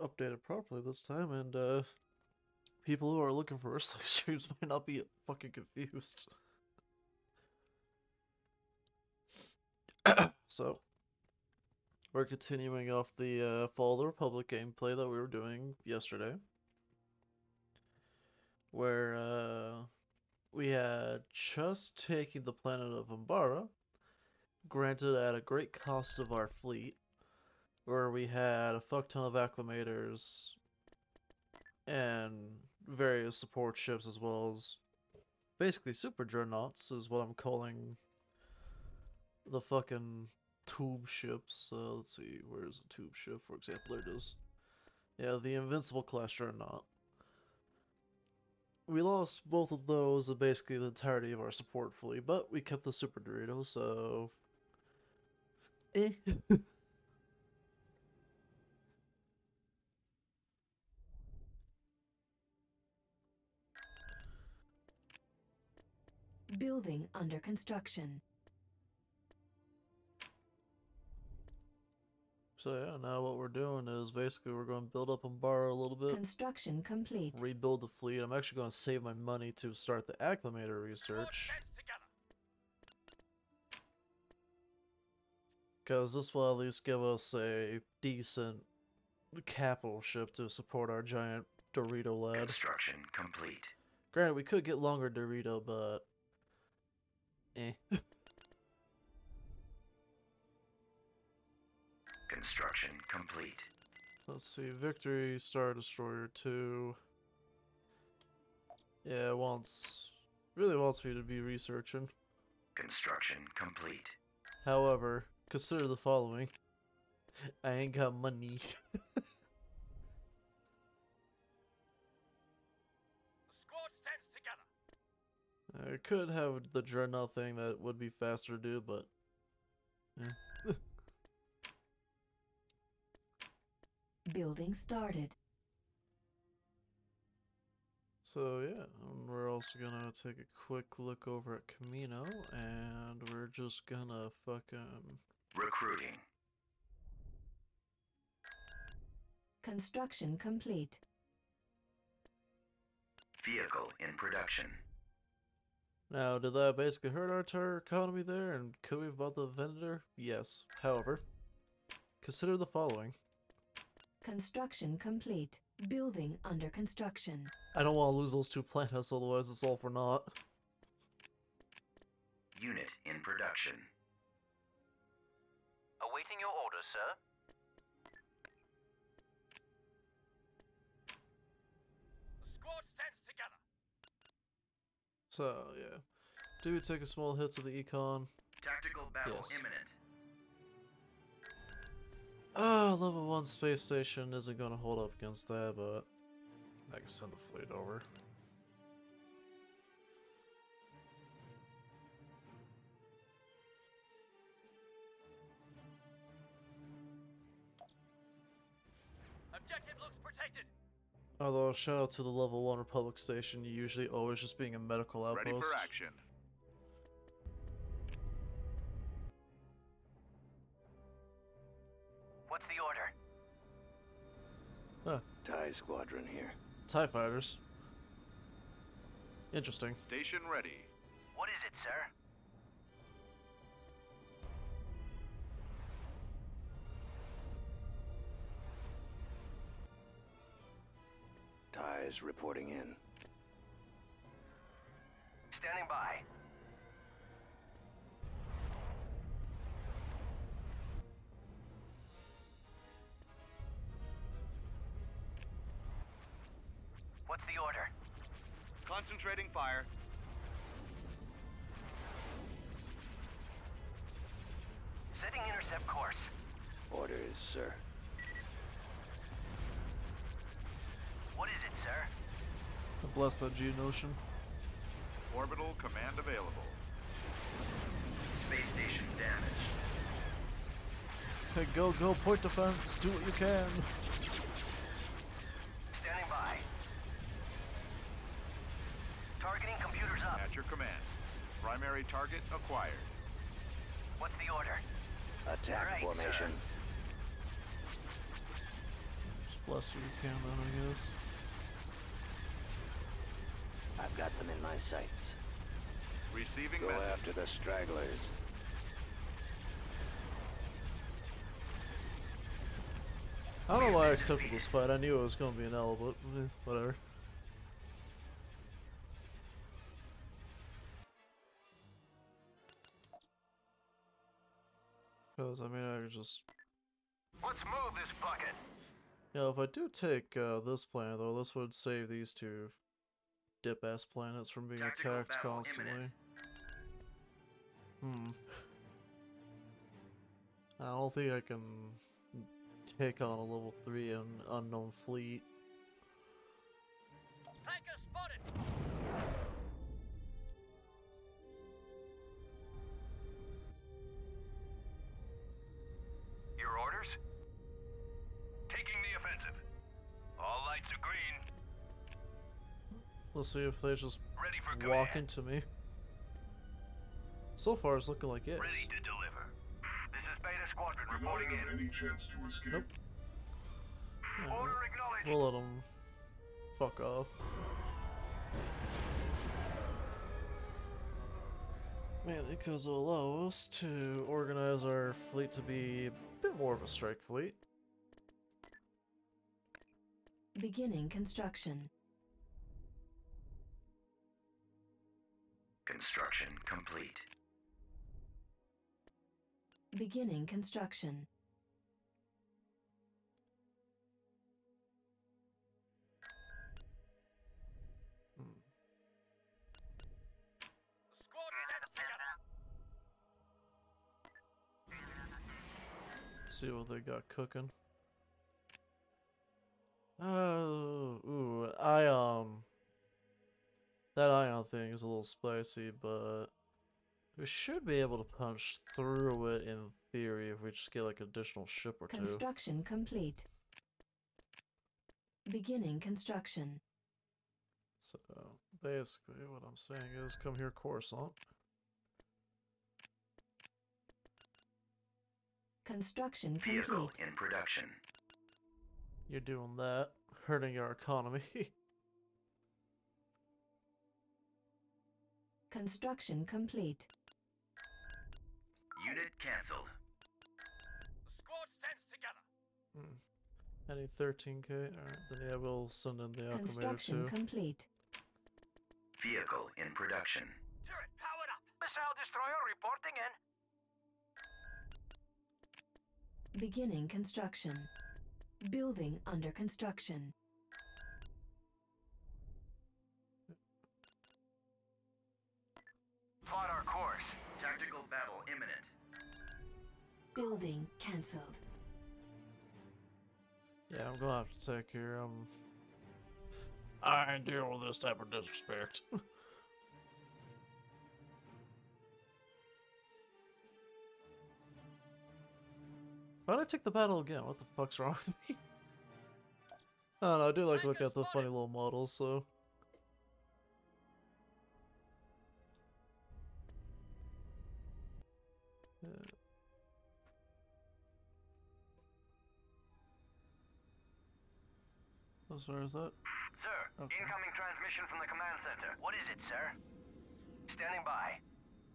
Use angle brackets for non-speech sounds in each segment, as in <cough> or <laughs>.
updated properly this time, and uh, people who are looking for <laughs> wrestling streams might not be fucking confused. <coughs> so, we're continuing off the uh, Fall of the Republic gameplay that we were doing yesterday, where uh, we had just taken the planet of Umbara, granted at a great cost of our fleet, where we had a fuck ton of acclamators and various support ships as well as basically super dreadnoughts is what I'm calling the fucking tube ships. Uh, let's see, where's the tube ship, for example? There it is. Yeah, the Invincible class dreadnought. We lost both of those and basically the entirety of our support fleet, but we kept the Super Dorito, so... Eh. <laughs> Building under construction. So yeah, now what we're doing is basically we're going to build up and borrow a little bit, Construction complete. rebuild the fleet. I'm actually going to save my money to start the acclamator research. Because this will at least give us a decent capital ship to support our giant Dorito lad. Construction complete. Granted, we could get longer Dorito, but... Eh. Construction complete. Let's see, Victory, Star Destroyer 2. Yeah, it wants... Really wants me to be researching. Construction complete. However, consider the following. I ain't got money. <laughs> I could have the Dreadnought thing that would be faster to do, but... eh. <laughs> Building started. So yeah, we're also gonna take a quick look over at Kamino, and we're just gonna fucking... Recruiting. Construction complete. Vehicle in production. Now, did that basically hurt our entire economy there, and could we have bought the vendor? Yes. However, consider the following. Construction complete. Building under construction. I don't want to lose those two planets, otherwise it's all for naught. Unit in production. Awaiting your orders, sir. So, yeah. Do we take a small hit to the econ? Tactical battle Yes. imminent. Ah, level 1 space station isn't gonna hold up against that, but I can send the fleet over. Although, shout out to the level 1 Republic station, usually always just being a medical outpost. Ready for action. What's the order? Huh. TIE squadron here. TIE fighters. Interesting. Station ready. What is it, sir? TIEs reporting in. Standing by. What's the order? Concentrating fire. Setting intercept course. Orders, sir. Bless that Geonosian. Orbital command available. Space station damaged. Hey, go, go, point defense, do what you can. Standing by. Targeting computers up. At your command. Primary target acquired. What's the order? Attack Right, formation. sir. Blaster you can then, I guess. I've got them in my sights. Receiving Go message. after the stragglers. I don't know why I accepted this fight. I knew it was gonna be an L, but eh, whatever. Cause I mean I could just Let's move this bucket. Yeah, if I do take uh, this planet though, this would save these two dip ass planets from being Tactical attacked constantly. imminent. Hmm. I don't think I can take on a level 3 un unknown fleet. Tanker spotted. See if they just Ready for walk command. into me. So far it's looking like yes. Ready to deliver. This is Beta Squadron reporting in. any chance to escape. Nope. Yeah, Order acknowledged. we'll let them fuck off. Man, because it'll allow us to organize our fleet to be a bit more of a strike fleet. Beginning construction. Construction complete. Beginning construction. Hmm. Squad stands together. See what they got cooking. Oh, ooh, I um, that ion thing is a little spicy, but we should be able to punch through it in theory if we just get like additional ship or two. Construction complete. Beginning construction. So basically, what I'm saying is, come here, Coruscant. Construction complete. Vehicle in production. You're doing that, hurting our economy. <laughs> Construction complete. Unit cancelled. The squad stands together. Hmm. Any 13k? Alright, then yeah, we'll send in the Acclamator Construction complete. Vehicle in production. Turret powered up. Missile destroyer reporting in. Beginning construction. Building under construction. Plot our course. Tactical battle imminent. Building cancelled. Yeah, I'm gonna have to take here. Um, I ain't dealing with this type of disrespect. <laughs> Why'd I take the battle again? What the fuck's wrong with me? <laughs> I don't know, I do like look at the funny little models, so. Yeah. Oh, sorry, is that? Sir, Okay. incoming transmission from the command center. What is it, sir? Standing by.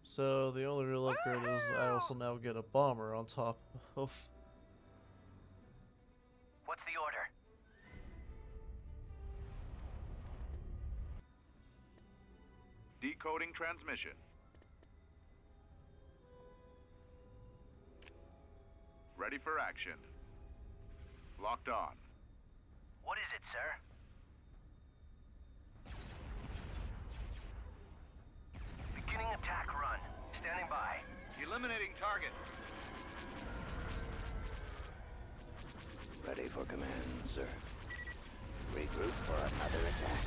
So the only real upgrade is I also now get a bomber on top of. What's the order? Decoding transmission. Ready for action. Locked on. What is it, sir? Beginning attack run. Standing by. Eliminating target. Ready for command, sir. Regroup for another attack.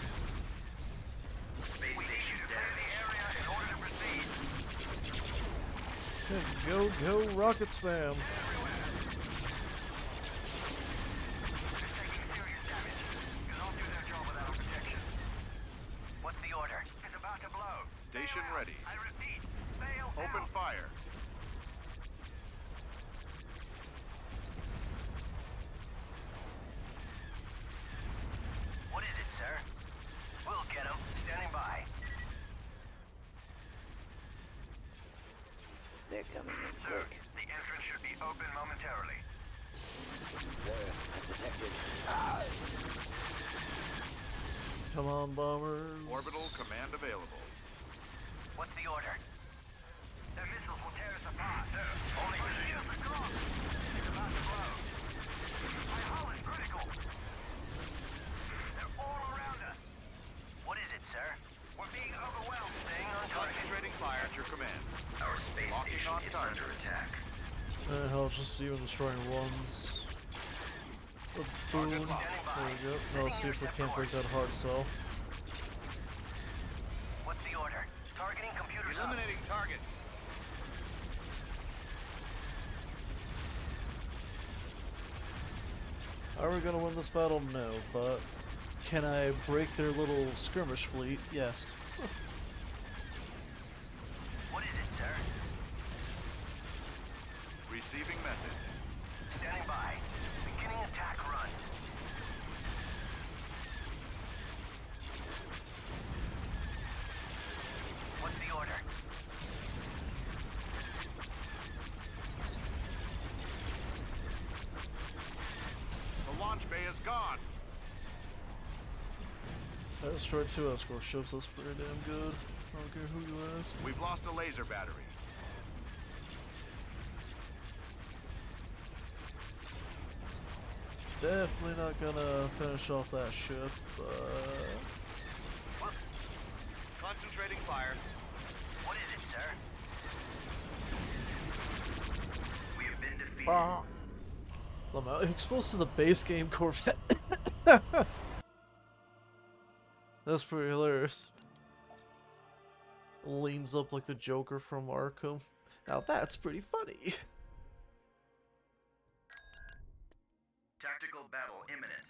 Space We need you station to clear the area in order to proceed. Go, go, rocket spam! Open fire. What is it, sir? We'll get him. Standing by. They're coming in sir, quick. the entrance should be open momentarily. There, I detected. Ah! Come on, bombers. Orbital command available. Hell, it's destroying ones. A boon. There we go. Now let's see if we can't break that Hardcell. What's the order? Targeting computers up. Eliminating target. Are we gonna win this battle? No, but can I break their little skirmish fleet? Yes. <laughs> What is it, sir? Receiving message. Standing by. Beginning attack run. What's the order? The launch bay is gone. I two escort ships, that's pretty damn good. I don't care who you ask. We've lost a laser battery. Definitely not gonna finish off that ship, but... Concentrating fire. What is it, sir? We have been defeated. Ah. Lamau, <laughs> exposed to the base game Corvette. <laughs> That's pretty hilarious. Leans up like the Joker from Arkham. Now that's pretty funny. Tactical battle imminent.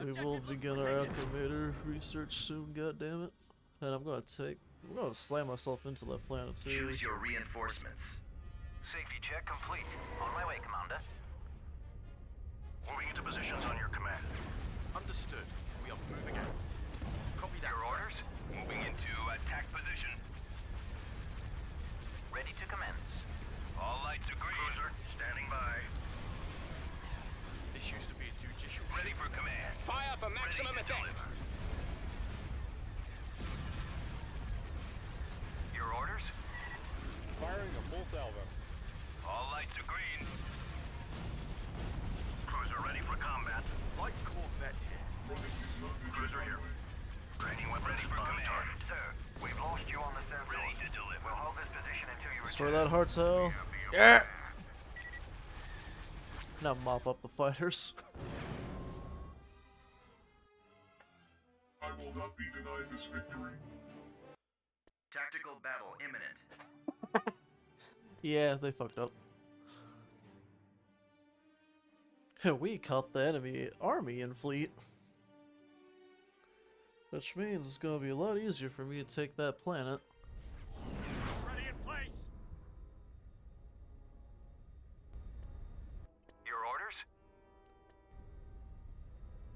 We will begin our acclamator research soon, goddammit. And I'm gonna take I'm gonna slam myself into that planet too. Choose your reinforcements. Safety check complete. On my way, Commander. Moving into positions on your command. Understood. We are moving out. Copy that, Your sir. orders? Moving into attack position. Ready to commence. All lights are green. Cruiser, standing by. This used to be a judicial Ready ship. for command. Fire for maximum attack. Your orders? Firing a full salvo. All lights are green. Cruiser here. Training weapons ready for command. Sir, we've lost you on the sensor. Ready to deliver. We'll hold this position until you Destroy that Hardcell. Yeah. Now mop up the fighters. I will not be denied this <laughs> victory. Tactical battle imminent. yeah, they fucked up. <laughs> we caught the enemy army and fleet. Which means it's gonna be a lot easier for me to take that planet. Ready in place. Your orders?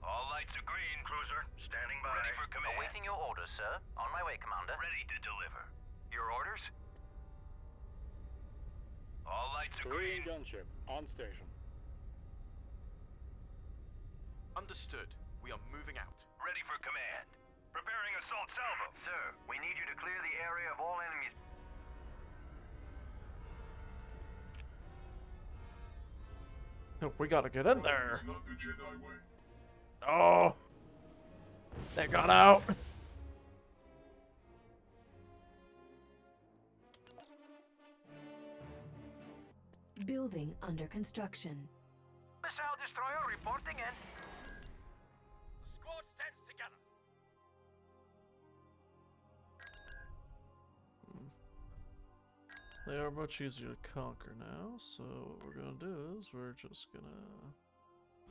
All lights are green, cruiser. Standing by. Ready for command. Awaiting your orders, sir. On my way, Commander. Ready to deliver. Your orders? All lights are Korean green. gunship on station. Understood. We are moving out. Ready for command. Preparing assault salvo. Sir, we need you to clear the area of all enemies. Oh, we gotta get in there. It's not the Jedi way. Oh, they got out. Building under construction. Missile destroyer reporting in. They are much easier to conquer now, so what we're gonna do is we're just gonna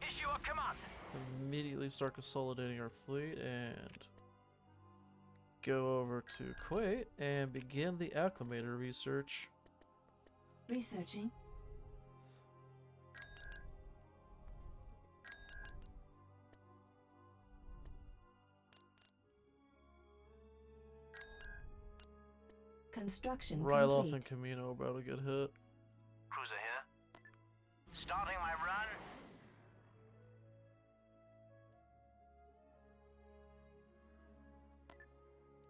Issue a command. immediately start consolidating our fleet and go over to Kuat and begin the acclamator research. Researching. Construction Ryloth and complete. Kamino about to get hit. Cruiser here. Starting my run.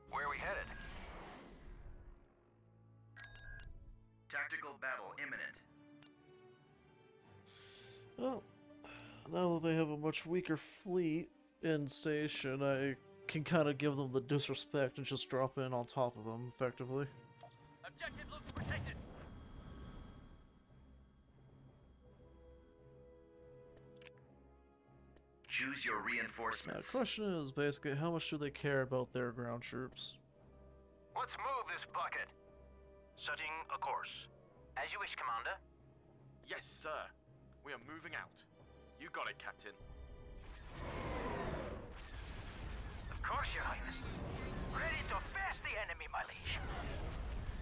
Where are we headed? Tactical battle imminent. Well, now that they have a much weaker fleet in station, I can kind of give them the disrespect and just drop in on top of them effectively. Objective looks protected. Choose your Now, the question is basically how much do they care about their ground troops? Let's move this bucket. Setting a course. As you wish, Commander. Yes, sir. We are moving out. You got it, Captain. Of course, Your Highness. Ready to face the enemy, my liege.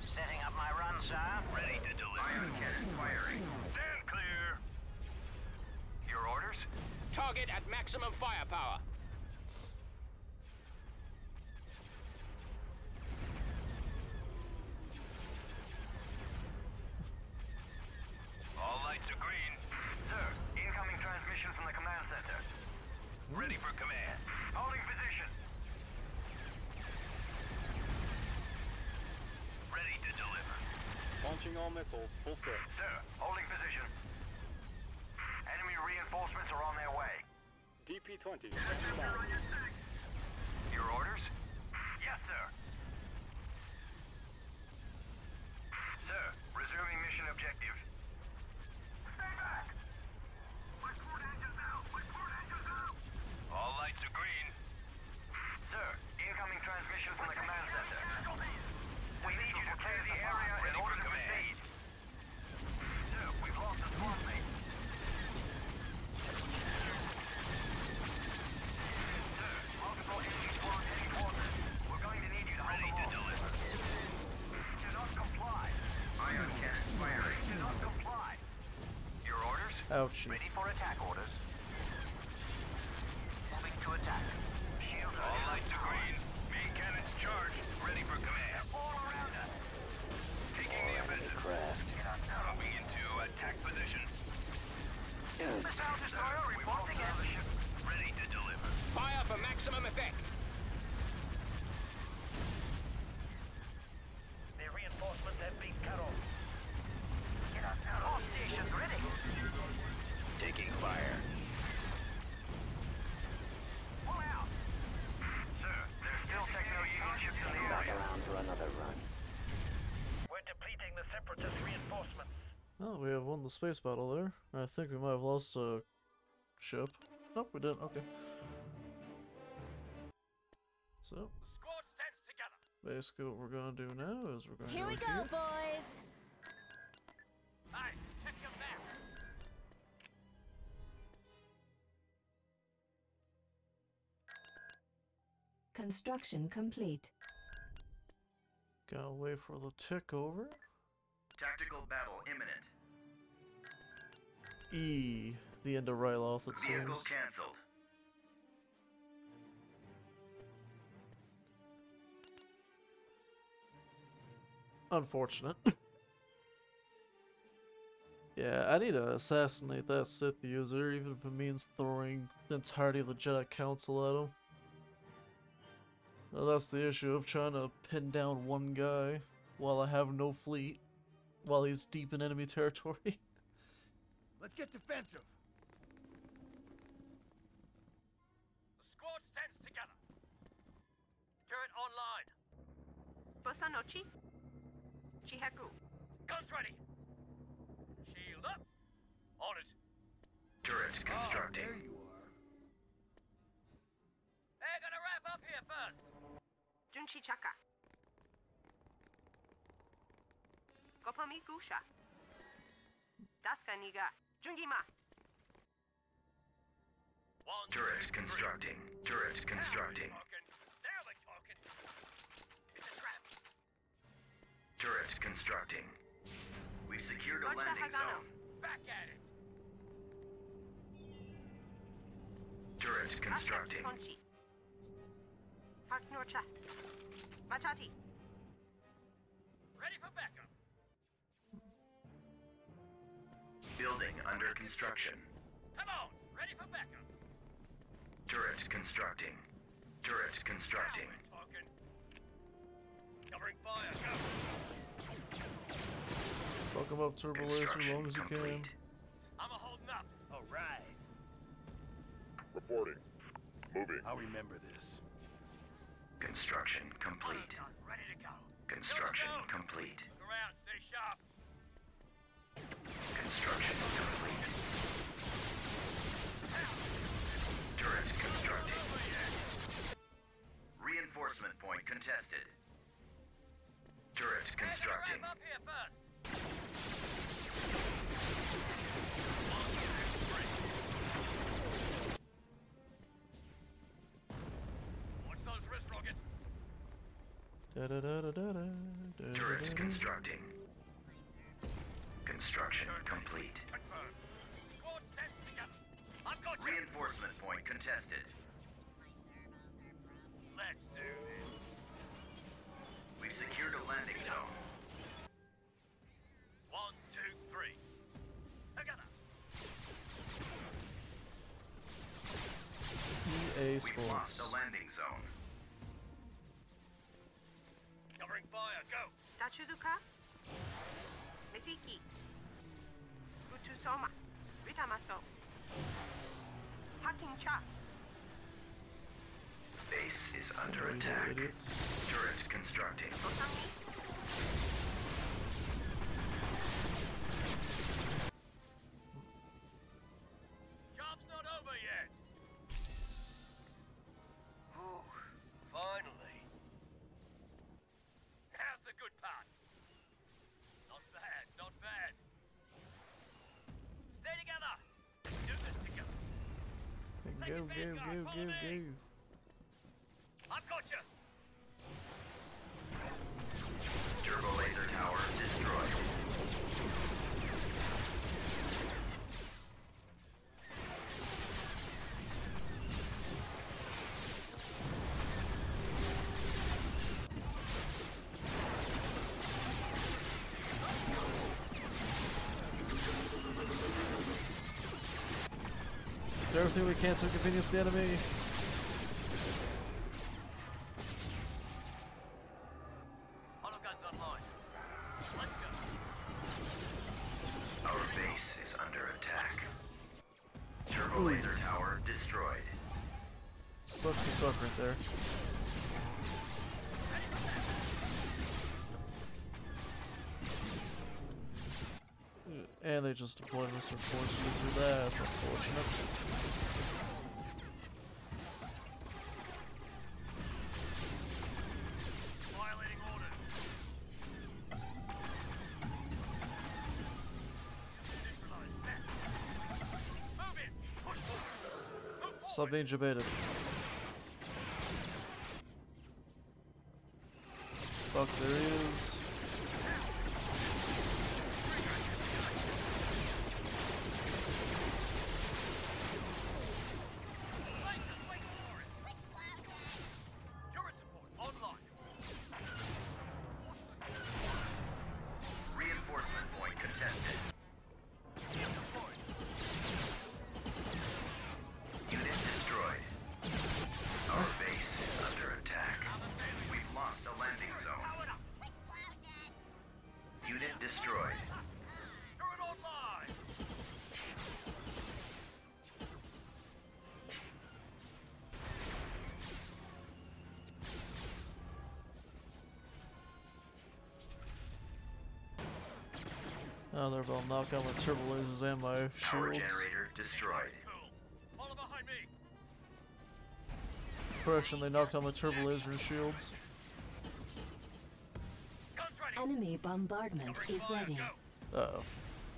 Setting up my run, sir. Ready to deliver. Ion cannon firing. Stand clear. Your orders? Target at maximum firepower. All lights are green. Sir, incoming transmission from the command center. Ready for command. Holding position. Ready to deliver. Launching all missiles, full spread. Sir, holding position. Enemy reinforcements are on their way. DP-20, standing. Your orders? Yes, sir. Sir, resuming mission objective. Stay back! Report engines out! Report engines out! All lights are green. Sir, incoming transmission from the command center. We need you to clear the area in order to proceed. Sir, we've lost a squad mate. Sir, multiple enemy squads heading towards us. We're going to need you to Ready to deliver. Do not comply. Ion cannon firing. Do not comply. Your orders? Ouchie. Ready for attack orders. Moving to attack. Shields All lights are green. Main cannons charged. Ready for command. All around us. Taking the offensive. Craft. Moving into attack position. Missile destroyer reporting in. Ready to deliver. Fire for maximum effect. The reinforcements have been cut off. All stations ready. Taking fire. Pull out. Sir, there's still techno-union ships in the Back area. around for another run. We're depleting the separatist reinforcements. Oh, we have won the space battle there. I think we might have lost a ship. Nope, we didn't. Okay. So, squad stands together. basically what we're gonna do now is we're gonna Here go we go, here. boys! Hey, check your map. Construction complete. Gotta wait for the tick over. Tactical battle imminent. E, the end of Ryloth, it Vehicle seems. cancelled. Unfortunate. <laughs> yeah, I need to assassinate that Sith user, even if it means throwing the entirety of the Jedi Council at him. Now, that's the issue of trying to pin down one guy while I have no fleet, while he's deep in enemy territory. <laughs> Let's get defensive. The squad stands together. Turret online. Bossa noche. Chihaku. Guns ready. Shield up. On it. Turret ah, constructing. Oh, there you are. They're gonna wrap up here first. Junchi chaka. Gopami gusha. Daska niga. Jungima. One, Turret two, constructing. Turret constructing. Now we're talking. Now we're talking. It's a trap. Turret constructing. We've secured a landing Hagano. zone. Back at it. Turret constructing. Tonchi. Park Norcha. Machati. Ready for backup. Building under construction. Come on. Ready for backup. Turret constructing. Turret constructing. Now talking. Covering fire. Go. Fuck him up, Turbo Laser, as long as you can. I'm a holding up. All right. Reporting. Moving. I'll remember this. Construction complete. Ready to go. Construction complete. Look around. Stay sharp. Construction complete. Turret constructing. Reinforcement point contested. Turret Hey, constructing. up here first. Watch those wrist rockets. Da da da da da da. da, Turret da, da. constructing. Construction complete. Confirmed. Squad tents together. I've got you. Reinforcement point contested. Let's do this. We've secured a landing zone. One, two, three. Together. EA We've lost the landing zone. Covering fire. Go. Tachuzuka? Metiki. Kutusoma. Ritamaso. Hakin Cha. Base is under attack. Turret constructing. Go, go, go, go, go. Do everything we can to inconvenience the enemy. Hologuns online. Let's. Our base is under attack. Turbo laser tower destroyed. Sucks to suck right there. And they just deployed Mr. Force User. That's unfortunate. Stop being debated. Fuck, there he is. They're about to knock out my Triple lasers and my Power shields. generator destroyed. Cool. Follow behind me. Correction, they knocked out my Triple laser and shields. Enemy bombardment is ready. Uh oh.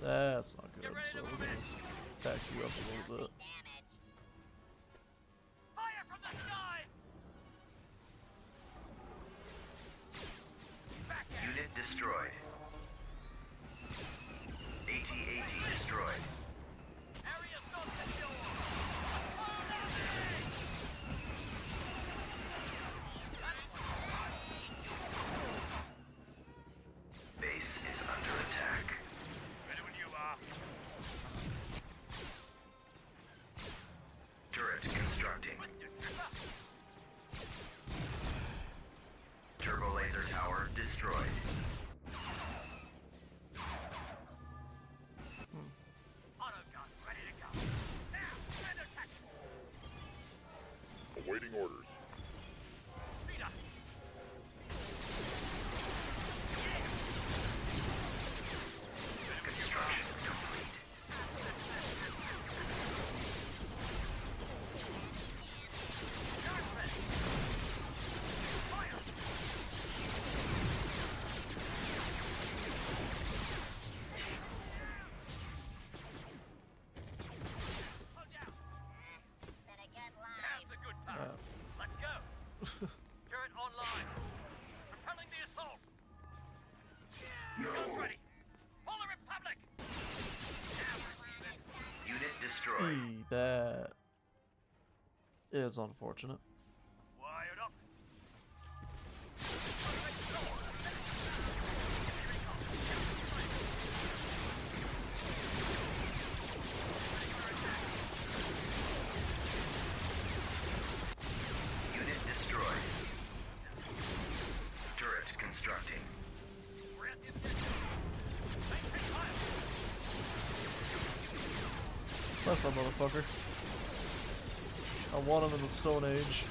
That's not good. So to we're gonna back you up a little bit. It's unfortunate. Wired up. Unit destroyed. Turret constructing. We're. Bless that motherfucker want them the Stone Age.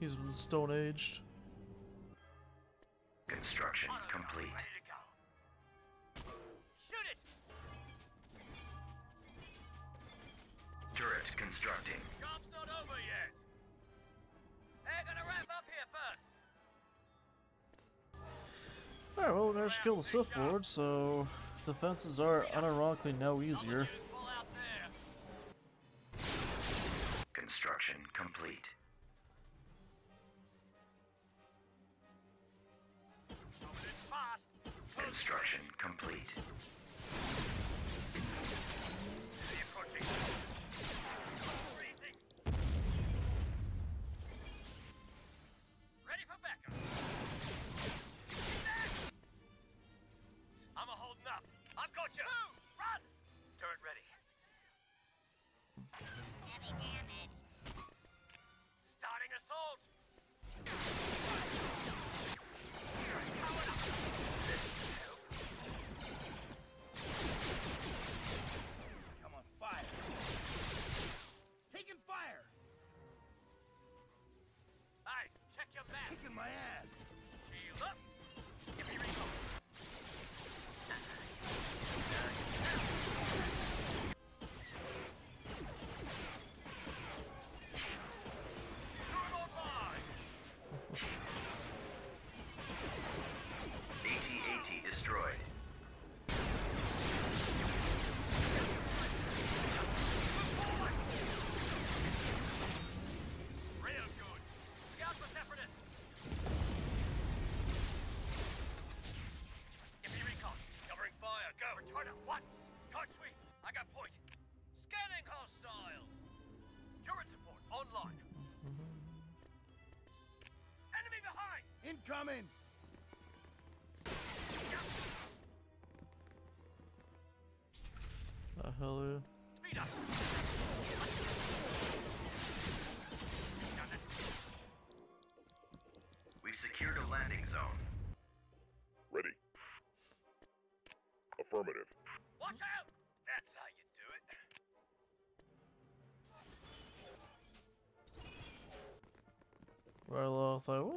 He's been Stone Aged. Construction complete. Shoot it! Turret constructing. first kill the Sith Lord, so defenses are unironically now easier. coming! The hell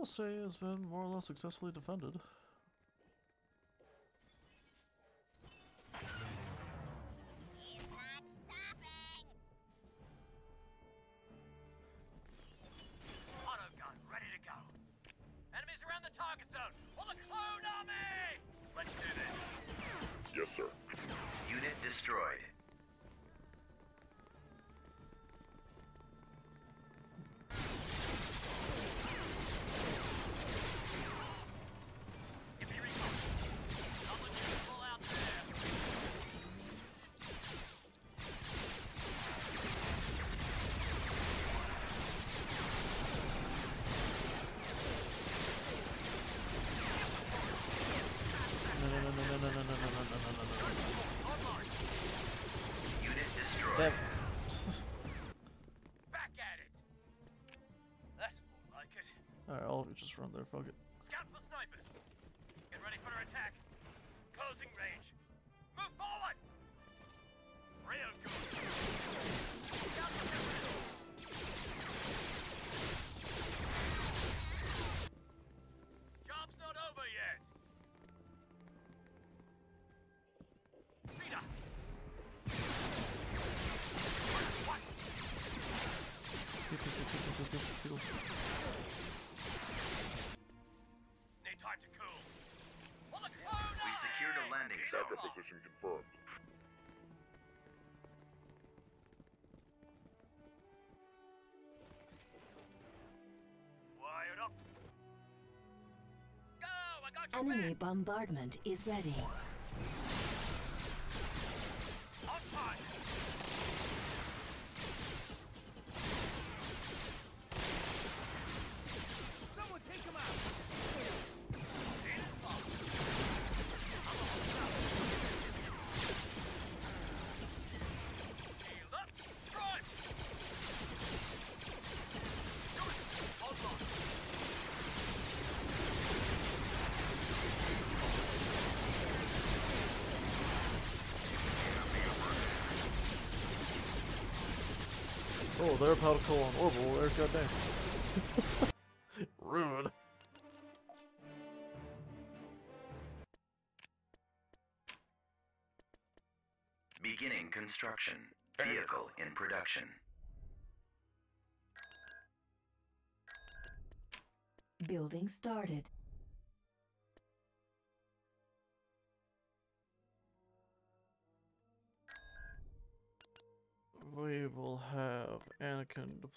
will say has been more or less successfully defended. Enemy bombardment is ready. On time. Someone take him out! Shield up. Drive. Hold on. Oh, they're to call on orbital there, goddamn. Rude. Beginning construction. Vehicle in production. Building started.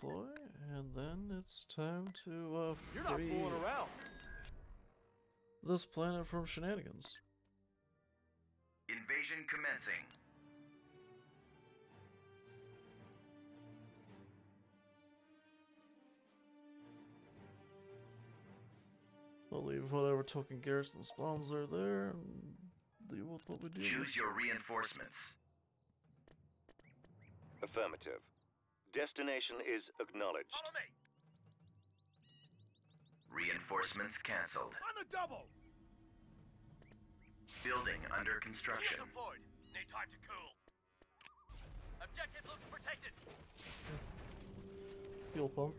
Anakin deploy, and then it's time to uh, You're not free fooling around. this planet from shenanigans. Invasion commencing. We'll leave whatever token garrison spawns are there and deal with what we deal with. Choose your reinforcements. Affirmative. Destination is acknowledged. Follow me. Reinforcements cancelled. On the double! Building under Shield construction. deployed. Need time to cool. Objective looks protected. Fuel pump.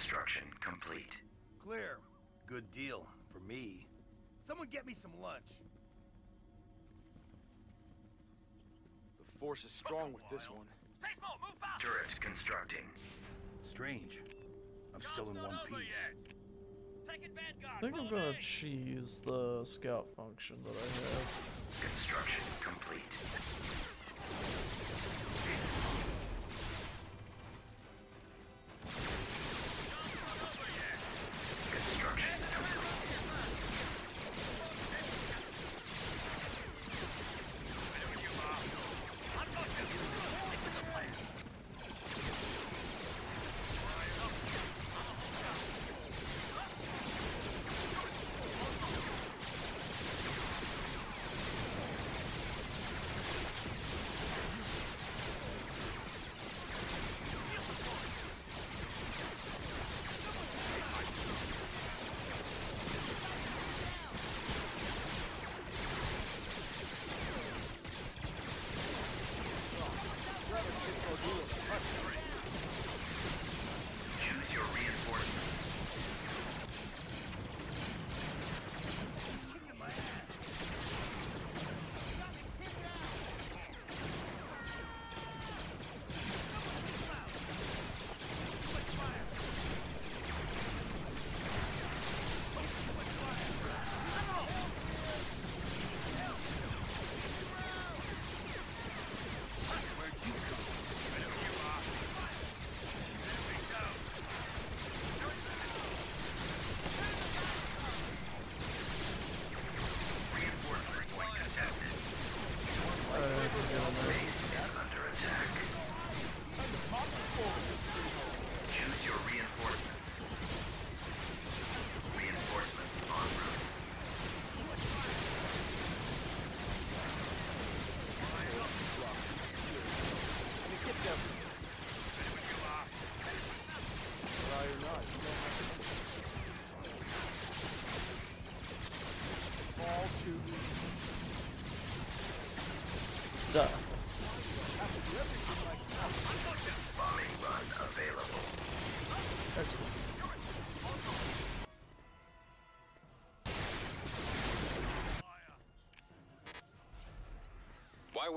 Construction complete. Clear. Good deal. For me. Someone get me some lunch. The force is strong with this one. Stay. Move fast. Turret constructing. Strange. I'm still in one piece. yet. Taking Vanguard. I think I'm gonna me. cheese the scout function that I have. Construction complete.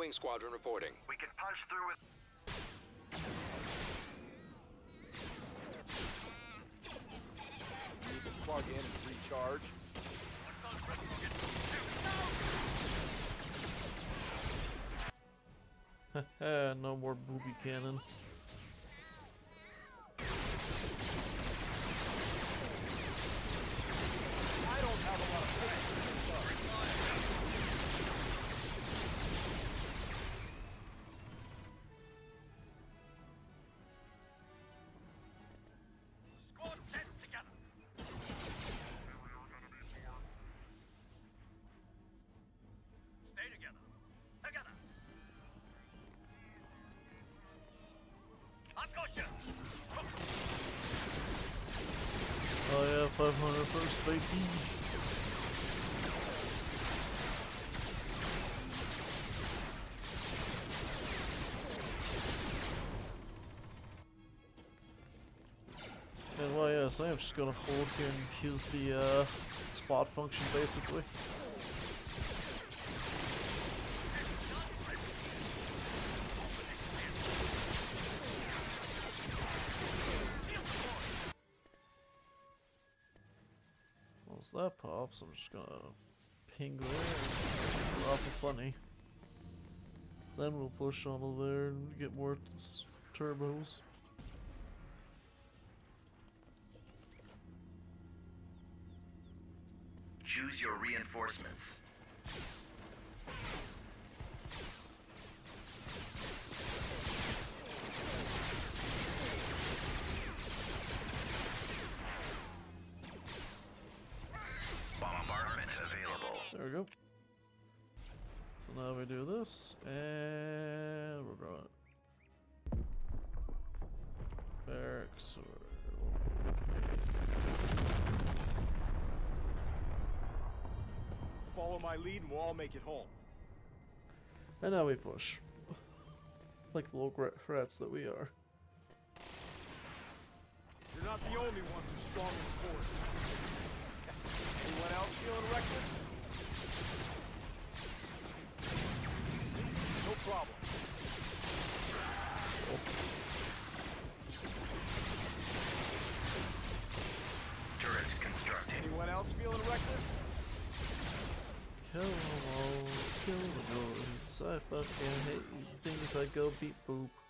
Y-Wing Squadron reporting. We can punch through with... Need to plug in and recharge. <laughs> No more booby cannon. Yeah, 500 first baby. And well, yes, I am just gonna hold here and use the uh, spot function basically. Push onto there and get more turbos. Choose your reinforcements. Follow my lead and we'll all make it home. and now we push, like the little rats that we are. You're not the only one who's strong in force. Anyone else feeling reckless? See? No problem. That go beep boop.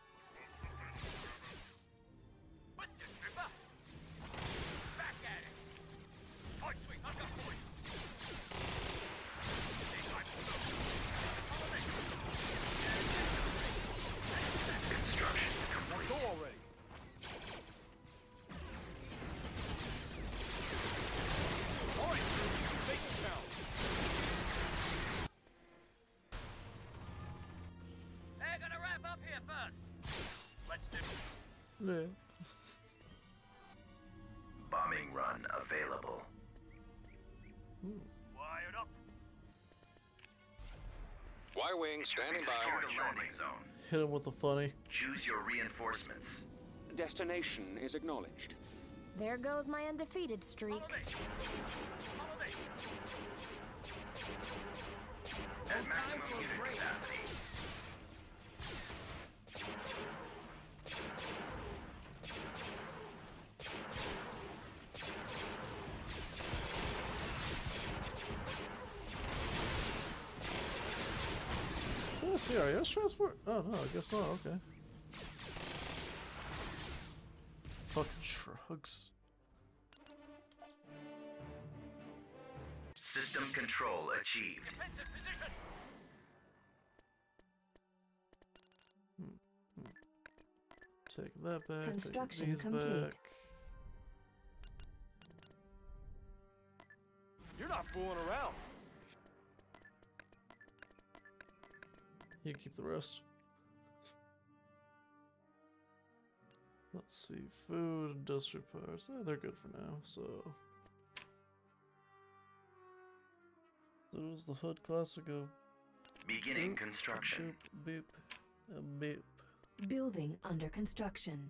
Y-Wing standing by. Secure the landing zone. Hit him with the funny. Choose your reinforcements. Destination is acknowledged. There goes my undefeated streak. At maximum unit capacity. Is that a Oh no, I guess not, okay. Fucking trucks. System control achieved. Defensive position. Hmm, hmm. Take that back. Construction take these complete. back. You're not fooling around. You keep the rest. Let's see, food, industrial parts. Eh, they're good for now. So, there's the Hood Classic of Beginning boop, construction. Boop, boop, and beep. Building under construction.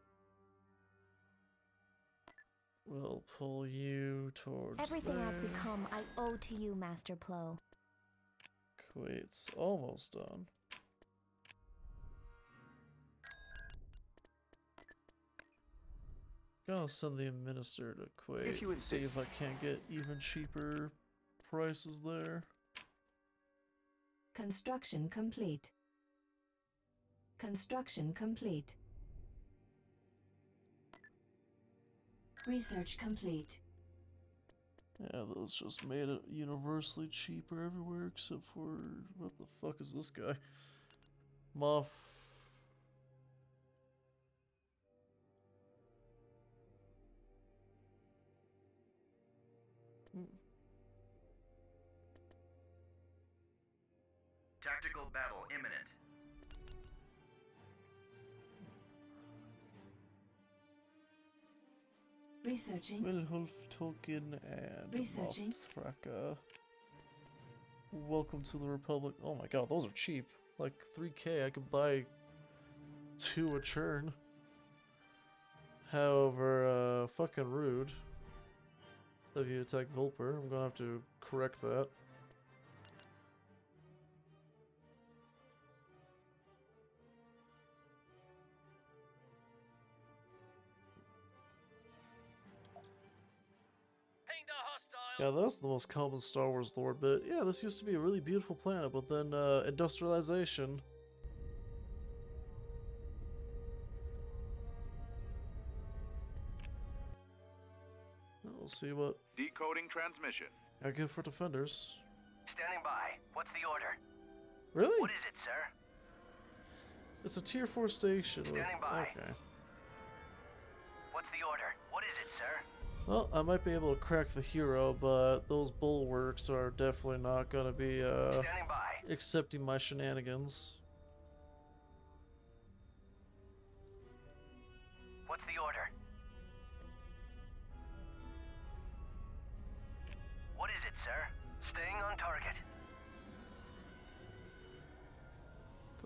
We'll pull you towards Everything there. I've become, I owe to you, Master Plo. Kuat's almost done. Gonna send the minister to Kuat. you see if. I can't get even cheaper prices there. Construction complete. Construction complete. Research complete. Yeah, those just made it universally cheaper everywhere except for what the fuck is this guy? Moff. Battle imminent. Researching. Wilhuff Tarkin and Researching. Moff Thraka. Welcome to the Republic. Oh my god, those are cheap. Like 3k, I could buy two a churn. However, uh, fucking rude. If you attack Vulpter, I'm gonna have to correct that. Yeah, that's the most common Star Wars lore bit. Yeah, this used to be a really beautiful planet, but then uh, industrialization. We'll see what Decoding transmission. I get for defenders. Standing by. What's the order? Really? What is it, sir? It's a tier 4 station. With... Standing by. Okay. What's the order? What is it, sir? Well, I might be able to crack the hero, but those bulwarks are definitely not gonna be uh, accepting my shenanigans. What's the order? What is it, sir? Staying on target.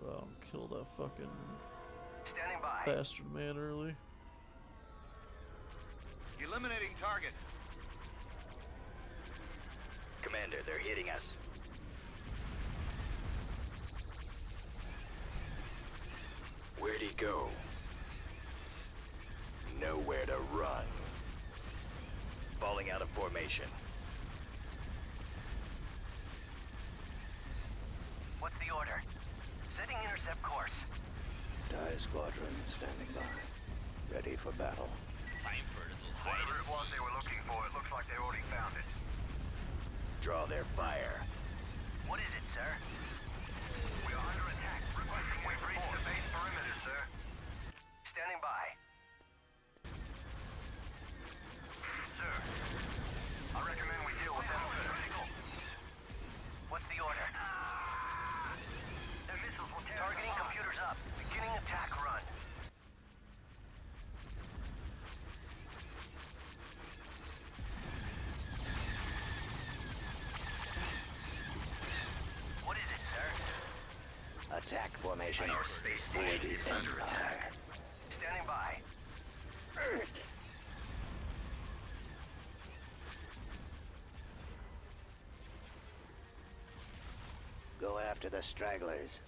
Go out and kill that fucking Standing by. bastard man early. Eliminating target. Commander, they're hitting us. Where'd he go? Nowhere to run. Falling out of formation. What's the order? Setting intercept course. TIE squadron standing by. Ready for battle. Whatever it was they were looking for, it looks like they already found it. Draw their fire. What is it, sir? Attack. Our space For station is under Empire. attack. Standing by. Go after the stragglers.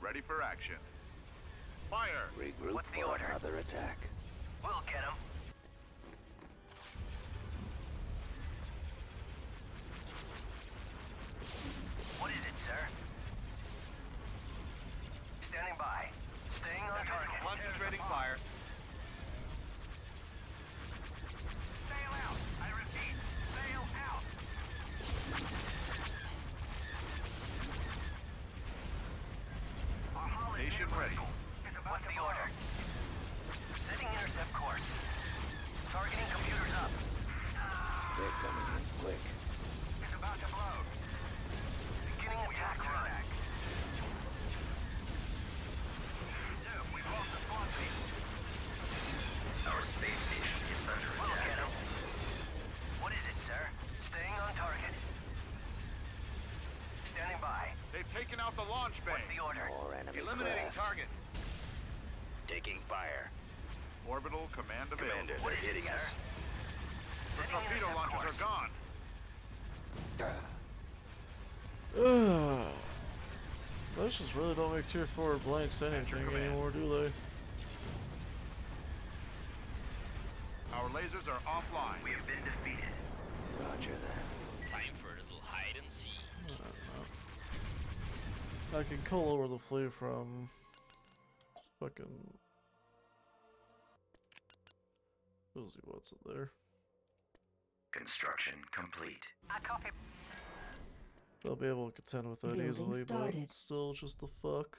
Ready for action. Fire! Regroup What's the for order? another attack. We'll get him. What is it, sir? Standing by. Staying on target. Concentrating fire. Sail out. I repeat, sail out. Our hull is Nation near ready. vertical. What's the order? Setting intercept course. Targeting computers up. They're coming in quick. It's about to blow. Beginning attack run. Dude, we've lost the spawn lead. Our space station is under attack. We'll get him. What is it, sir? Staying on target. Standing by. They've taken out the launch bay. What's the order? More enemy Eliminating craft. target. Taking fire. Orbital command available. Commander, What they're is hitting us. The Setting torpedo launchers course. are gone. Ugh. <sighs> Those just really don't make tier 4 blanks anything command. anymore, do they? Our lasers are offline. We have been defeated. Roger that. Time for a little hide and seek. I can call over the fleet from fucking. We'll see what's up there. Construction complete. I copy. They'll be able to contend with that Building easily, but started. still just the fuck.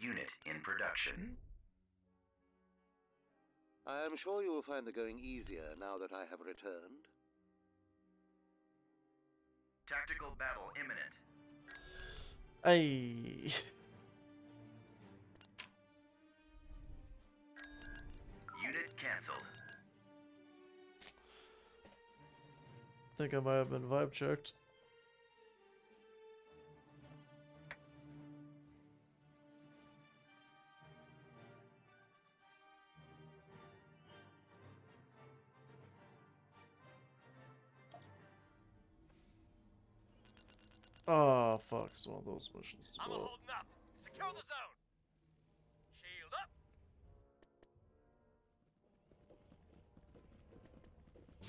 Unit in production. Hmm? I am sure you will find the going easier now that I have returned. Tactical battle imminent. Hey. Unit cancelled. think I might have been vibe checked. Oh fuck, it's one of those missions as I'm well. holding up. Secure the zone. Shield up.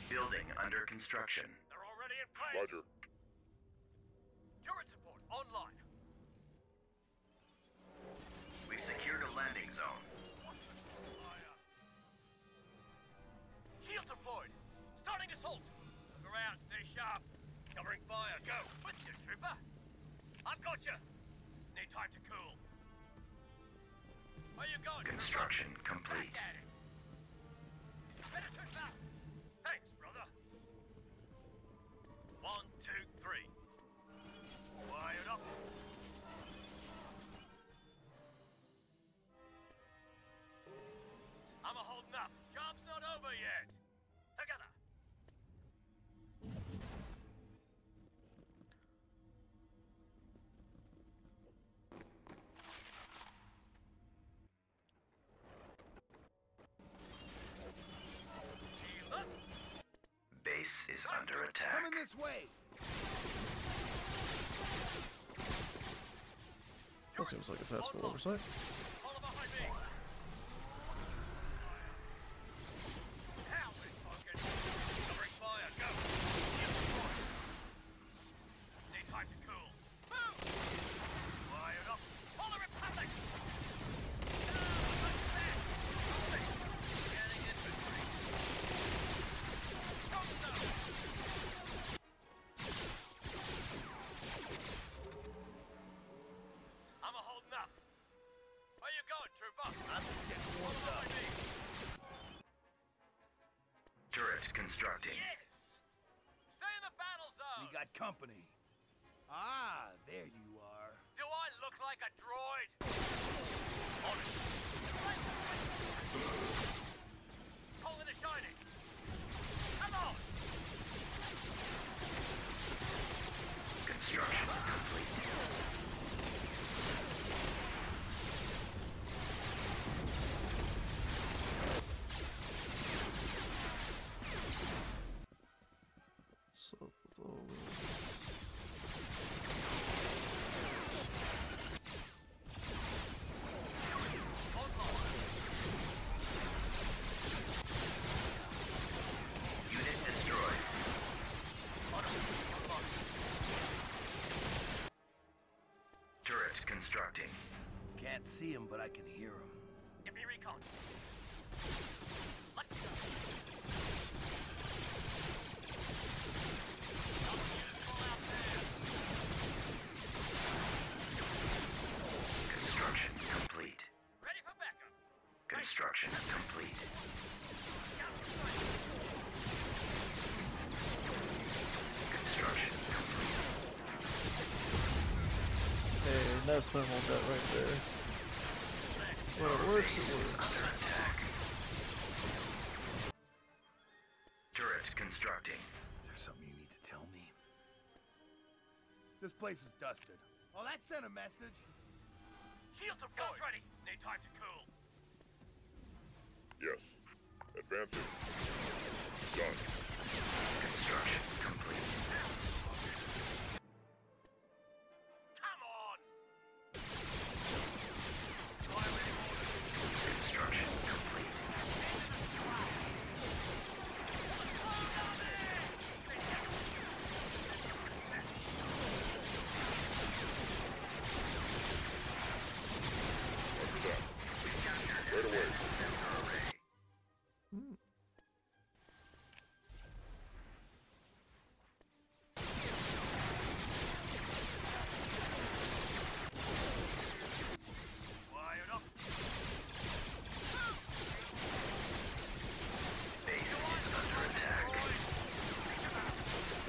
Building under construction. They're already in place. Roger. Turret support online. We've secured a landing zone. Shield deployed. Starting assault. Look around. Stay sharp. Covering fire. Go. With you, trooper. I've got you. Need time to cool. Where you going? trooper? Construction complete. Under attack. Coming this way. That seems like a tactical oversight. Constructing. Can't see him, but I can hear Hey, that's minimal debt right there. When it works, it works. Turret constructing. Is there something you need to tell me? This place is dusted. Oh, that sent a message. Shield deployed. Guns ready. Need time to cool. Yes. Advancing.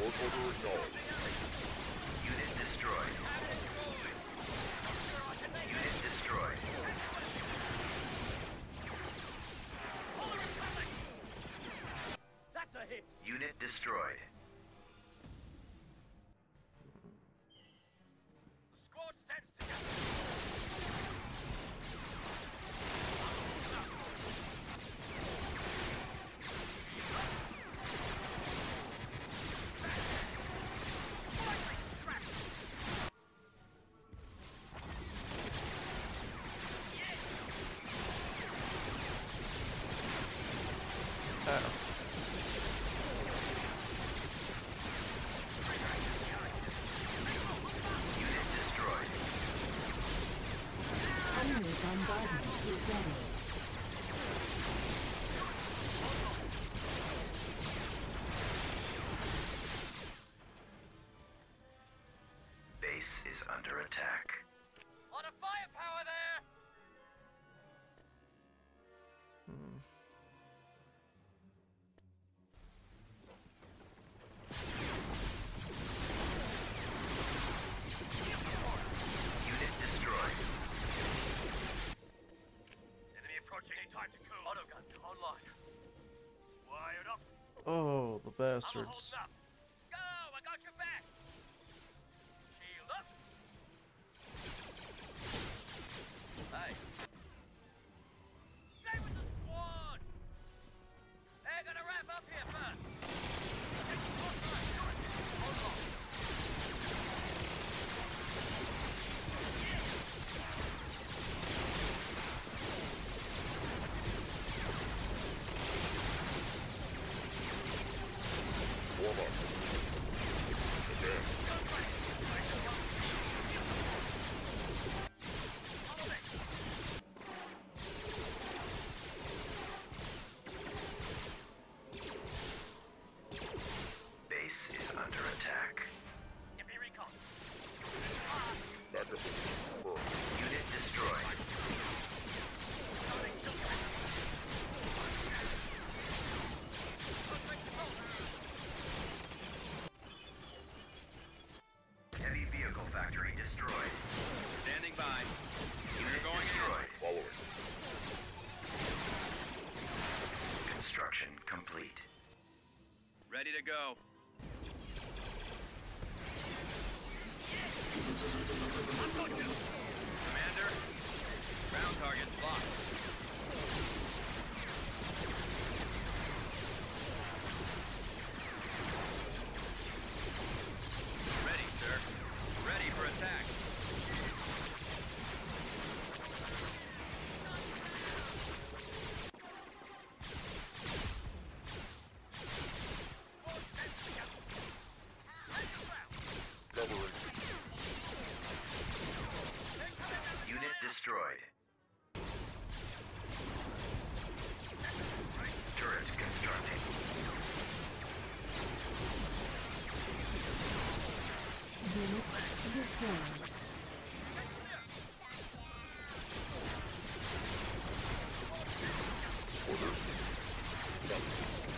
Portal acknowledged. under attack. A lot of firepower there! Hmm. Destroyed. Enemy approaching. Any time to cool. Auto guns online. Wired up. Oh, the bastards.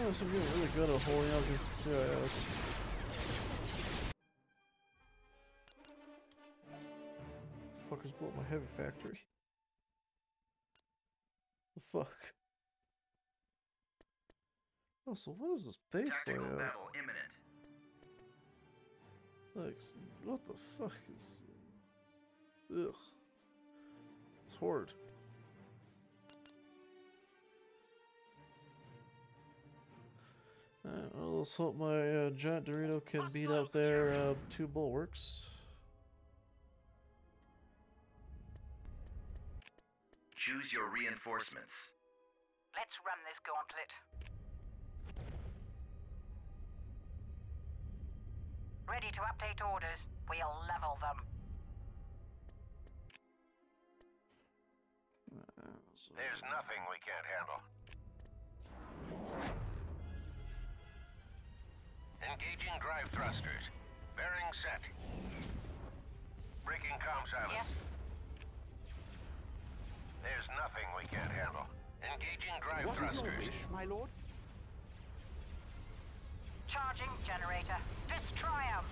Yeah, so I'm getting really good at holding out against the CIS. Fuckers blew up my heavy factory. The fuck? Oh, so what is this base Tactical layout? battle imminent. Like, what the fuck is... can beat out their uh, two bulwarks. Choose your reinforcements. Let's run this gauntlet. Ready to update orders. We'll level them. There's nothing we can't handle. Engaging drive thrusters. Bearing set. Breaking comm silence. There's nothing we can't handle. Engaging drive What is thrusters. your wish, my lord? Charging generator. Destroy 'em.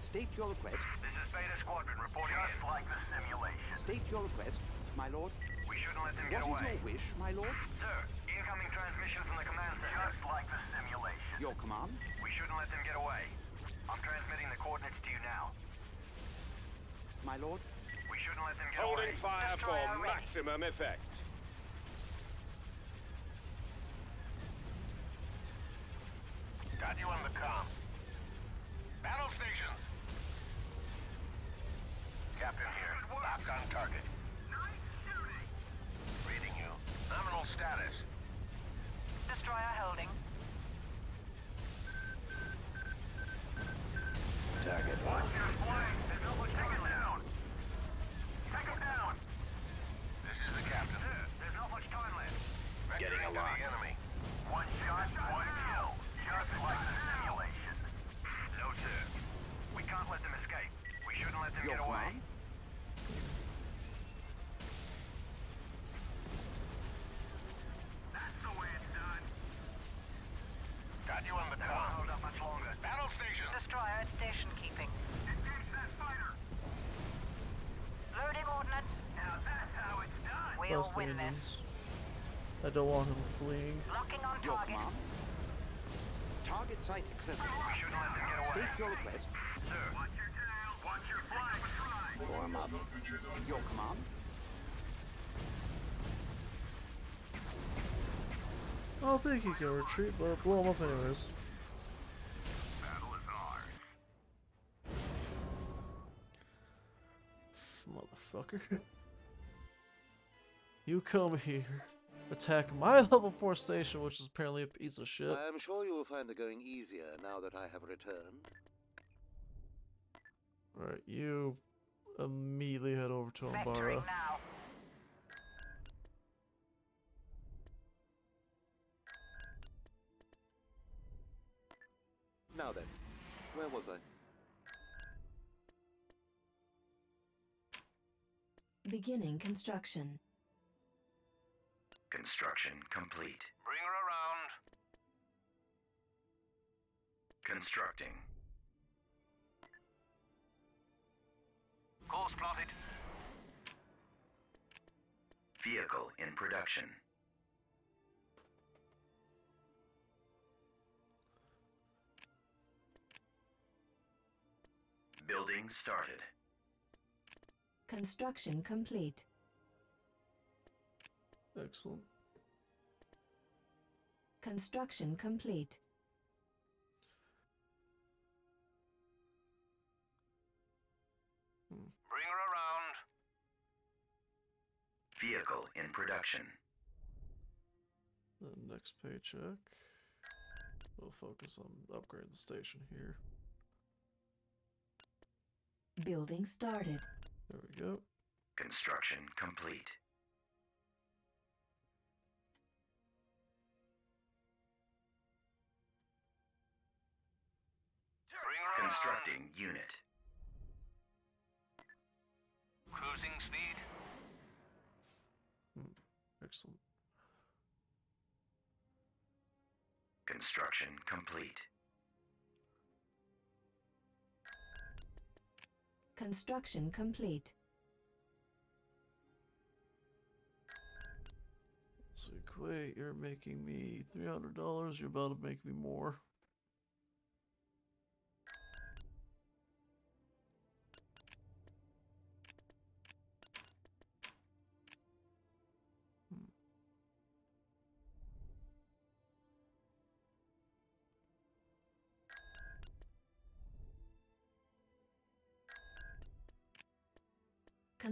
State your request. This is Beta Squadron reporting Just in. like the simulation. State your request, my lord. We shouldn't let them What get is away. your wish, my lord? Sir, incoming transmission from the command center. Just like the simulation. Your command? We shouldn't let them get away. I'm transmitting the coordinates to you now. My lord? We shouldn't let them get Holding away. fire for Destroyer ready. maximum effect. Got you on the comm. Battle stations. Captain here. Locked on target. Nice shooting! Reading you. Nominal status. Destroyer holding. Target Watch your flank. There's no one taking down. Take him down. This is the captain. Sir, there's not much time left. Getting a lock. the enemy. One shot, one kill. Just like the simulation. No, sir. We can't let them escape. We shouldn't let them Your get away. command? That's the way it's done. Got you on the They won't comm. hold up much longer. Battle stations. Destroyer at station keeping. Engage that fighter. Loading ordnance. Now that's how it's done. We'll Plus the win this. engines. I don't want him fleeing. Locking on Your target. command? Target site accessible. We shouldn't let them get away. State your request. Sir, watch your tail. Watch your flank. Form up. Your command? I don't think he can retreat, but blow him up anyways. Battle is ours. Motherfucker. <laughs> You come here, attack my <laughs> level 4 station, which is apparently a piece of shit. I am sure you will find the going easier now that I have returned. Alright, you immediately head over to Vectoring Umbara. now. Now then, where was I? Beginning construction. Construction complete. Bring her around. Constructing. Course plotted. Vehicle in production. Building started. Construction complete. Excellent. Construction complete. Hmm. Bring her around. Vehicle in production. The next paycheck. We'll focus on upgrading the station here. Building started. There we go. Construction complete. Constructing unit. Cruising speed. Hmm. Excellent. Construction complete. Construction complete. So Quay, you're making me three hundred dollars. You're about to make me more.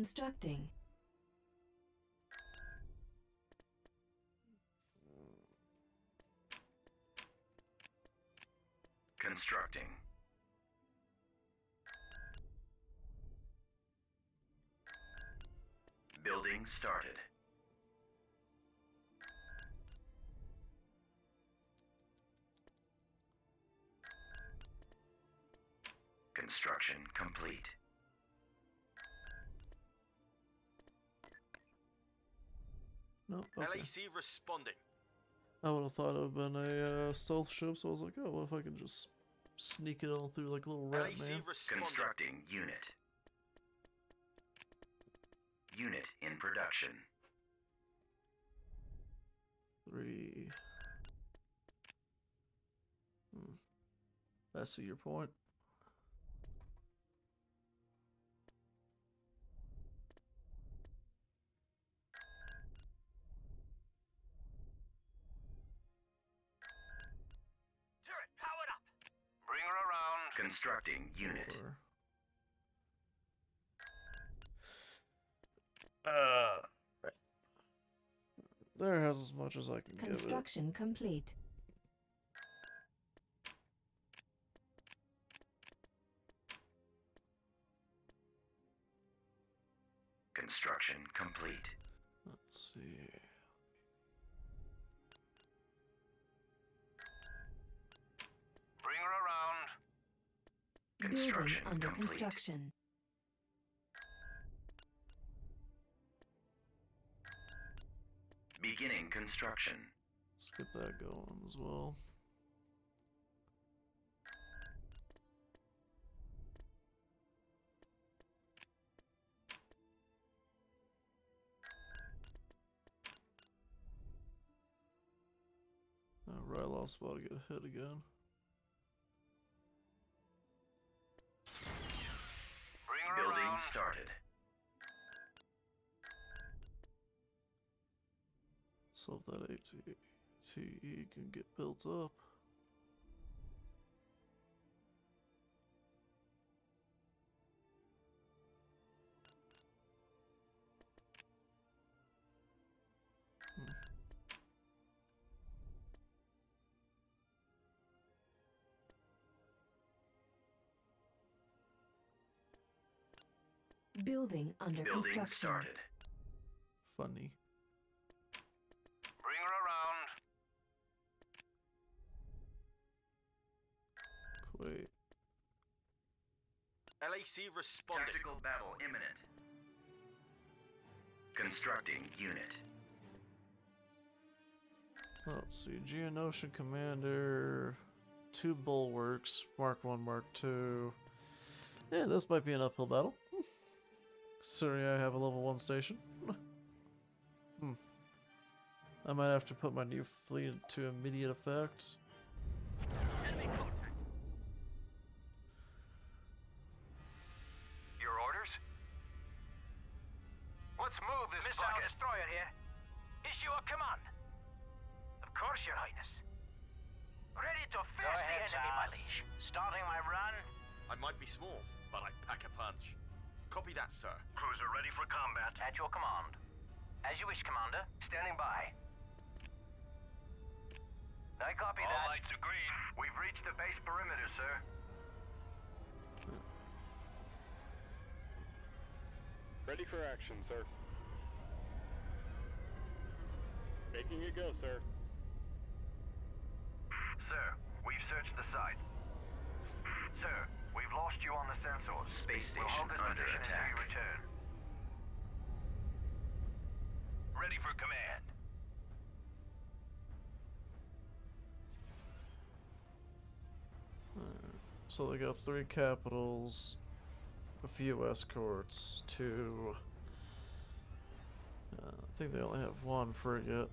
Constructing. Constructing. Building started. Construction complete. Nope. Okay. LAC responding. I would have thought it would have been a uh, stealth ship, so I was like, oh, what if I can just sneak it all through like a little rat LAC man? responding. Constructing unit. Unit in production. Three. Hmm. I see your point. Constructing unit. Or... Uh, right. there has as much as I can give. Construction complete. Construction. Beginning construction. Let's get that going as well. Uh, Ryloth's about to get hit again. That ATE can get built up. Building under Building construction. started. Funny. LAC responding. Tactical battle imminent. Constructing unit. Let's see. Geonosian Commander. Two bulwarks. Mark 1, Mark 2. Yeah, this might be an uphill battle. <laughs> Considering I have a level 1 station. <laughs> hmm. I might have to put my new fleet into immediate effect. I might be small, but I pack a punch. Copy that, sir. Cruiser ready for combat. At your command. As you wish, Commander. Standing by. I copy All that. lights are green. We've reached the base perimeter, sir. Ready for action, sir. Making it go, sir. Sir, we've searched the site. Sir, we've lost you on the sensors. Space We'll this under attack. return. Ready for command. Alright, So they got three capitals, a few escorts, two. Uh, I think they only have one frigate.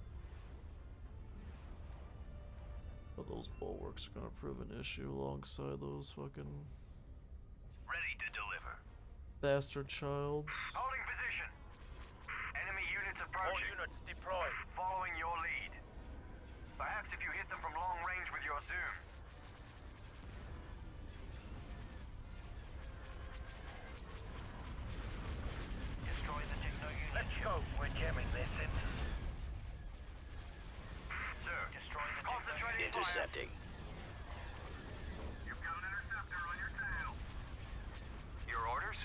But those bulwarks are gonna prove an issue alongside those fucking Ready to deliver. bastard childs. Holding position. Enemy units approaching. All units deployed. Following your lead. Perhaps if you hit them from long range with your zoom. Destroy the techno unit. Let's go. We're jamming their sensors. Sir, destroy the Concentrating Intercepting. You've got an interceptor on your tail. Your orders?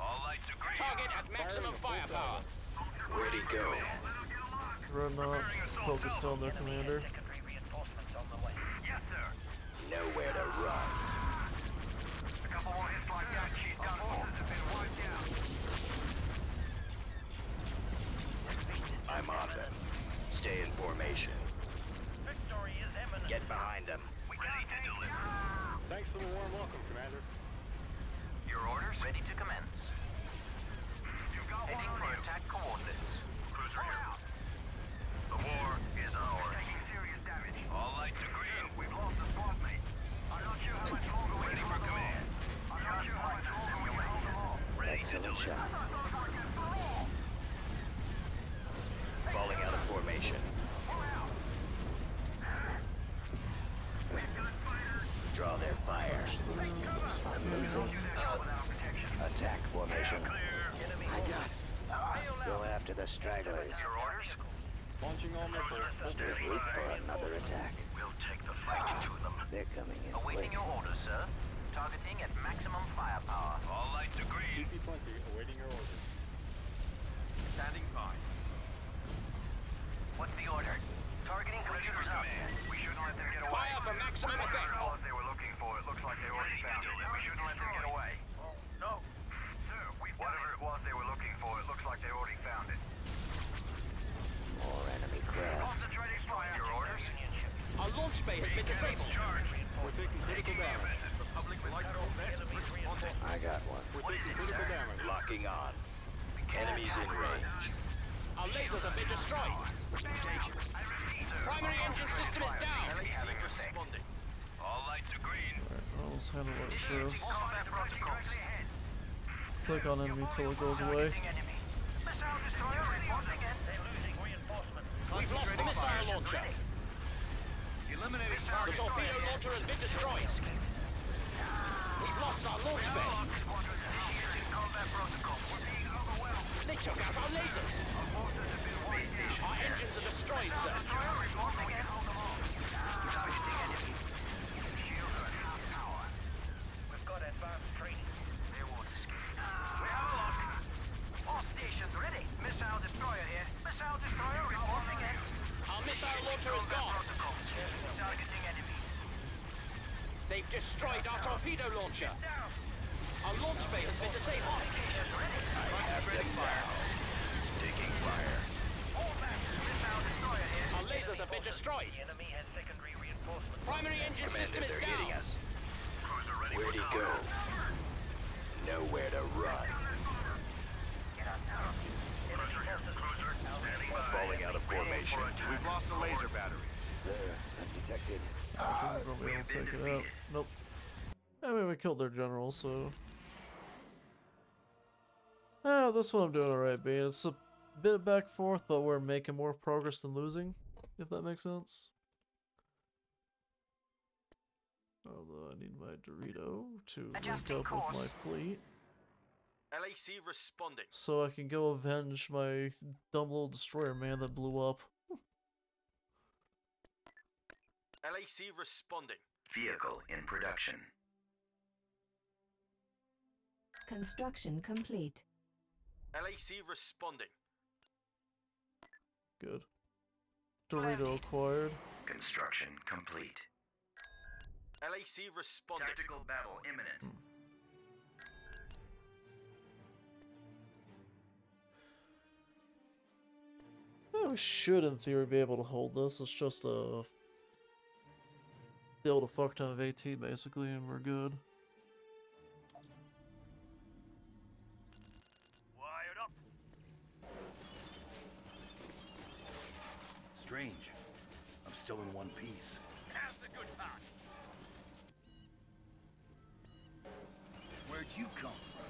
All lights are green. Target at maximum firepower. Where'd he go? Dreadnought focused on their commander. Secondary reinforcements on the way. Yes, sir. Nowhere to run. A couple more hits like that, she's done for. have been wiped out. I'm on them. Stay in formation. Victory is imminent. Get behind them. Ready to deliver. Thanks for the warm welcome, Commander. Your orders? Ready to commence. You've got one Heading on for you. attack coordinates. Cruiser here. The war is ours. Taking serious damage. All lights are green. We've lost a squad mate. I'm not sure how much longer we Ready can for hold them all. command. I'm not sure how much longer we can hold them all. Ready to Excellent deliver. shot. Falling out of formation. Draw their fire. Attack formation. I got it. Go after the stragglers. Your orders? Launching all missiles. Full We'll speed. wait for another attack. We'll take the fight to them. They're coming in Click on enemy till it goes away. Targeting enemy. Missile destroyer reporting in. They're losing reinforcements. We've lost the missile launcher. Eliminating The target. torpedo launcher has been destroyed. We've lost our launch bay. Initiating combat protocols. We're being overwhelmed. They took out our lasers. Our forces have been wiped out. Our engines are destroyed, sir. Destroyer reporting in. Hold them all. Targeting enemy. Shields are at half power. We've got advanced training. They won't escape. We have a lock. All stations ready. Missile destroyer here. Missile destroyer reporting in. Our missile launcher is gone. Targeting enemy. They've destroyed our torpedo launcher. Our launch bay has been disabled. All stations ready. I have them down. Taking fire. Missile destroyer here. Our lasers have been destroyed. The enemy has secondary reinforcements. Primary engine Commander, system is they're hitting down. us. Cruiser ready Where'd he for go? combat. Nowhere to run. Cruiser here. Cruiser standing by. Falling out of formation. We've lost the laser battery. There, undetected. I think we're gonna be able to take it out. Nope. I mean, we killed their general, so. Ah, this one I'm doing alright, Bean. It's a bit back and forth, but we're making more progress than losing, if that makes sense. Although I need my Dorito to link Adjusting up with my fleet, LAC responding. so I can go avenge my dumb little destroyer man that blew up. <laughs> LAC responding. Vehicle in production. Construction complete. LAC responding. Good. Dorito acquired. Construction complete. LAC responding. Tactical battle imminent. Hmm. Yeah, we should, in theory, be able to hold this. It's just a build a fuck ton of AT basically, and we're good. Wired up. Strange. I'm still in one piece. How's the good part? Where'd you come from?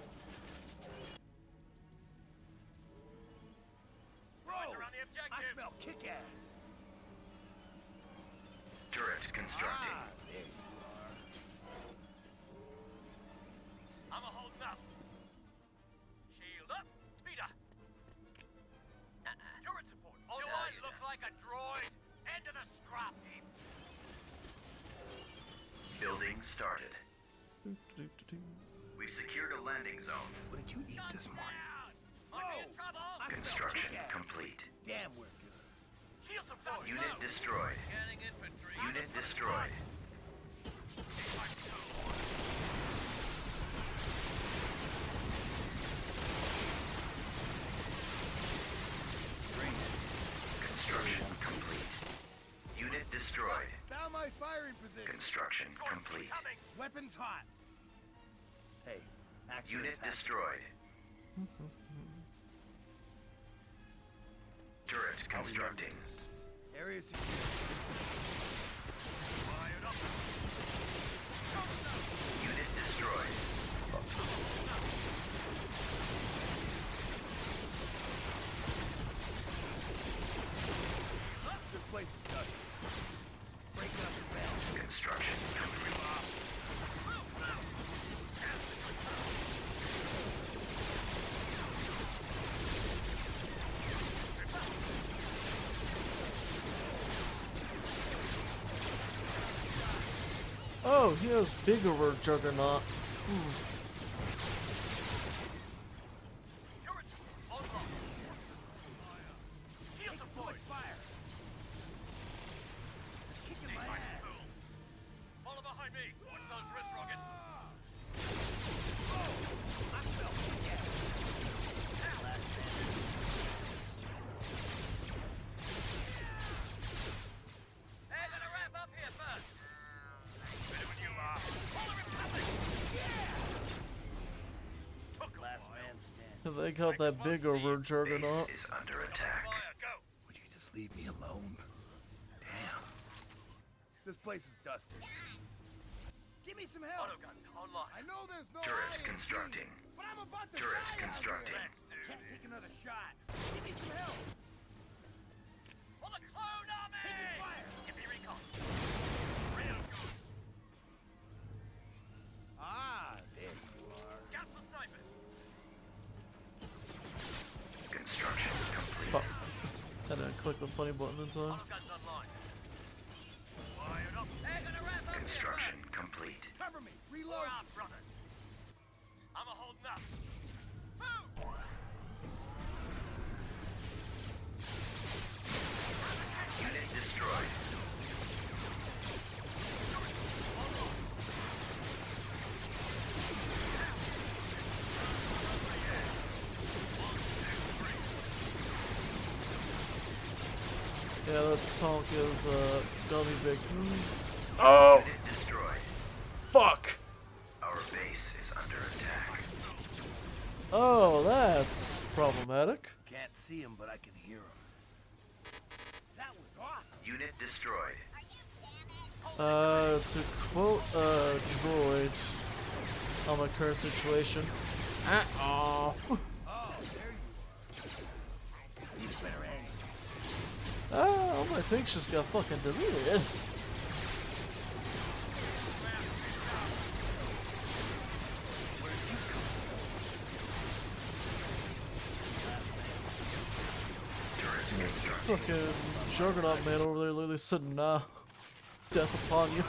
Bro, around the objective. I smell kick-ass. Turret. Ah, there you are. I'm a holding up. Shield up. Speeder. Uh-uh. Turret support. Do I look like a droid? End of the scrap heap. Building started. We've secured a landing zone. What did you eat this morning? Might be in trouble. I smell Construction complete. Damn, we're good. Shield deployed. Unit destroyed. Unit destroyed. Construction complete. Unit destroyed. Found my firing position. Construction complete. Weapons hot. Hey, accidents Unit happen. destroyed. <laughs> Turret constructing. Area secure. Wired up. Unit destroyed. This place is dusty. Break up the bell. Construction complete. Oh, he has bigger of a juggernaut. Hmm. Shield deployed. Fire. Kicking my ass. Follow behind me. Watch those wrist rockets. I smell kick-ass. Last man. They're gonna wrap up here first. Ready when you are. Pull the Republic. Took 'em. Last man standing. They got that big over juggernaut. Base is under attack. Would you just leave me alone? Damn. This place is dusty. Give me some help. Autoguns online. I know there's no Turret constructing. But I'm about to Turret constructing. Up Construction complete. Cover me. Reload. our brothers. Tonk is uh, gonna be big. Oh! Unit destroyed. Fuck! Our base is under attack. Oh, that's problematic. Can't see him, but I can hear him. That was awesome. Unit destroyed. Uh, to quote uh, droid on my current situation. Ah, oh. Oh, there you are. Need a better angle. My tanks just got fucking deleted. Fucking Juggernaut man over there literally said nah. Uh, death upon you.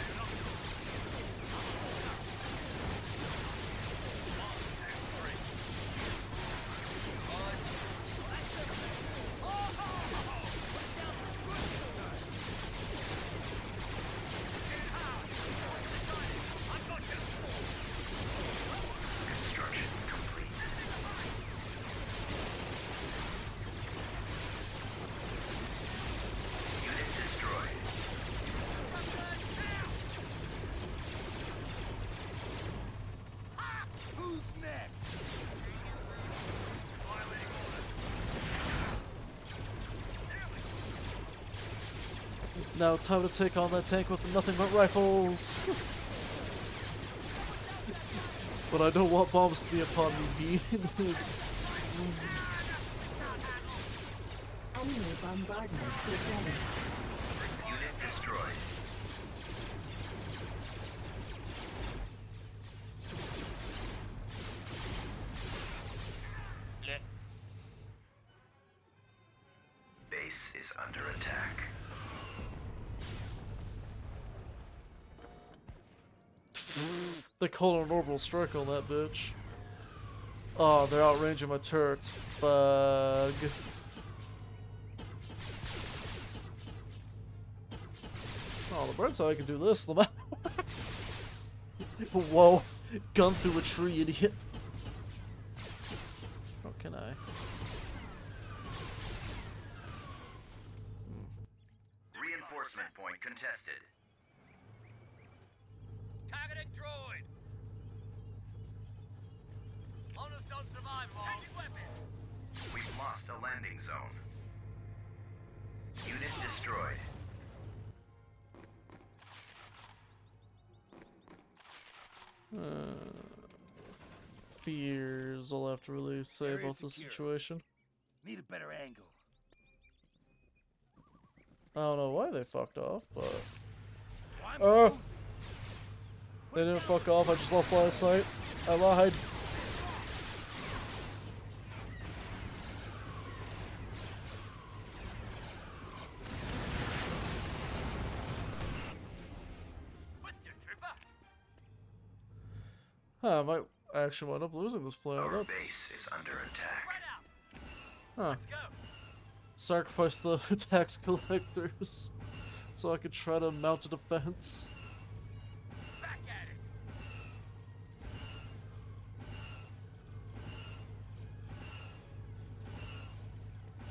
Construction complete. Unit destroyed. Who's next? Now time to take on that tank with nothing but rifles. but I don't want bombs to be upon me. <laughs> it's... Enemy bombardment. Strike on that bitch. Oh, they're outranging my turrets. Bug. Oh, the bright side I can do this. <laughs> Whoa, gun through a tree, idiot. Say Area about the situation. Need a better angle. I don't know why they fucked off, but... I'm Oh! Uh. closing. They didn't fuck off, I just lost line of sight. I lied. With you, trooper. Huh, I might actually wind up losing this planet. Our That's... base is under attack. Huh. Let's. Sacrifice the <laughs> tax collectors so I could try to mount a defense. Back at it.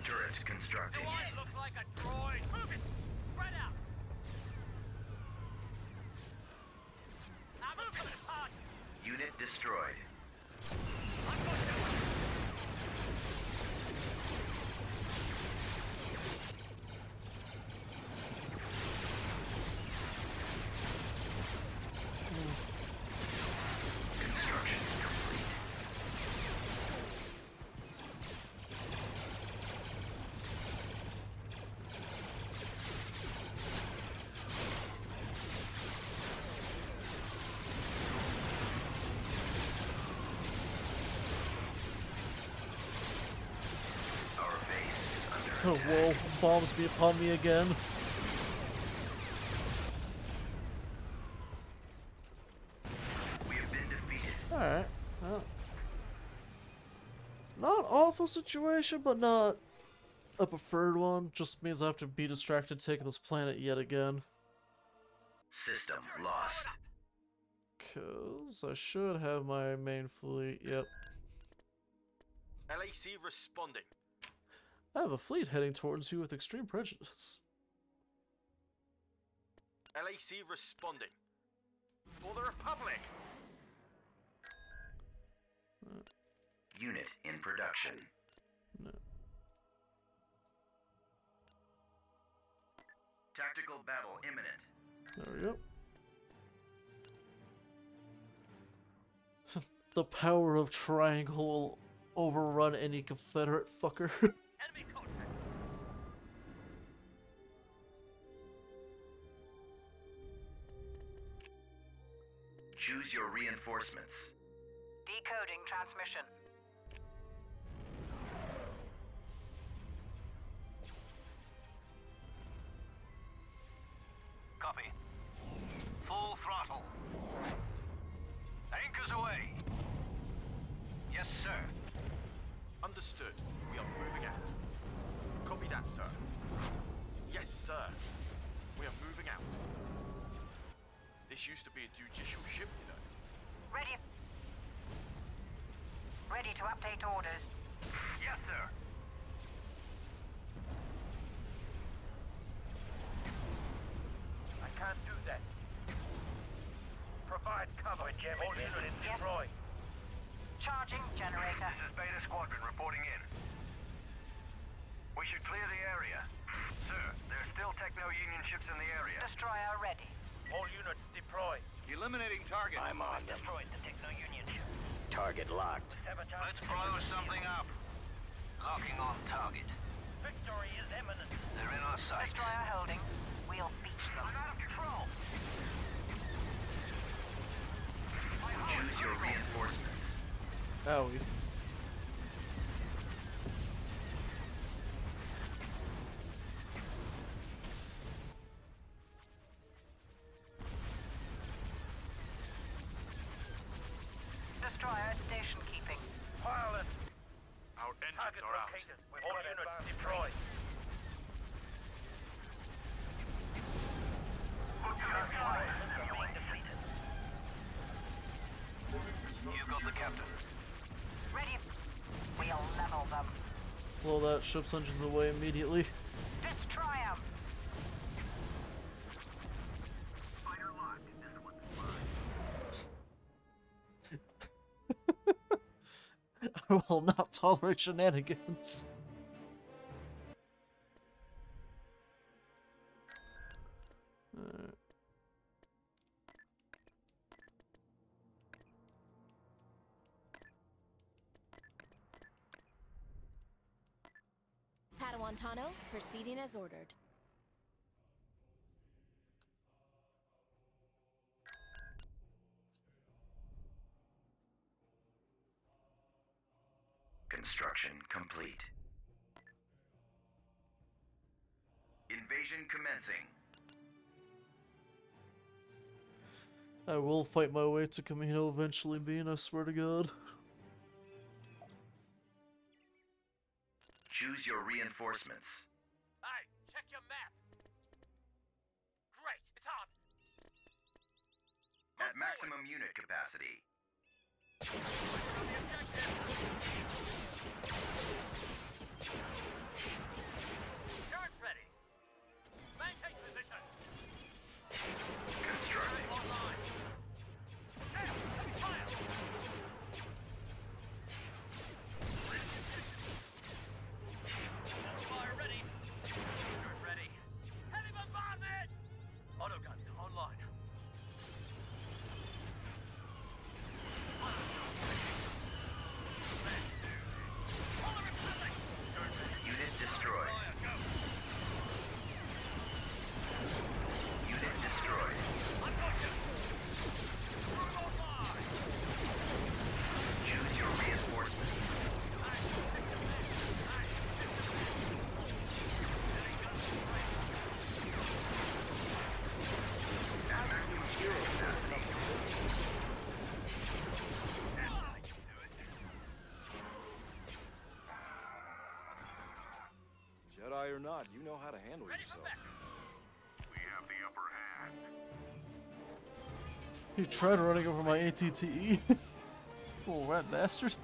Turret constructing. The one looks like a droid. Move it. Spread out. Now move to the target. Unit destroyed. I'm going to Construction complete. Our base is under Oh, attack. be upon me again. We have been defeated. Alright, well. Not awful situation, but not a preferred one. Just means I have to be distracted taking this planet yet again. System lost. Cause I should have my main fleet, yep. LAC responding. I have a fleet heading towards you with extreme prejudice. LAC responding. For the Republic! Unit in production. No. Tactical battle imminent. There we go. <laughs> the power of triangle will overrun any Confederate fucker. <laughs> Choose your reinforcements. Decoding transmission. Update orders. Yes, sir. I can't do that. Provide cover. All units deploy. Charging generator. This is Beta Squadron reporting in. We should clear the area. Sir, there's still Techno-Union ships in the area. Destroyer ready. All units deploy. Eliminating target. I'm on them. Destroyed the Techno-Union ship. Target locked. Sabotage. Let's blow something up. Locking on target. Victory is imminent. They're in our sight. Destroyer holding. We'll beach them. I'm out of control. Choose your reinforcements. Oh, Owie. That ship's engines away immediately. Destroy them. <laughs> I will not tolerate shenanigans. Commencing. I will fight my way to Kamino eventually being, I swear to god. Choose your reinforcements. Hey, check your map. Great, it's on. At maximum unit capacity. He tried running over my ATTE. <laughs> Little rat bastard.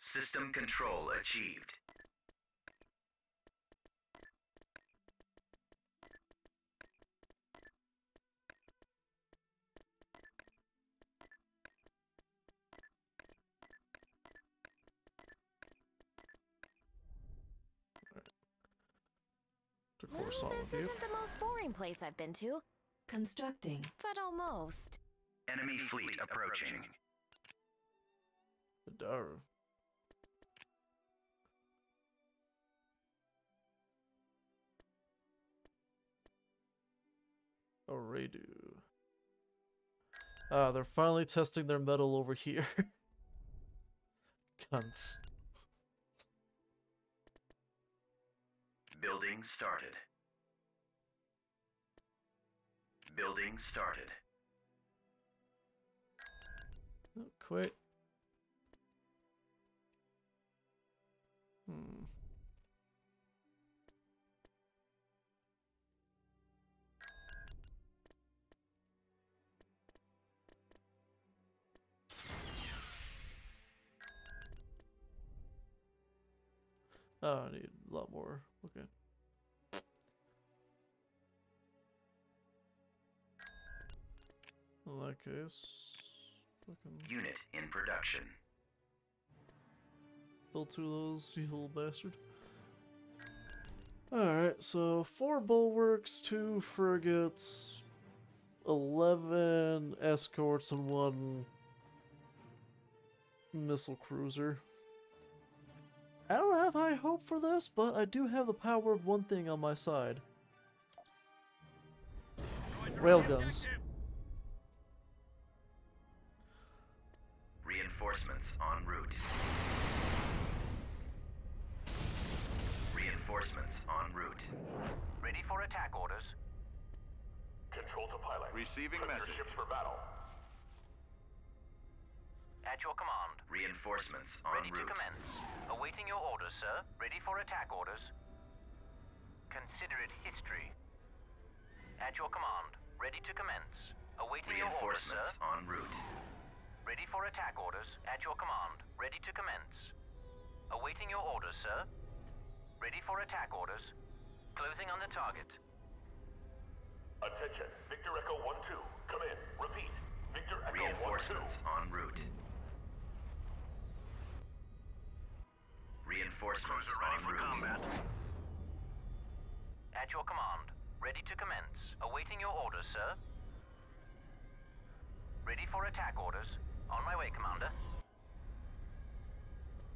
System control achieved. To all Well, of this isn't the most boring place I've been to, Constructing. but almost. Enemy fleet approaching. The Adaru. A Radu. Ah, they're finally testing their mettle over here. <laughs> Cunts. Building started. Building started. Not quite. Hmm. Oh, I need a lot more. Okay. In that case, fucking Unit in production. build two of those, you little <laughs> bastard. Alright, so four bulwarks, two frigates, eleven escorts, and one missile cruiser. I don't have high hope for this, but I do have the power of one thing on my side. Railguns. Reinforcements en route. Reinforcements en route. Ready for attack orders. Control to pilot. Receiving Prep message. Your ships for battle. At your command. Reinforcements en Ready to commence. Awaiting your orders, sir. Ready for attack orders. Consider it history. At your command. Ready to commence. Awaiting your orders, sir. Reinforcements en route. Ready for attack orders. At your command. Ready to commence. Awaiting your orders, sir. Ready for attack orders. Closing on the target. Attention. Victor Echo 1-2. Come in. Repeat. Victor Echo 1-2. Reinforcements en route. Reinforcements en route. combat. At your command. Ready to commence. Awaiting your orders, sir. Ready for attack orders. On my way, Commander.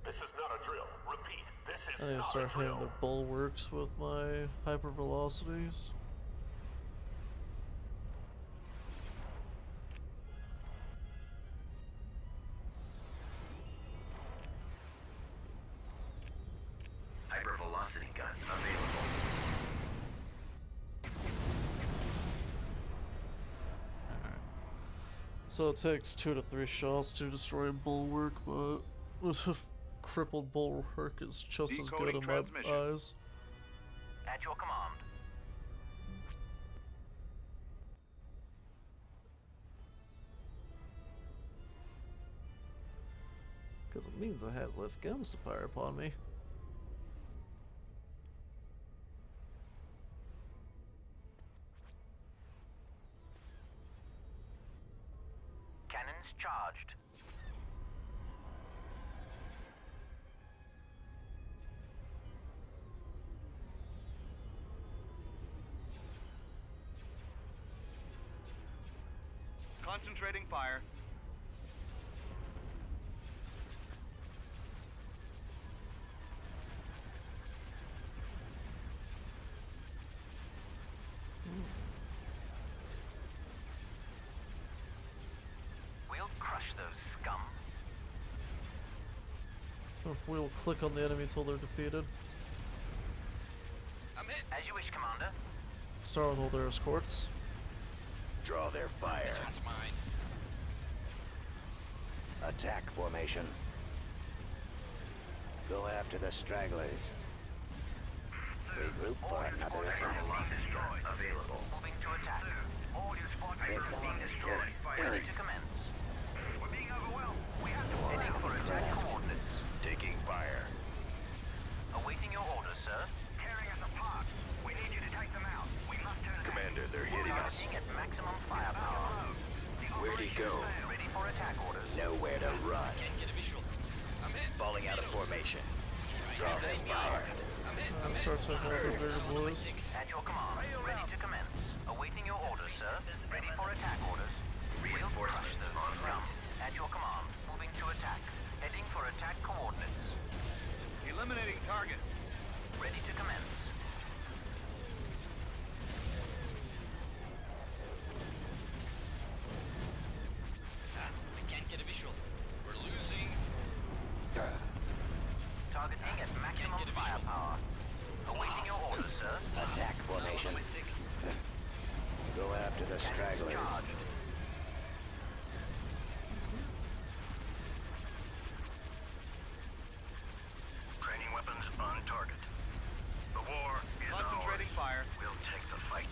This is not a drill. Repeat. This is I need to start hitting the bulwarks with my hypervelocities. So it takes two to three shots to destroy a bulwark, but a <laughs> crippled bulwark is just as good in my eyes. At your command. Because it means I have less guns to fire upon me. Charged. Concentrating fire. We'll crush those scum. If we'll click on the enemy until they're defeated. I'm hit. As you wish, Commander. Start with all their escorts. Draw their fire. This one's mine. Attack formation. Go after the stragglers. Regroup for another attack. Hypervelocity gun available. Moving to attack. All your squad Big members being destroyed. Ready to commence. Fire. Awaiting your orders, sir. tearing us apart. We need you to take them out. We must turn attack. Commander, they're hitting us. Charging at maximum firepower. Where'd he go? Ready for attack orders. Nowhere to run. Can't get a visual. I'm hit. Falling out of formation. Draw their fire. I'm hit. Uh, start taking out the bigger boys. At your command. Ready to commence. Awaiting your orders, sir. Ready for attack orders. Reinforcements We'll en crush those scum. route. At your command. Moving to attack. Heading for attack coordinates. Eliminating target. Concentrating fire. We'll take the fight.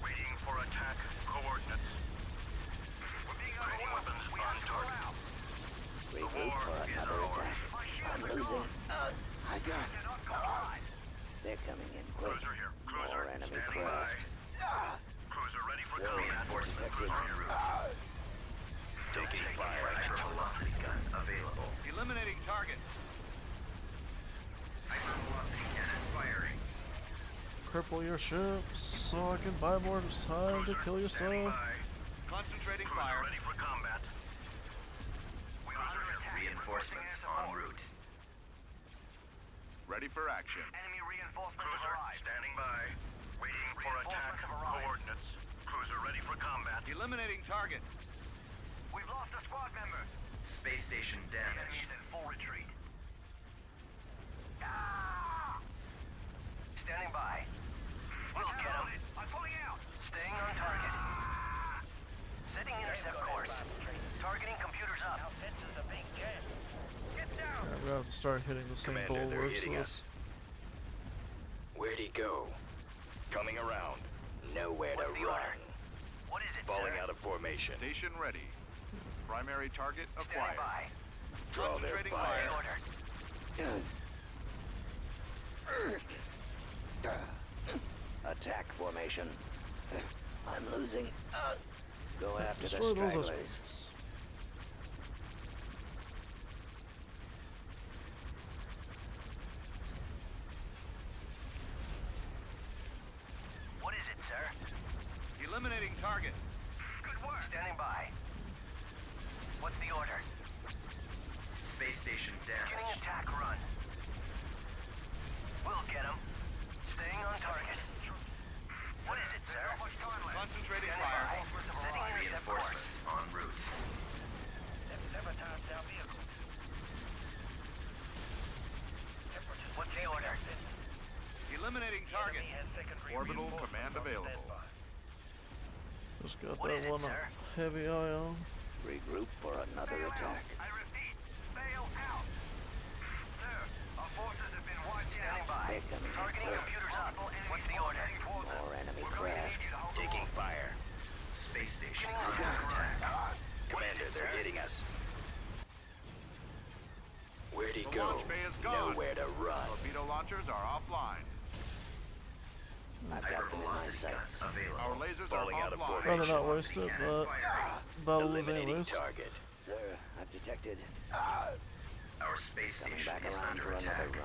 Waiting for attack coordinates. We're being training weapons we on target. Regroup for another attack. I'm losing. Uh, I got They're coming in quick. Cruiser here. Cruiser, More enemy standing by. craft. Cruiser ready for Warrior combat. force detected. en route. Ah. Taking fire. Velocity gun available. Eliminating target. Hypervelocity cannon firing. Cripple your ships so I can buy more time to kill your Standing stuff. by. Concentrating Cruiser fire. ready for combat. Cruiser here. Reinforcements en route. Ready for action. Enemy reinforcements Cruiser standing by. Waiting for attack coordinates. Cruiser ready for combat. Eliminating target. We've lost a squad member. Space station damaged. in full retreat. Ah! Standing by. We'll get him. I'm pulling out. Staying on target. Setting intercept course. Targeting computers up. Now fences are being jammed. Get down. Yeah, we're gonna have to start hitting the same Commander, they're hitting so us. Where'd he go? Coming around. Nowhere What's to the run. order? What is it, Falling sir? out of formation. Station ready. Primary target Standing acquired. by. Draw their Concentrating fire. fire. Order. Attack formation. <laughs> I'm losing. Go after the Destroy those stragglers. What is it, sir? Eliminating target. Good work. Standing by. What's the order? Space station Beginning damaged. attack run. We'll get him. Staying on target. What is it, sir? Concentrating Standing fire. by. Setting intercept course. Reinforcements en route. What's the order? Eliminating target. Orbital command available. Just got What that is it, one sir? heavy eye on. Regroup for another attack. I repeat, bail out. Sir, our forces have been wiped Standing out. by. They're coming in Targeting quick. computers up. What's the order? More enemy craft. Taking fire. Space station Beginning under attack attack. Commander, they're hitting us. Where'd he The go? launch bay is gone. Nowhere to run. Torpedo launchers are offline. I've got them in my sights. Our lasers Falling are out of offline. Rather not waste it, but battle is Eliminating anyways. target. Sir, I've detected. Our space Coming station back is around under for another attack.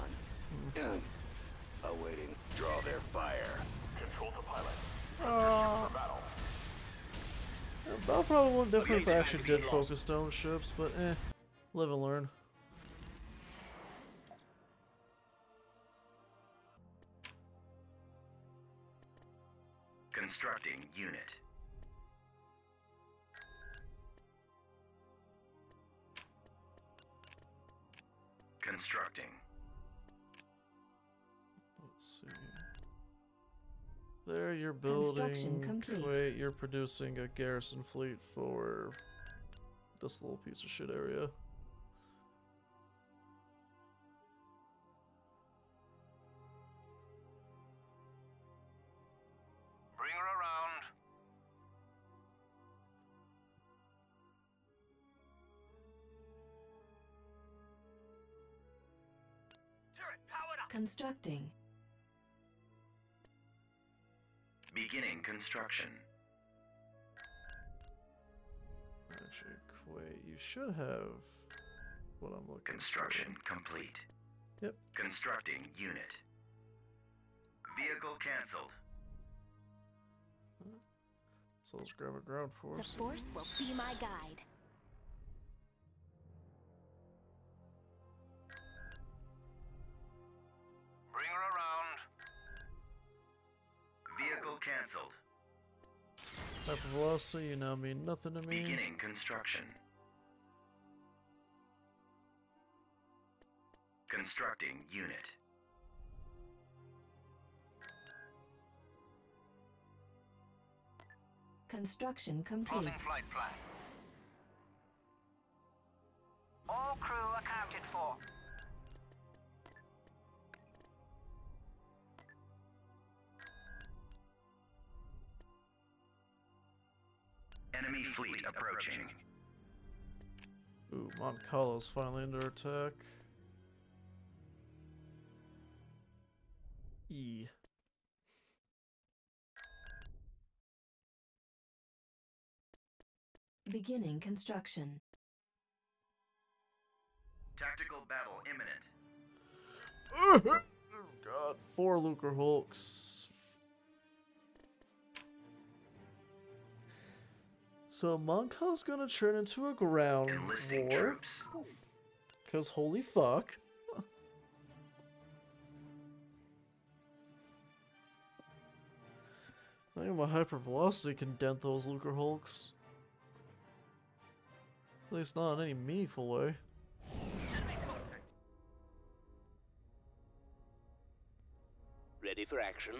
run. <clears throat> Awaiting. Draw their fire. Control to pilot. Uh, Battle. Battle probably wouldn't different if I actually did focus stone ships, but eh, live and learn. Constructing unit. Constructing. Let's see. There, you're building. complete. Wait, you're producing a garrison fleet for this little piece of shit area. Constructing. Beginning construction. Actually, wait, you should have what I'm looking Construction complete. Yep. Constructing unit. Vehicle cancelled. Hmm. So let's grab a ground force. The force. Force will be my guide. Bring her around. Vehicle cancelled. Hypervelocity, you now mean nothing to me. Beginning construction. Constructing unit. Construction complete. Plotting flight plan. All crew accounted for. Enemy fleet approaching. Ooh, Mon Cala's finally under attack. E. Beginning construction. Tactical battle imminent. oh <laughs> god, four Lucrehulks. So Mon Cala's gonna turn into a ground Enlisting war. troops. Cause holy fuck. I think my hypervelocity can dent those Lucrehulks. At least not in any meaningful way. Ready for action.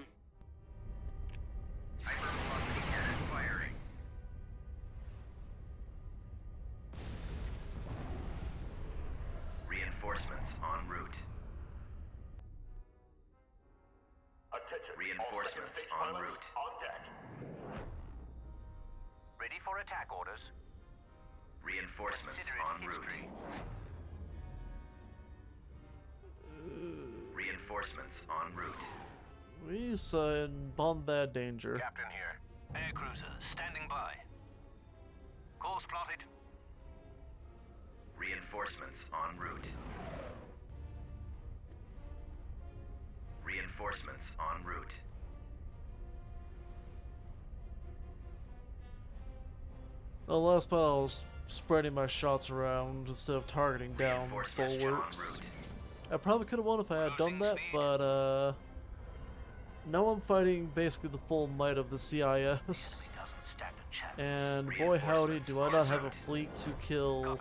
We in bombard danger. Captain here. Air cruiser standing by. Course plotted. Reinforcements en route. Reinforcements en route. The last part I was spreading my shots around instead of targeting down Reinforcements en bulwarks. I probably could have won if I had done that, speed. but uh, now I'm fighting basically the full might of the CIS. And boy howdy, do I not have a fleet to kill.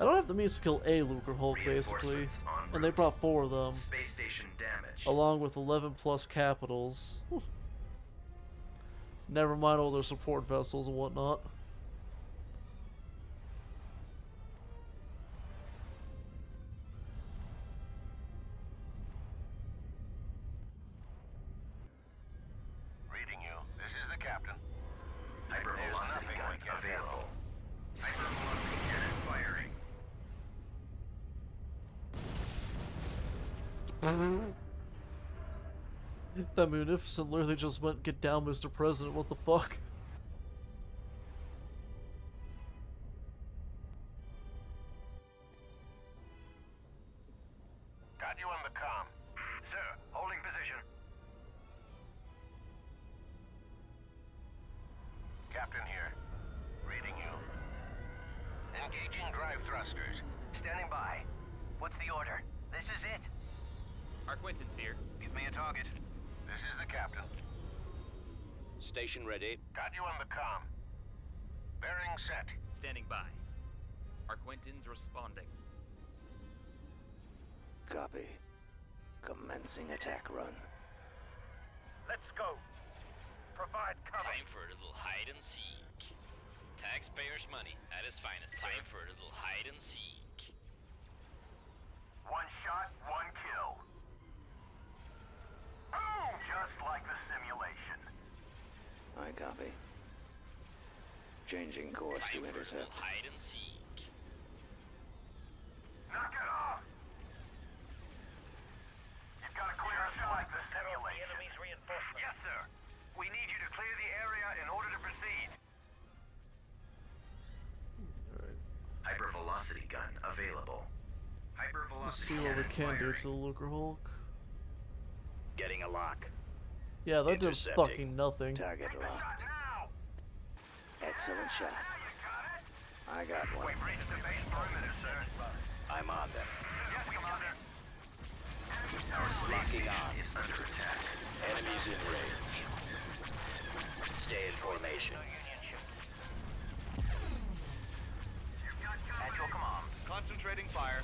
I don't have the means to kill a Lucrehulk basically, and they brought four of them, Space station damaged. along with 11 plus capitals. Never mind all their support vessels and whatnot. That Munificent literally just went, get down, Mr. President, what the fuck? Changing course to intercept. hide and seek. Knock it off. You've got to clear us like the simulation. enemy's reinforcements. Yes, sir. We need you to clear the area in order to proceed. All right. Hypervelocity gun available. Hypervelocity Let's see what we can do to the Lucrehulk. Getting a lock. Yeah, that did Intercepting. fucking nothing. Target locked. Excellent shot. I got one. We've reached the base perimeter, sir. I'm on them. Yes, Commander. Our Locking on. is under attack. Enemies in range. Stay in formation. At your command. Concentrating fire.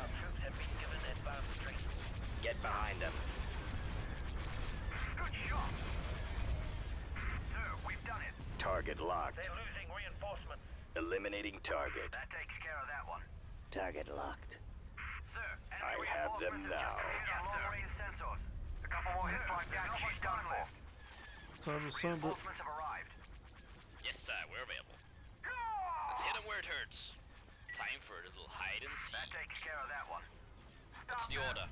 Our troops have been given advanced training. Get behind them. Good shot. We've done it. Target locked. They're losing reinforcements. Eliminating target. That takes care of that one. Target locked. Sir, I have them now. Yes, sir. A couple more hits like that, she's done for. Time to assemble. Reinforcements have arrived. Yes, sir. We're available. Let's hit him where it hurts. Time for a little hide and seek. That takes care of that one. Stop That's the order.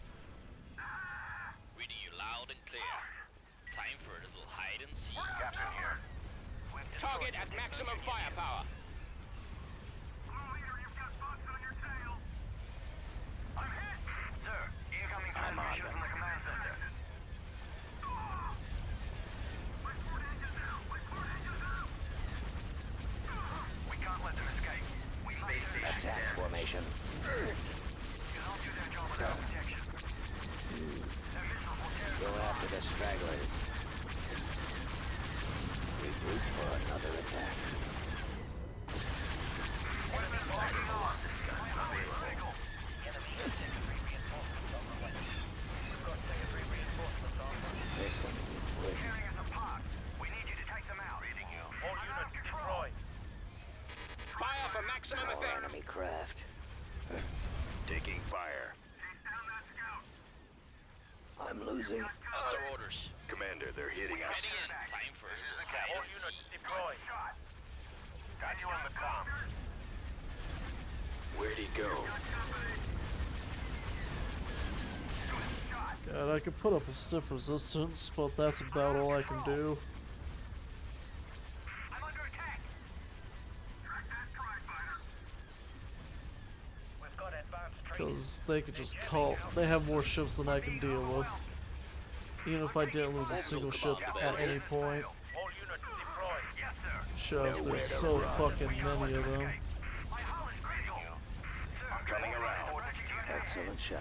Ah! Reading you loud and clear. Time for a little hide and seek. Captain here. Target at maximum firepower. I could put up a stiff resistance, but that's about all I can do. Because they could just call. They have more ships than I can deal with. Even if I didn't lose a single ship at any point. Shucks, there's so fucking many of them. Excellent shot.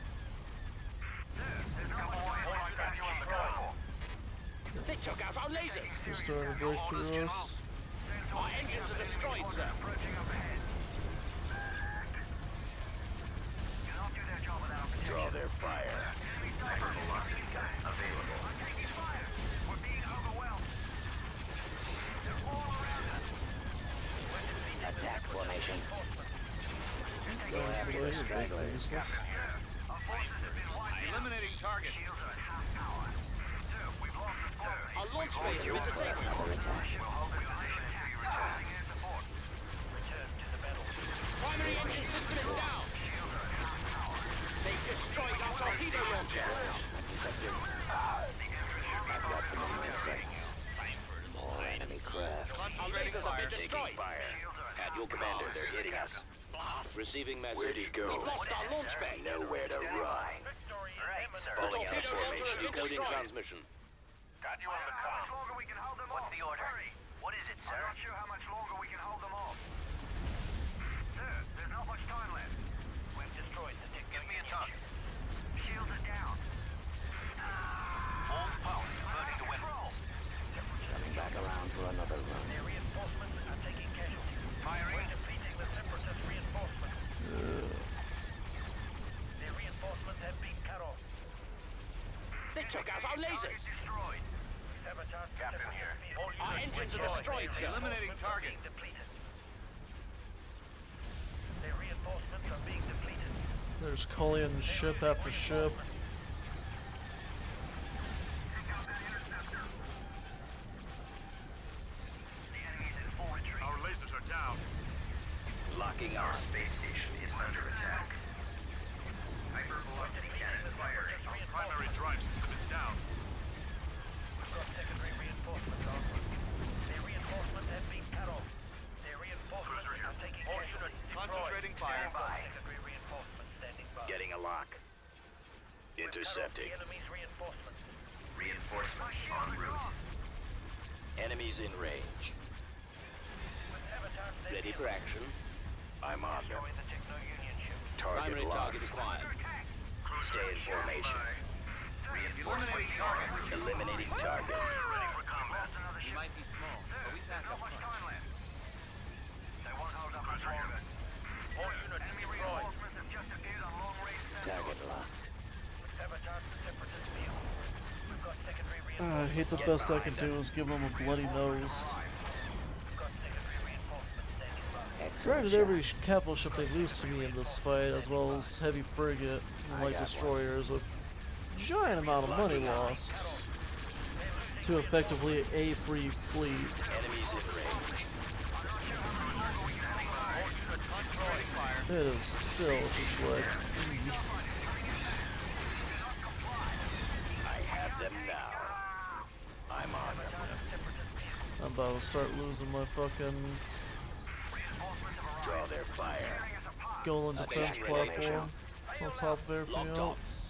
They took out our lasers. Just trying to break us. Our engines are destroyed, sir. Draw their fire. Velocity gun available. Attack formation. Go after the stragglers target. Our launch bay has been disabled. Primary engine system is down. They destroyed our torpedo launcher. I've got them on my sights. All enemy craft. Our lasers have been destroyed. At your commander, they're hitting us. Receiving message. Where'd he go? We've lost our launch bay. Nowhere to run. Falling transmission. What's the order? What is it, sir? Eliminating target. Their reinforcements are being depleted. There's Cullion ship after ship. Hate the best I can do is give them a bloody nose. Granted, every capital ship they lose to me in this fight, as well as heavy frigate and light destroyers, a giant amount of money lost to effectively a free fleet. Enemies in range. It is still just like. mm. I have them now. I'm on them. I'm about to start losing my fucking Draw their fire. Golan defense Attack ready. platform on top of everything Locked on. else.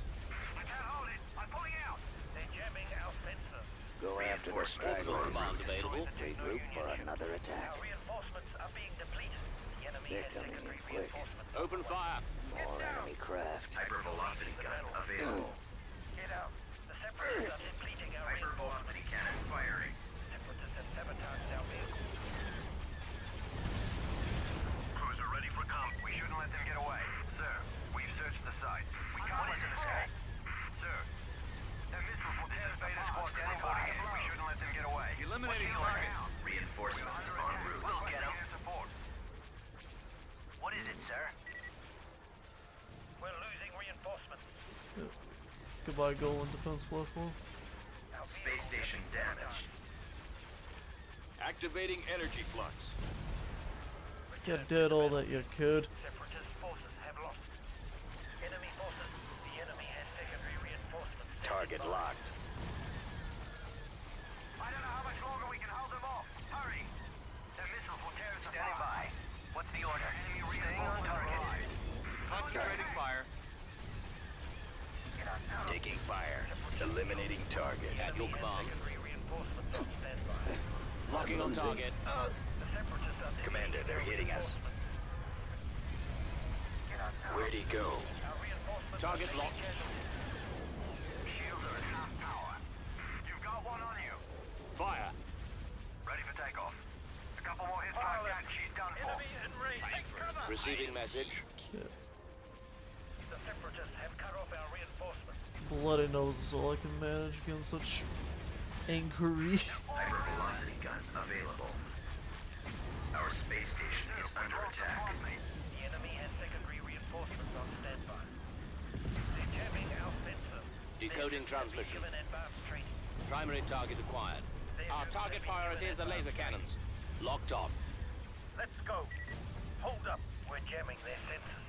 Go after the Orbital stragglers. command available. Regroup for another attack. They're coming in quick. Open fire. More enemy craft. Hypervelocity gun available. Get out. The Separatists are depleting our Hypervelocity cannon firing. Separatists have sabotaged our vehicle. Cruiser ready for comp. We shouldn't let them get away. Sir, we've searched the site. We can't let them escape. Sir, a missile from the Beta squad standing by. We shouldn't let them get away. Eliminating What's target. going on? Reinforcements en route. We'll get 'em. Support. What is it, sir? We're losing reinforcements. Goodbye, Golan defense platform. Our Space station damaged. Activating energy flux. You did all that you could. Separatist forces have lost. Enemy forces. The enemy has secondary reinforcements. standing Target by. locked. I don't know how much longer we can hold them off. Hurry. The missiles will tear us Standing apart. by. What's the order? Enemy Staying on target. Concentrating fire. Taking fire. Eliminating target. At your command. Secondary reinforcements on standby. Locking on target. The Commander, they're hitting us. Where'd he go? Target locked. Shields are at half power. You've got one on you. Fire. Ready for takeoff. A couple more hits like that, she's done for. Enemy in range. Take cover. Receiving message. The Separatists have cut off our reinforcements. Bloody nose is all I can manage against such inquiry. Hypervelocity gun available. Our space station is under attack. The enemy has secondary reinforcements on standby. They're jamming our sensor. Decoding transmission. Given advanced training. Primary target acquired. Our target priority is the laser cannons. Locked on. Let's go. Hold up. We're jamming their sensors.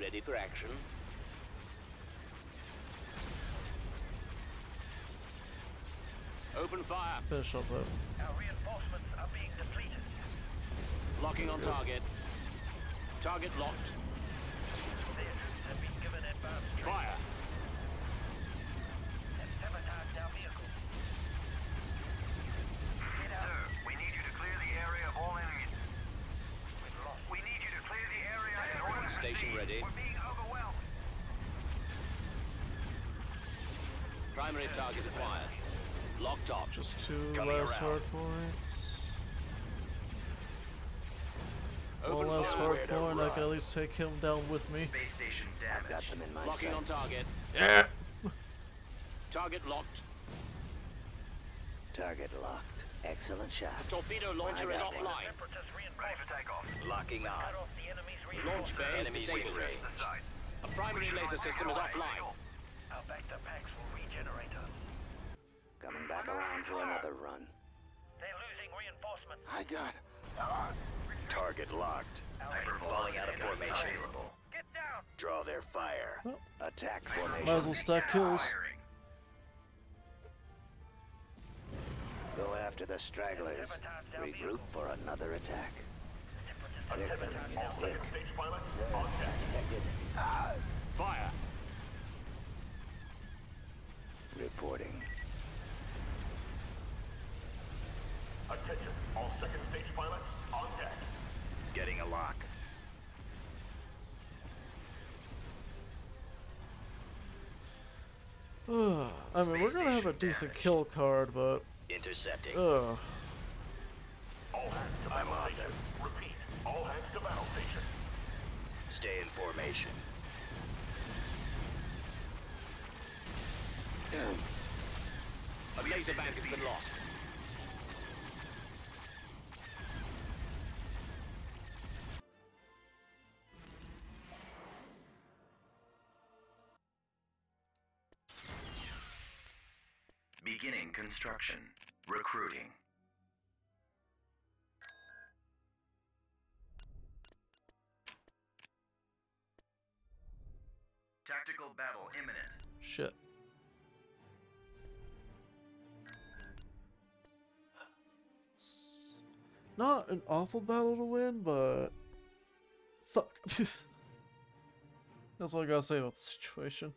Ready for action. Open fire. Finish up that. Our reinforcements are being depleted. Locking on target. Target locked. Their troops have been given advanced training Fire. and sabotaged our vehicle. Get out. Sir, we need you to clear the area of all enemies. We've lost. We need you to clear the area in order to Station ready. We're being overwhelmed. Primary target acquired. Locked on. Just two Coming last around. hard points. Open One last hard point, I can at least take him down with me. Space station I've got them in my Locking on target. Yeah. Target locked. Target locked. Excellent shot. Torpedo launcher is offline. Separatists Ready reinforced. Locking on. Cut off the enemy's Launch bay Enemies disabled. within The. A primary laser system is offline. Our back-to packs will regenerate us. Coming back around for another run. They're losing reinforcements. I got. Target locked. Falling out of formation. Get down. Draw their fire. Attack Might as formation. well stack kills. Go after the stragglers. Regroup for another attack. They're coming in quick. Detected. Fire. Reporting. Attention, all second stage pilots on deck. Getting a lock. Ugh. <sighs> I mean, we're gonna have a decent kill card, but Intercepting. ugh. All hands to battle station. Repeat, all hands to battle station. Stay in formation. A laser bank has been lost. Beginning construction. Recruiting. Tactical battle imminent. Shit. Not an awful battle to win, but fuck. <laughs> That's all I gotta say about the situation.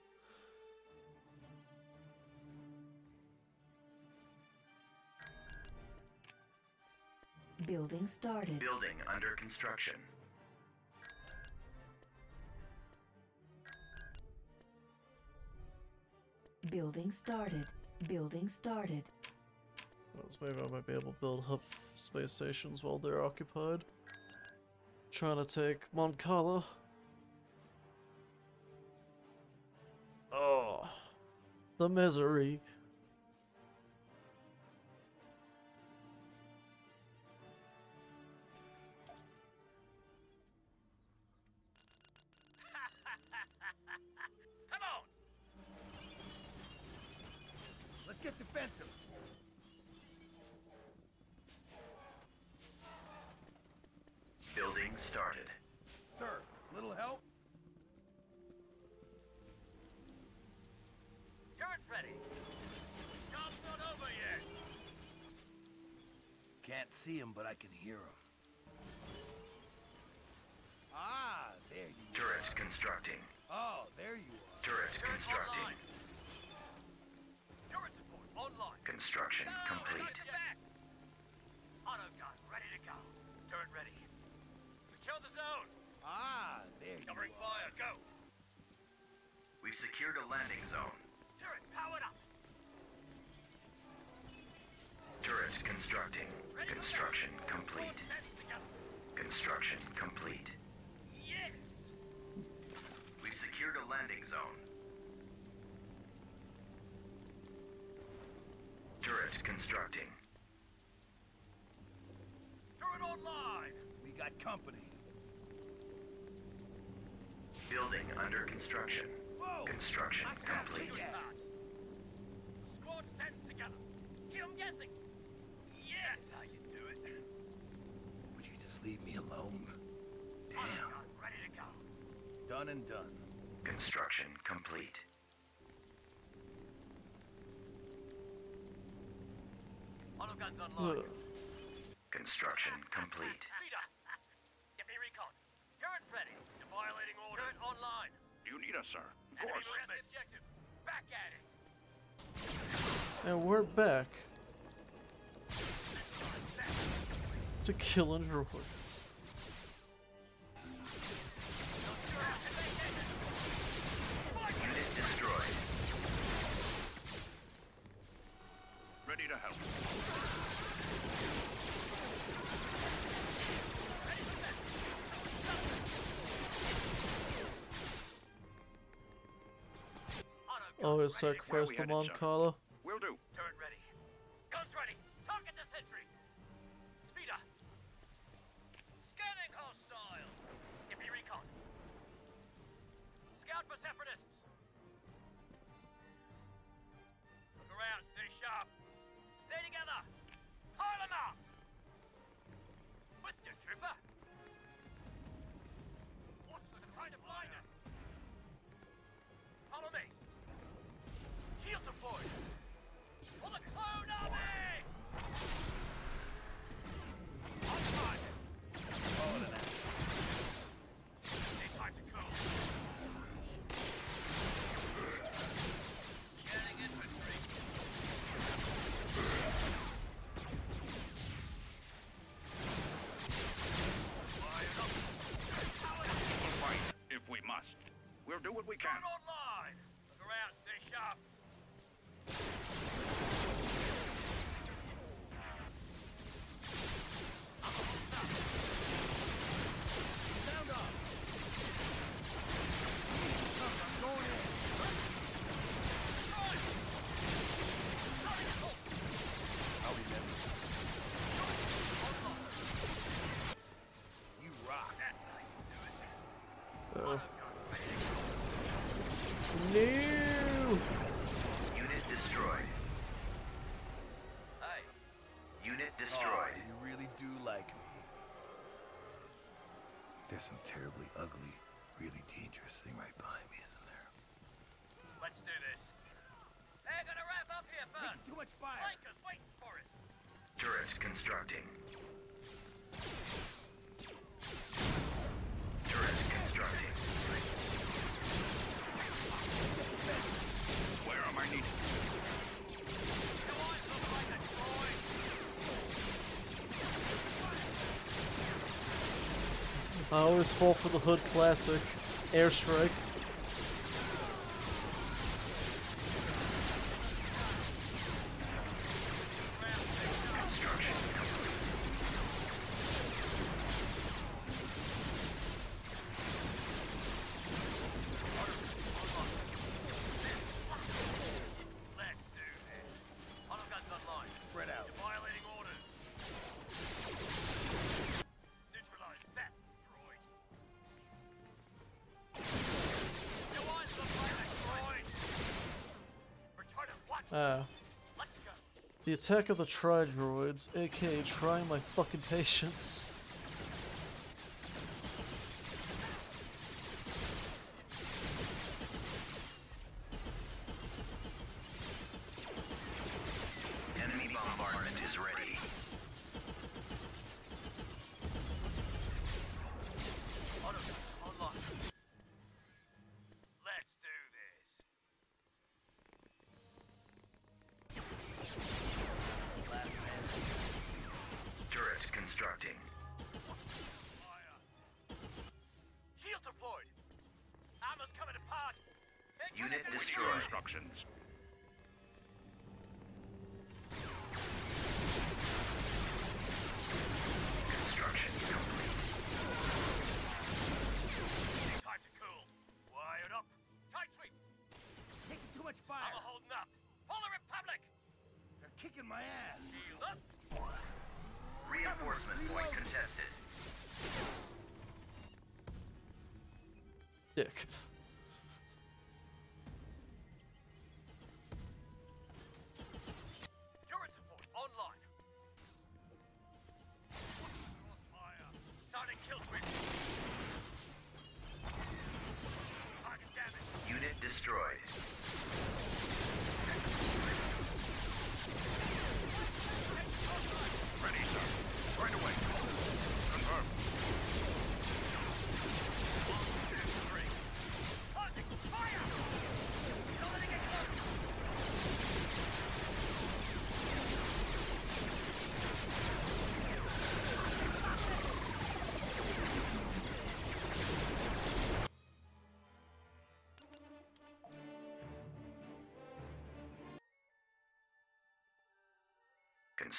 Building started. Building under construction. Building started. Building started. Well, so maybe I might be able to build hub space stations while they're occupied. Trying to take Mon Cala. Oh, the misery. Get defensive. Building started. Sir, little help? Turret ready. Job's not over yet. Can't see him, but I can hear him. Ah, there you Turret constructing. Oh, there you are. Turret constructing. online. Turret support online. Construction Go, complete. I got your back. Auto gun ready to go. Turret ready. Secure the zone. Ah, there you Covering are. fire. Go. We've secured a landing zone. Turret powered up. Turret constructing. Ready. Construction complete. Construction complete. Turret constructing. Turret online. We got company. Building under construction. Whoa! Construction I complete. to your pass. Squad stands together. Keep 'em guessing. Yes. That's how you do it. Would you just leave me alone? Auto Damn. gun ready to go. Done and done. Construction complete. Guns online. Ugh. Construction complete. Speeder. Get me recon. Turret ready. You're violating orders. Turret online. You need us, sir. Enemy marine the objective. Back at it. And we're back to killing droids. Unit destroyed. Ready to help. Always sacrifice the sir? Mon Cala. Will do. Terribly ugly, really dangerous thing right behind me, isn't there? Let's do this. They're gonna wrap up here first. Too much fire. Flankers waiting for us. Turret constructing. Turret constructing. Where am I needed? Always fall for the Hood classic airstrike. Attack of the Tri-Droids, aka trying my fucking patience. My ass. Reinforcement point contested. Dick.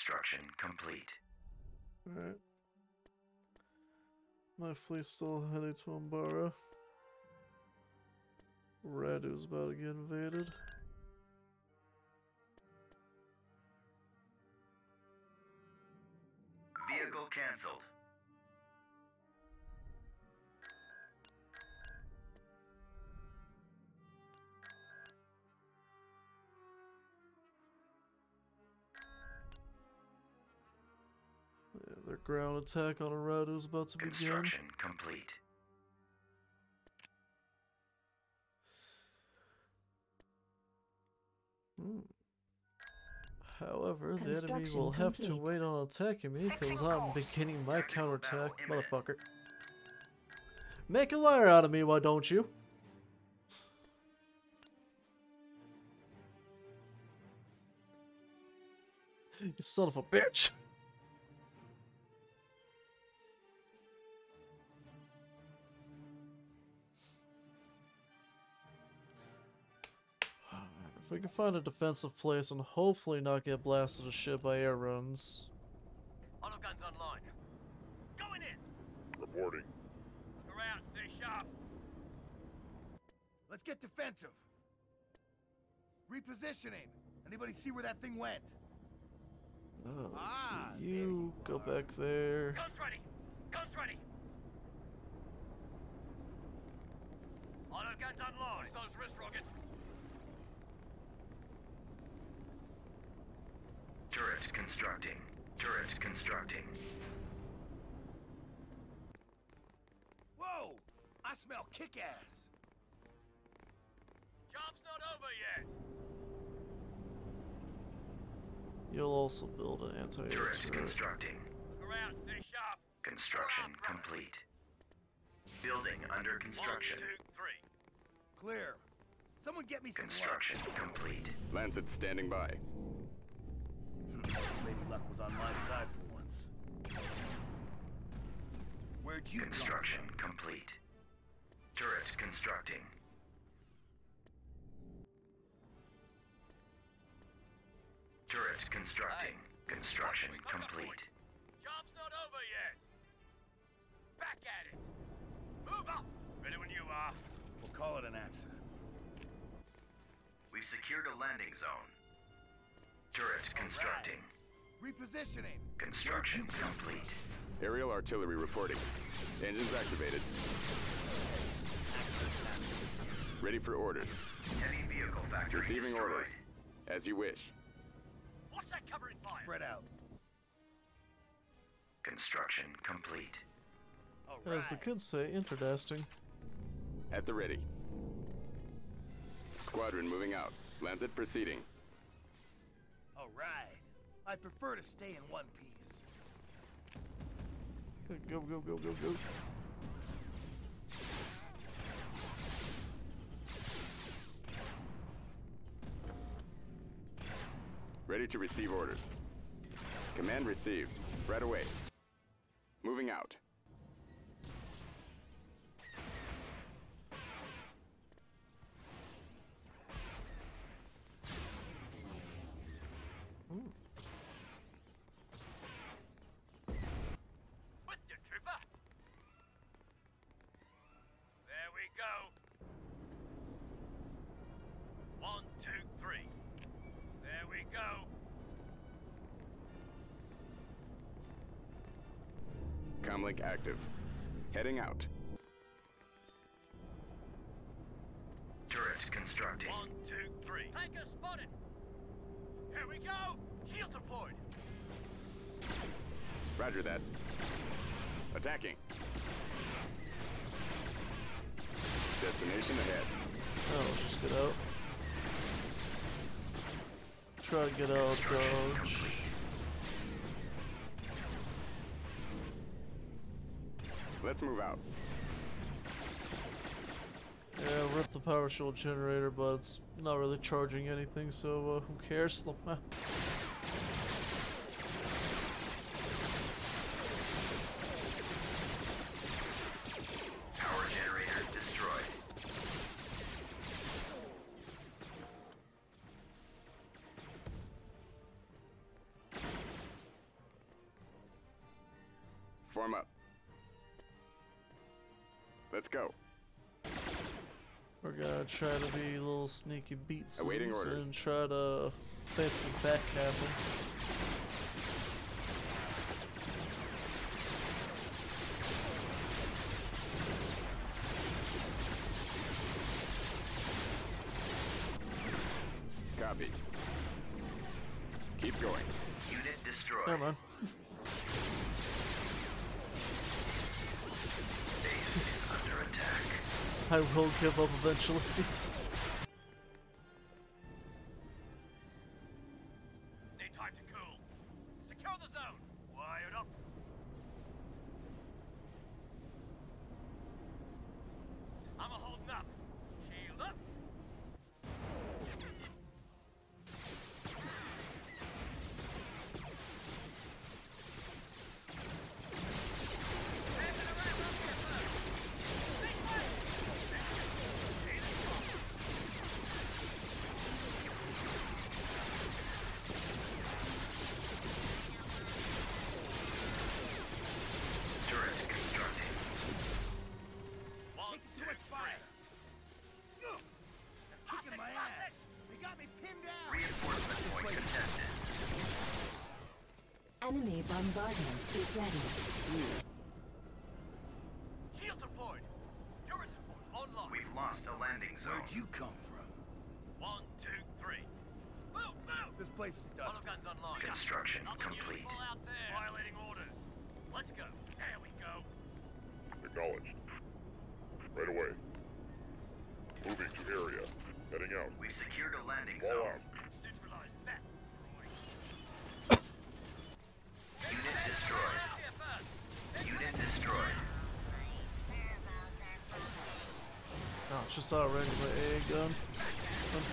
Construction complete. Alright. My fleet's still heading to Umbara. Radu's about to get invaded. Their ground attack on Aradu's about to begin. Construction complete. Hmm. However, the enemy Construction will have to wait on attacking me because I'm beginning my counterattack, motherfucker. Make a liar out of me, why don't you? <laughs> You son of a bitch! We can find a defensive place and hopefully not get blasted to shit by air runs. Auto guns online. Going in. Reporting. Look around. Stay sharp. Let's get defensive. Repositioning. Anybody see where that thing went? Oh, Ah, so you go back there. Guns ready. Guns ready. Auto guns online. Use those wrist rockets. Turret constructing. Turret constructing. Whoa! I smell Kick ass. Job's not over yet. You'll also build an anti-air Turret turret. constructing. Look around, stay sharp. Construction complete. Building under construction. One, two, three. Clear. Someone get me some Construction complete. Lancet standing by. Luck. Maybe luck was on my side for once. Where'd you Construction complete. Turret constructing. Turret constructing. Construction complete. Job's not over yet. Back at it. Move up. Ready when you are. We'll call it an accident. We've secured a landing zone. Turret constructing. Repositioning. Construction complete. Aerial artillery reporting. Engines activated. Ready for orders. Heavy vehicle factory Receiving destroyed. orders. As you wish. What's that covering fire? Spread out. Construction complete. As the kids say, interdasting. At the ready. Squadron moving out. Lancet proceeding. All right. I prefer to stay in one piece. Go, go, go, go, go. Ready to receive orders. Command received. Right away. Moving out. Go. One, two, three. There we go. Comlink active. Heading out. Turret constructing. One, two, three. Tanker spotted. Here we go. Shield deployed. Roger that. Attacking. Destination ahead. Oh, let's just get out. Try to get out, dodge. Let's move out. Yeah, rip the power shield generator, but it's not really charging anything, so uh, who cares? <laughs> little sneaky beats Awaiting orders. and try to basically backcap them. Copy. Keep going. Unit destroyed. Never mind. Base is under attack. <laughs> I will give up eventually. <laughs>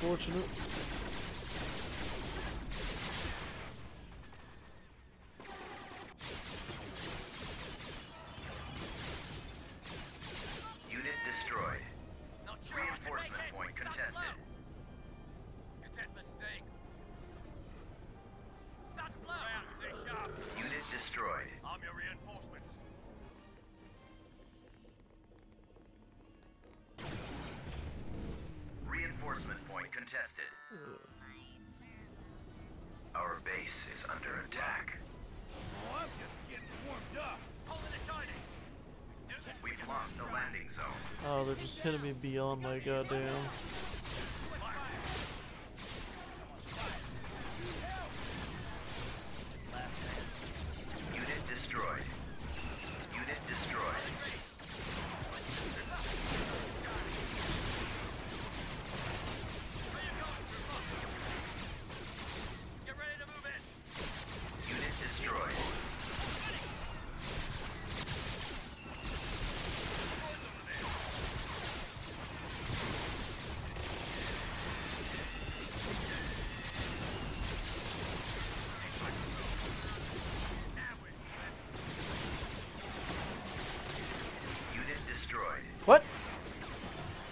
unfortunate. gonna be beyond my goddamn.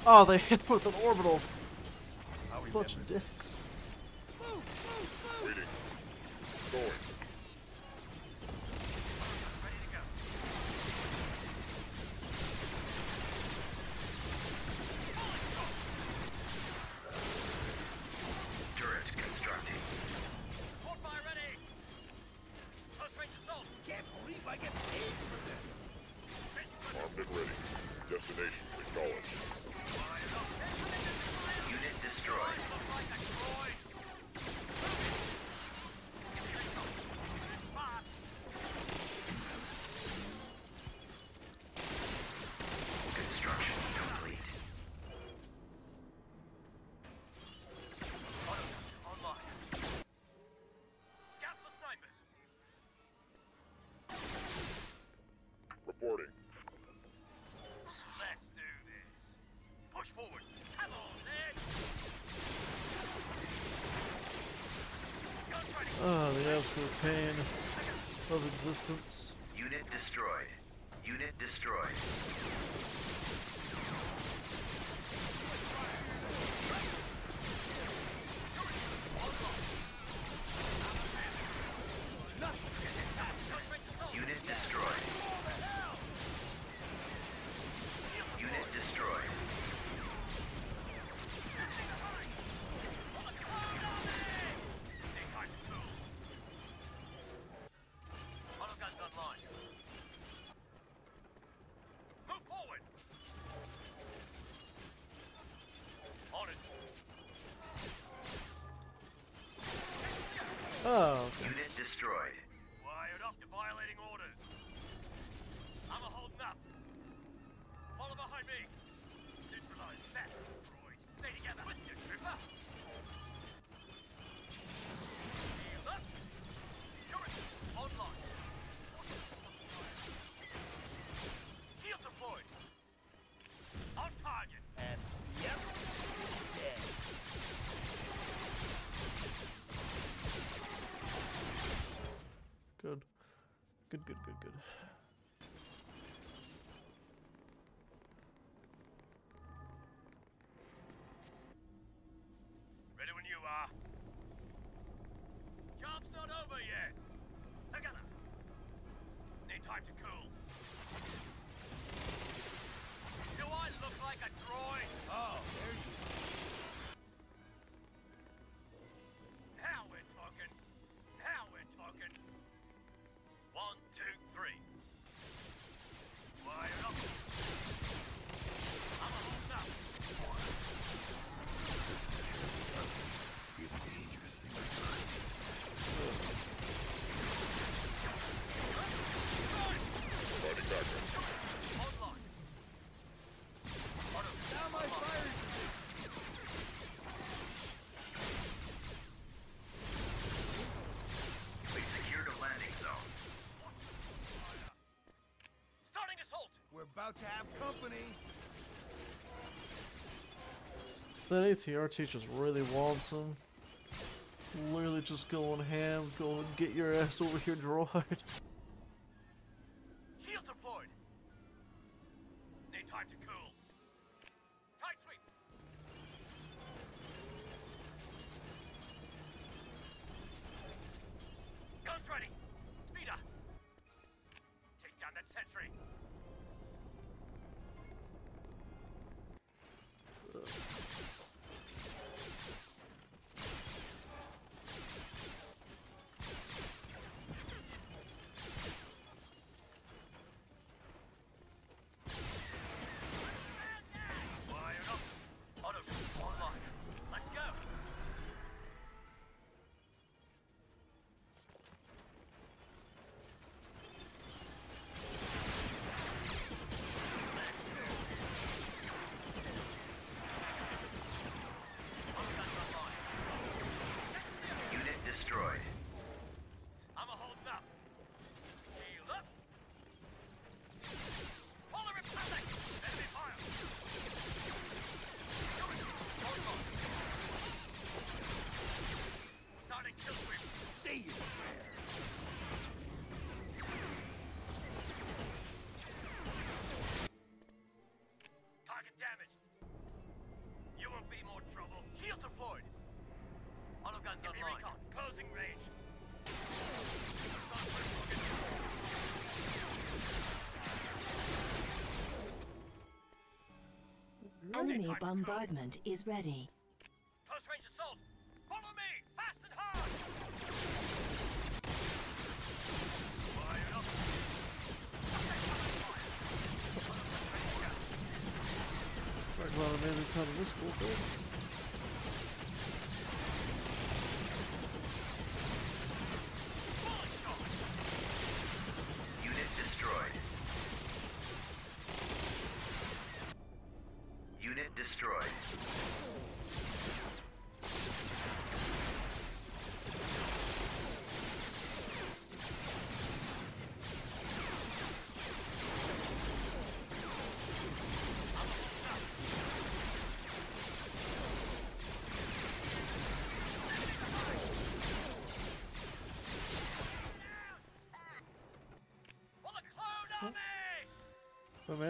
Oh, they hit with an orbital. Bunch of dicks. resistance. Unit destroyed. Unit destroyed. Oh. Unit destroyed. over. Job's not over yet. Together. Need time to cool. Do I look like a droid? Oh. Company. That ATR teacher's really wants him. Literally just going ham, go and get your ass over here droid. Bombardment is ready.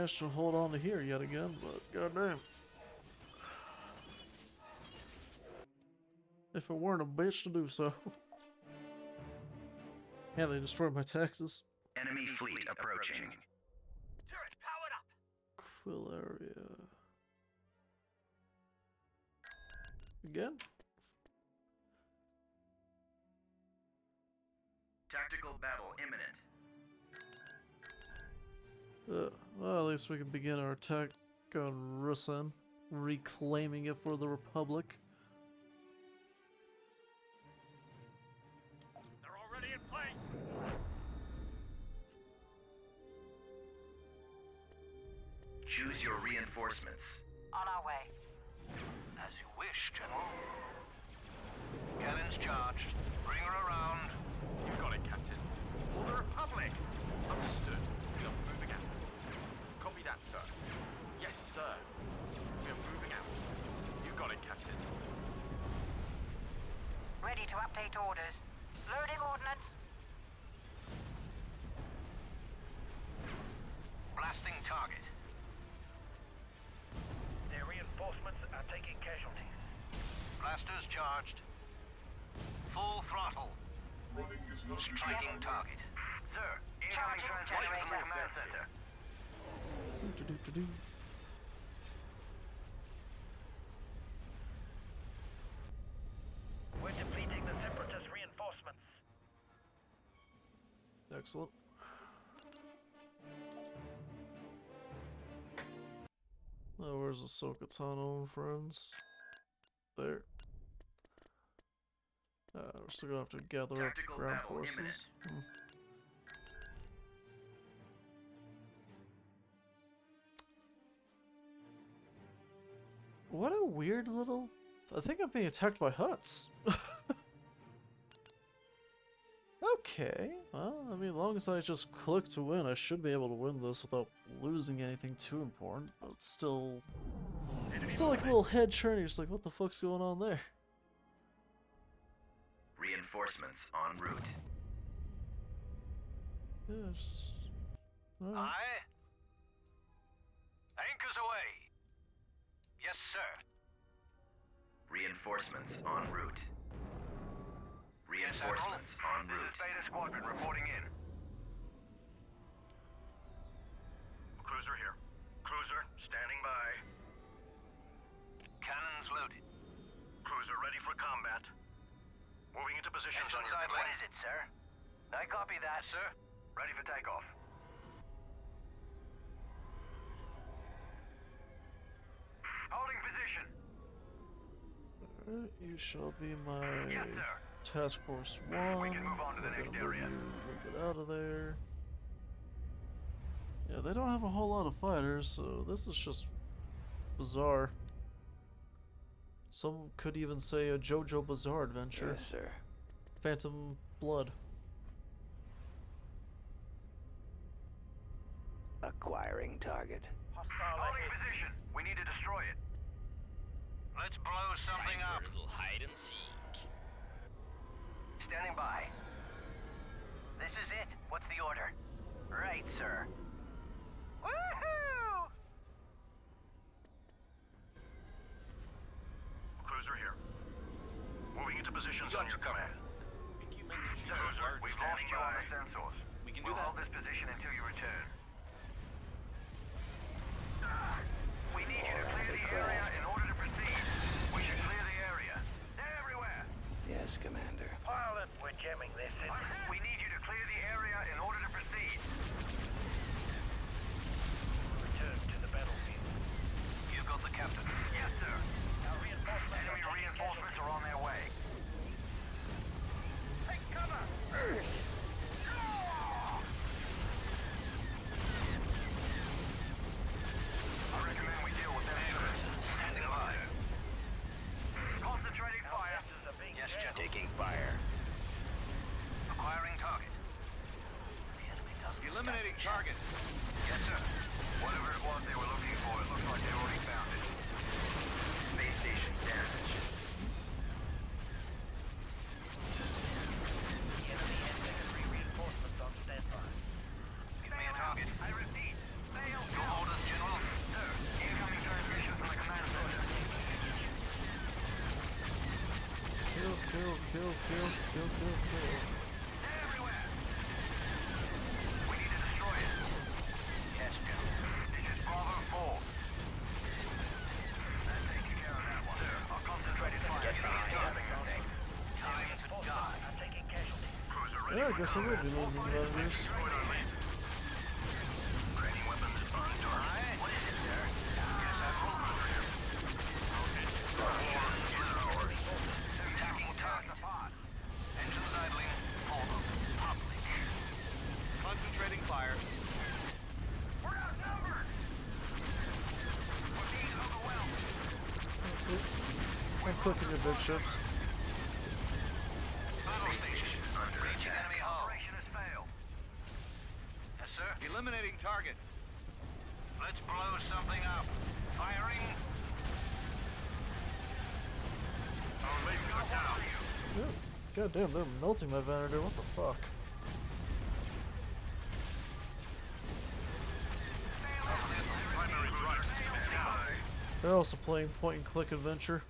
Managed to hold on to here yet again, but goddamn. If it weren't a bitch to do so. <laughs> yeah, they destroyed my taxes. Enemy fleet approaching. We can begin our attack on Ruusan, reclaiming it for the Republic. Oh, where's Ahsoka Tano, and friends? There. Uh, we're still gonna have to gather Tactical up ground forces. Hmm. What a weird little... I think I'm being attacked by Hutts. <laughs> Okay, well, I mean, as long as I just click to win, I should be able to win this without losing anything too important. But it's still, it's still like a little head churning. Just like, what the fuck's going on there? Reinforcements en route. Yeah, just, alright. Aye. Anchors away. Yes, sir. Reinforcements en route. Reinforcements en route. Beta Squadron reporting in. Cruiser here. Cruiser, standing by. Cannons loaded. Cruiser ready for combat. Moving into positions on Engines your idling. command. What is it, sir? I copy that. Yes, sir. Ready for takeoff. Holding position. Alright, you shall be my Yes, sir. task force one. We can move on to the next area. you- get out of there. Yeah, they don't have a whole lot of fighters, so this is just bizarre. Some could even say a JoJo Bizarre adventure. Yes, sir. Phantom Blood. Acquiring target. Hostile Holding position. We need to destroy it. Let's blow something up. little hide and seek. Standing by. This is it. What's the order? Right, sir. Woohoo! Cruiser here. Moving into positions on your command. think you meant to choose Cruiser, large we've lost standing you on the sensors. We can we'll do that. hold this position until you return. Target. Yes, sir. Whatever it was they were looking for, it looks like they already found it. Space station damaged. Enemy infantry reinforcements on standby. Give me a target. I repeat. Fail. Your orders, General. Sir, incoming transmission from the command center. Kill, kill, kill, kill, kill, kill, kill. They're everywhere. We need to destroy it. Yes, General. This is Bravo 4. That takes care of that one. Sir, I'll concentrate it fire. Give me a target. Time to die. I'm taking casualties. Cruiser ready Yeah, I guess I will be losing about this. Destroyed our lasers. Training weapons on target. What is it, sir? Yes, Admiral. Attacking target. Engines idling for the public. Concentrating fire. We're outnumbered. We're being overwhelmed. That's it. I'm clicking your big ships. Battle station under Reaching enemy operation has failed. Yes, sir. Eliminating target. Let's blow something up. Firing. Our lasers are down. Yeah. God damn, they're melting my Venator. What the fuck? They're also playing point and click adventure.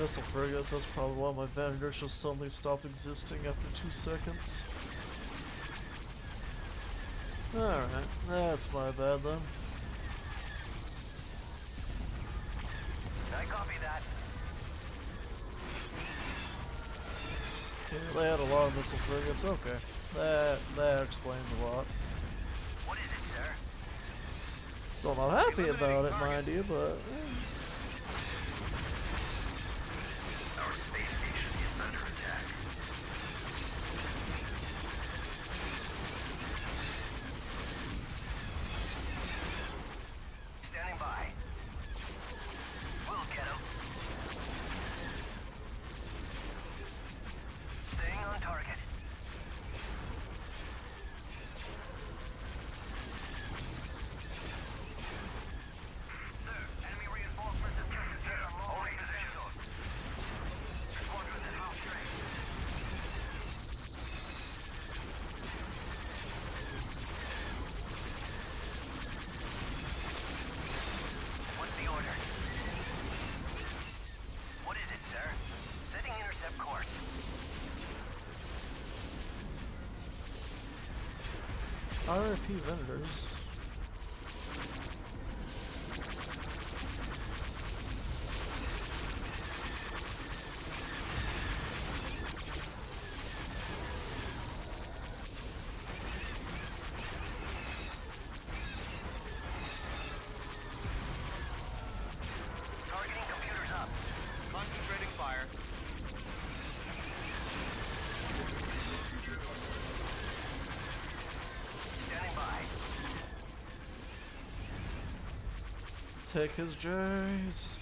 Missile frigates. That's probably why my Venators just suddenly stopped existing after two seconds. Alright, that's my bad then. I copy that. Yeah, they had a lot of missile frigates. Okay, that that explains a lot. What is it, sir? Still not happy about it, mind you, but. RFP vendors. Take his Jays.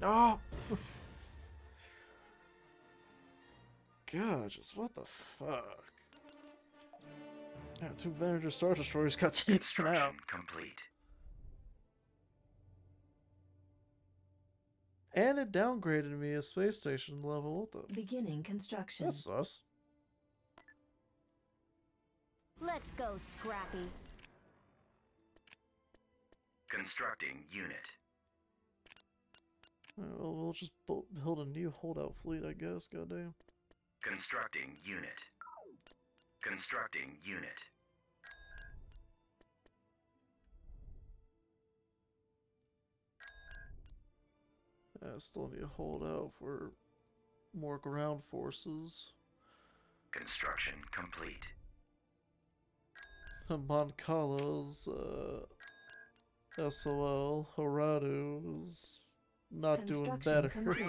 No. Oh. God, just what the fuck? Yeah, two Venator Star Destroyers got taken out. Construction complete. And it downgraded me a space station level. What the? Beginning construction. That's sus. Let's go, Scrappy. Constructing unit. Well, we'll just build a new holdout fleet, I guess. Goddamn. Constructing unit. Constructing unit. I still need a holdout for more ground forces. Construction complete. Mon Cala's, uh, SOL, Horadu's not doing Construction better. complete.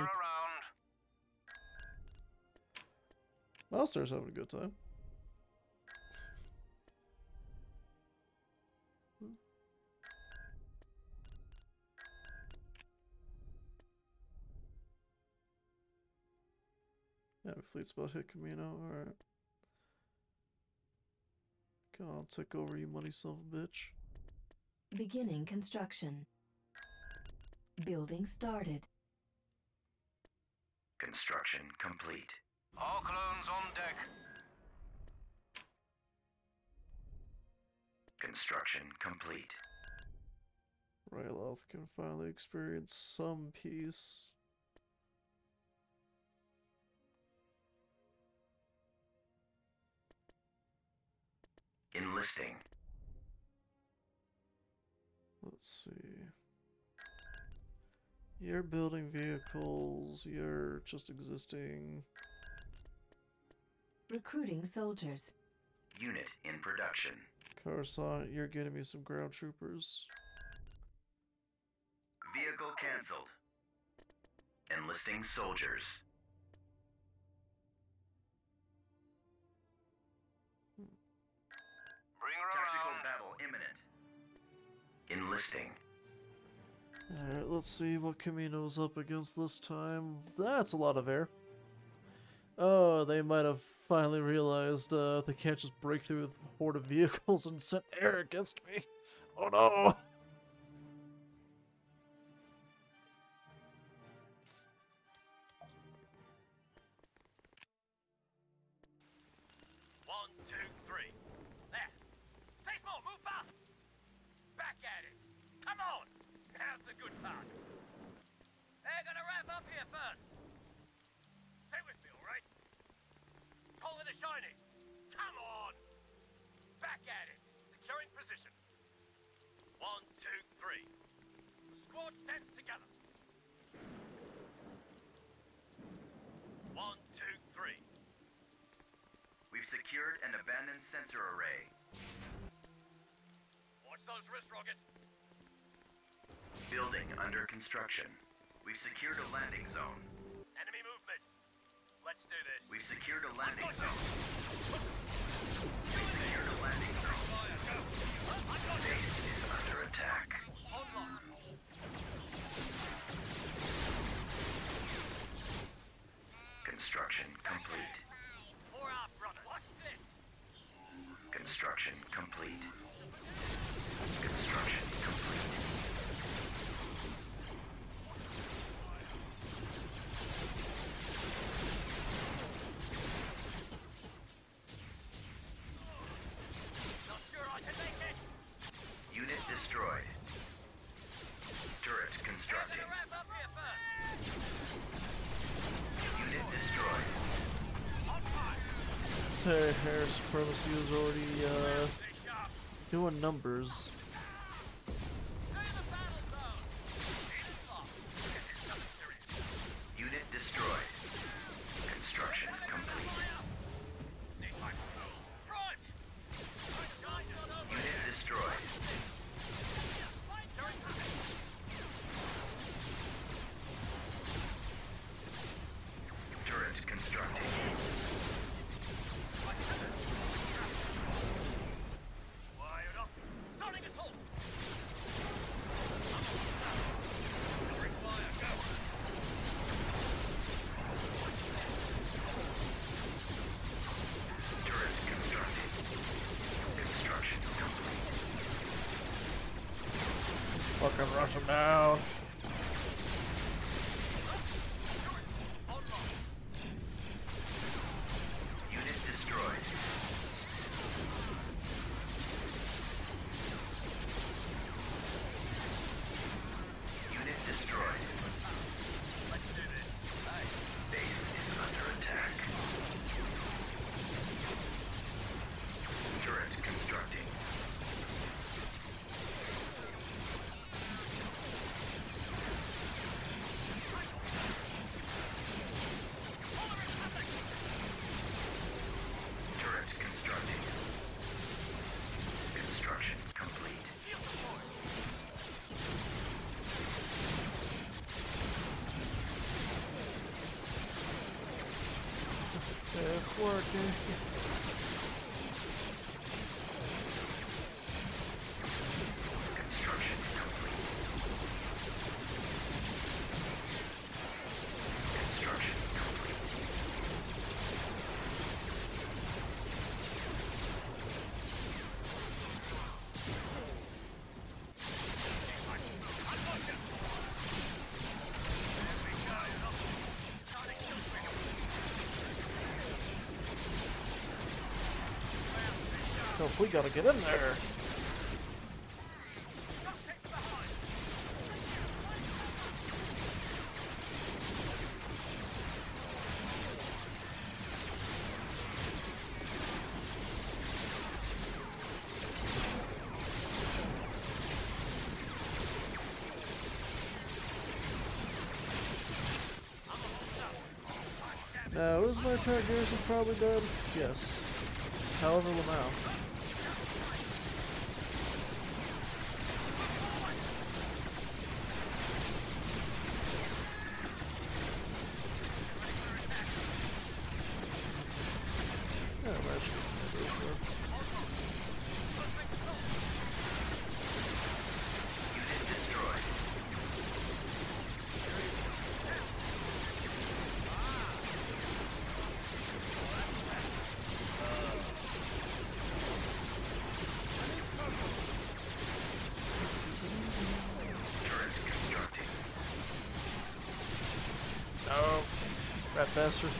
Mouser's having a good time. Yeah, fleet spot hit Kamino, alright. Come on, take over you money son of a bitch. Beginning construction. Building started. Construction complete. All clones on deck. Construction complete. Ryloth can finally experience some peace. Enlisting. Let's see. You're building vehicles, you're just existing. Recruiting soldiers. Unit in production. Coruscant, you're getting me some ground troopers. Vehicle cancelled. Enlisting soldiers. Enlisting. Alright, let's see what Kamino's up against this time. That's a lot of air. Oh, they might have finally realized uh, they can't just break through a horde of vehicles and send air against me. Oh no! shine! Come on! Back at it! Securing position. One, two, three. The squad stands together. One, two, three. We've secured an abandoned sensor array. Watch those wrist rockets. Building under construction. We've secured a landing zone. Let's do this. We've secured a landing zone. We've secured a landing zone. Base is under attack. Construction complete. For our brother. Watch this. Construction complete. Construction complete. Not sure I can make it. Unit destroyed. Turret constructing. Wrap up here first. Unit destroyed. Hey, Air Supremacy is already uh, doing numbers. Unit destroyed. Construction complete. Unit destroyed. Turret constructing. Wired up. Starting assault. Covering fire. Go. Turret constructed. Construction complete. Fucking rush them down. Unit destroyed. Unit destroyed. Base is under attack. Turret constructing. Turret constructing. Construction complete. It's working. Construction complete. Construction complete. So we gotta get in there. Now, is my entire garrison probably dead? Yes. However, Lamau. Yeah, that should be good, so. Unit destroyed. Turret constructing. No. Rat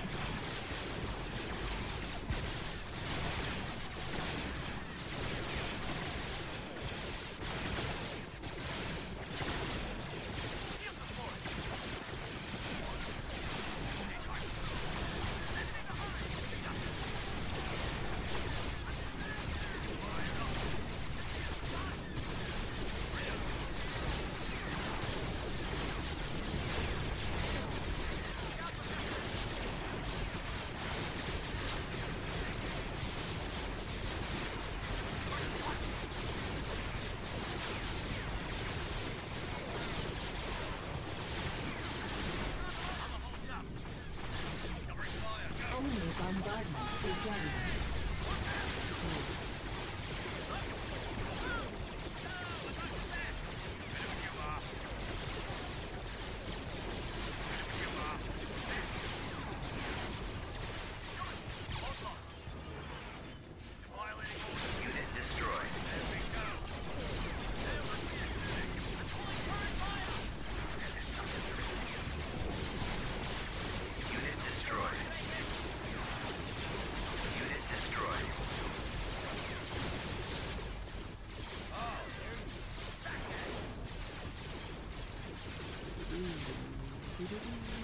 Do -do -do -do.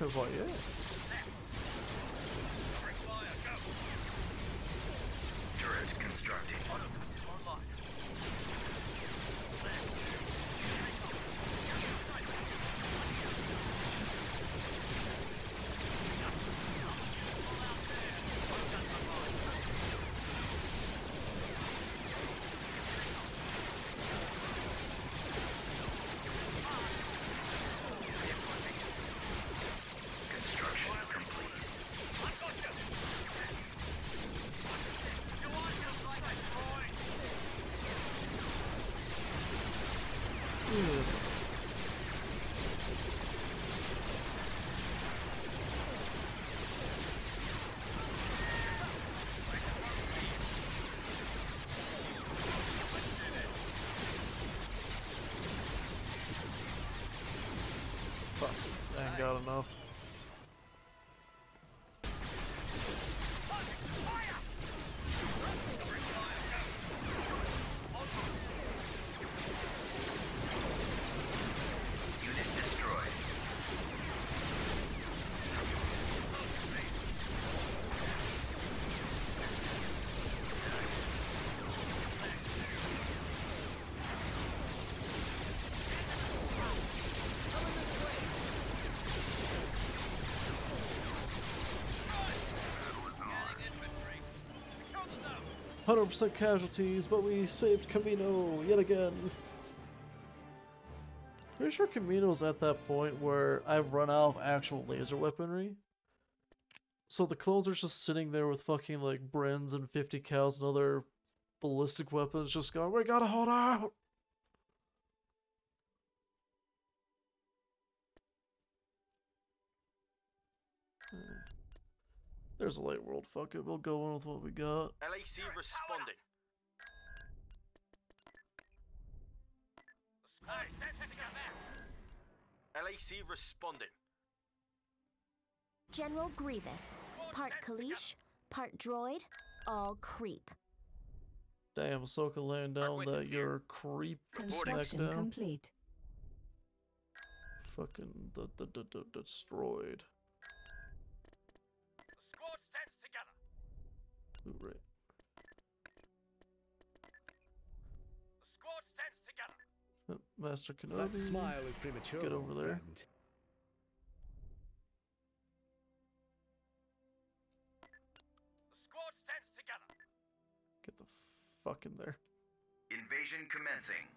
Well, yeah. Got enough. 100% casualties, but we saved Kamino yet again. Pretty sure Kamino's at that point where I've run out of actual laser weaponry. So the clones are just sitting there with fucking like Brins and 50 cows and other ballistic weapons just going, we gotta hold out! There's a light world, fuck it, we'll go on with what we got. LAC responding. Hey! LAC responding. General Grievous. Part Kaleesh, part droid, all creep. Damn, Ahsoka laying down that your creep Construction smackdown. complete. Fucking d d d d destroyed. Right. The squad stands together. Uh, Master Kenobi. That smile is premature. Get over there. friend. The squad stands together. Get the fuck in there. Invasion commencing.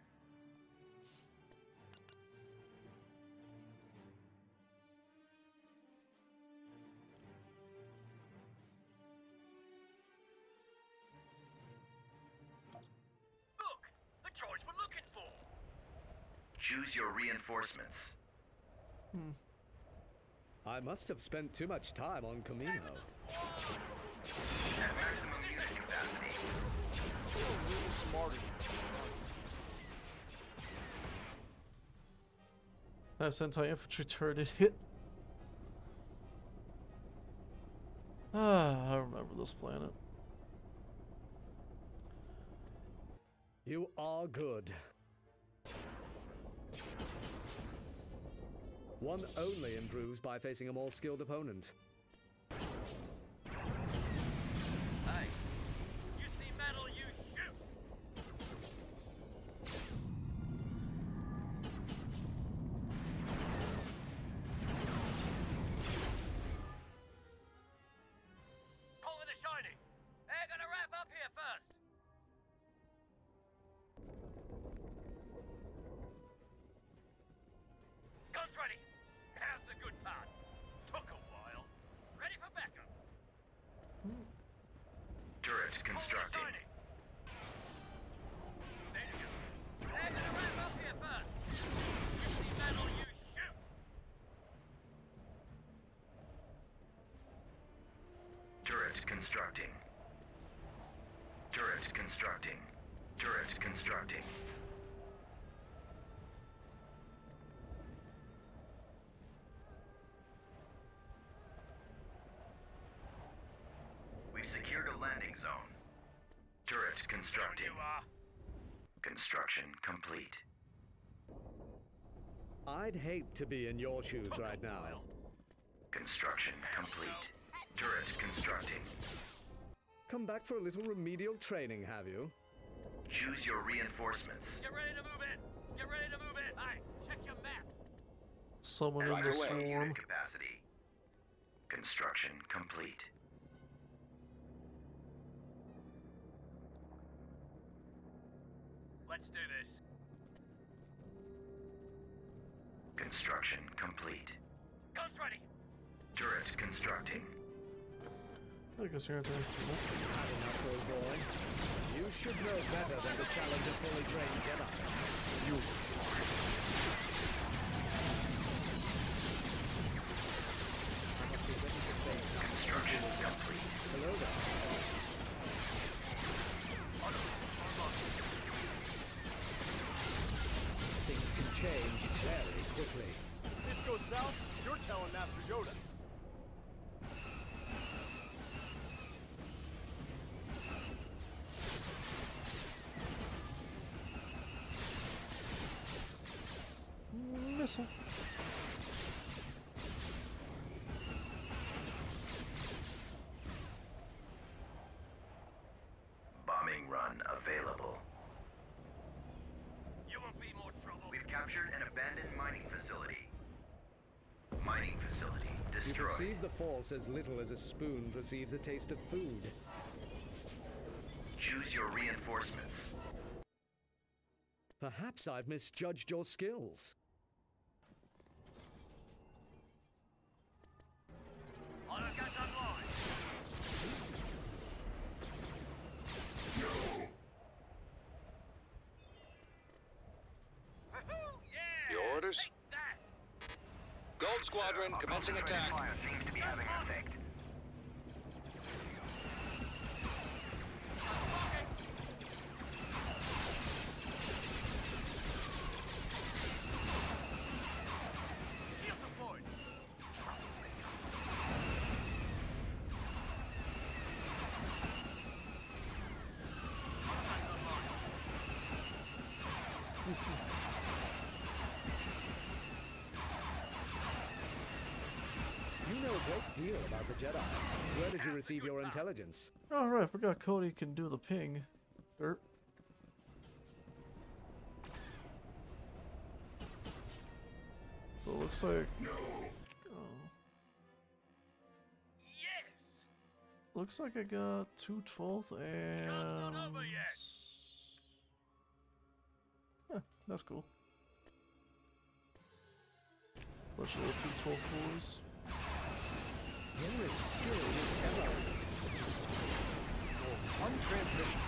Choose your reinforcements. Hmm. I must have spent too much time on Kamino. At maximum unit capacity. You're really smart of you. Nice anti-infantry turret it hit. <laughs> Ah, I remember this planet. You are good. One only improves by facing a more skilled opponent. You shoot. Turret constructing. Turret constructing. Turret constructing. Construction complete. I'd hate to be in your shoes right now. Construction complete. Turret constructing. Come back for a little remedial training, have you? Choose your reinforcements. Get ready to move in. Get ready to move in. Hey, check your map. Someone in the away. swarm. Capacity. Construction complete. Let's do this. Construction complete. Guns ready. Turret constructing. I guess you're gonna take Had enough, old boy. You should know better than to challenge a fully trained Jedi. You. Construction complete. Hello there. Things can change very quickly. If this goes south, you're telling Master Yoda. Missile. Bombing run available. You won't be more trouble. We've captured an abandoned mining facility. Mining facility Perceive the Force as little as a spoon perceives the taste of food. Choose your reinforcements. Perhaps I've misjudged your skills. Squadron commencing attack. Receive your intelligence? Oh right, I forgot Cody can do the ping. Dirt. So it looks like. Oh. Yes! Looks like I got two twelfth and. not over yet. Huh, that's cool. Bunch of little two twelve fours. You're as skilled as ever. One transmission.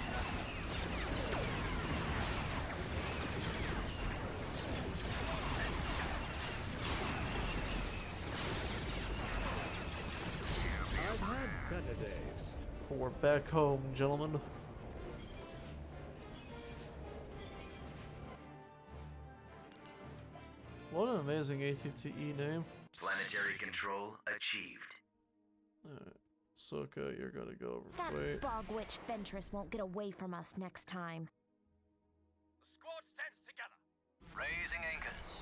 I've had better days. We're back home, gentlemen. What an amazing ATTE name. Planetary control achieved. Alright. Soka, you're gonna go over. That Wait. bog witch Ventress won't get away from us next time. The squad stands together. Raising anchors.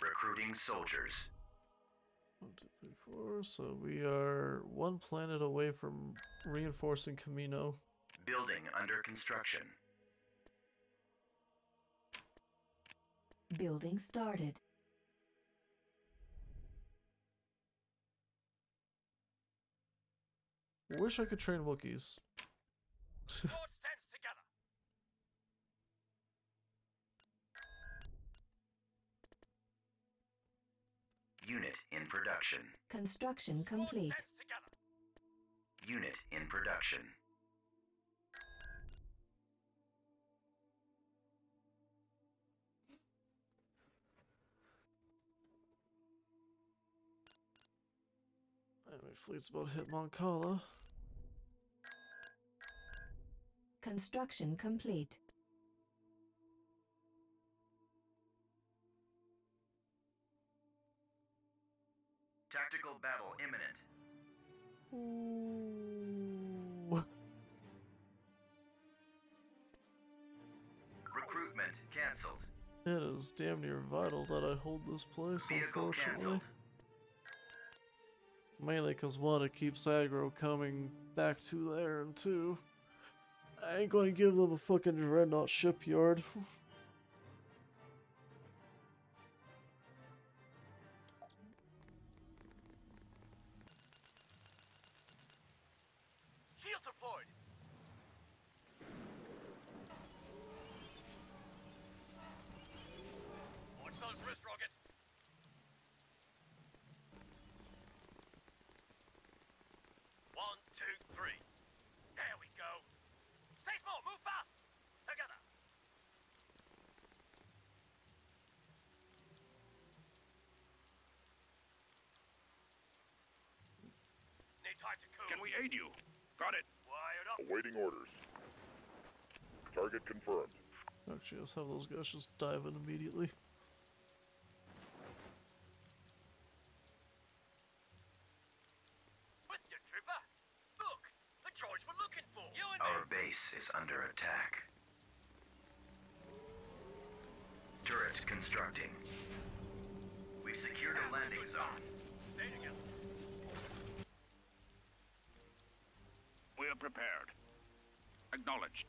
Recruiting soldiers. One, two, three, four. So we are one planet away from reinforcing Kamino. Building under construction. Building started. Wish I could train Wookiees. Squad stands together. Unit in production. Construction complete. Unit in production. Enemy fleet's about to hit Mon Cala. Construction complete. Battle imminent. Ooh. Recruitment cancelled. It is damn near vital that I hold this place, Vehicle unfortunately. cancelled. Mainly because one, it keeps aggro coming back to there, and two, I ain't gonna give them a fucking dreadnought shipyard. <laughs> aid you? Got it. Wired up. Awaiting orders. Target confirmed. Actually, let's have those guys just dive in immediately. With you. Look, the droids we're looking for. You and Our base is under attack. Turret constructing. We've secured a landing zone. Stay together. We are prepared. Acknowledged.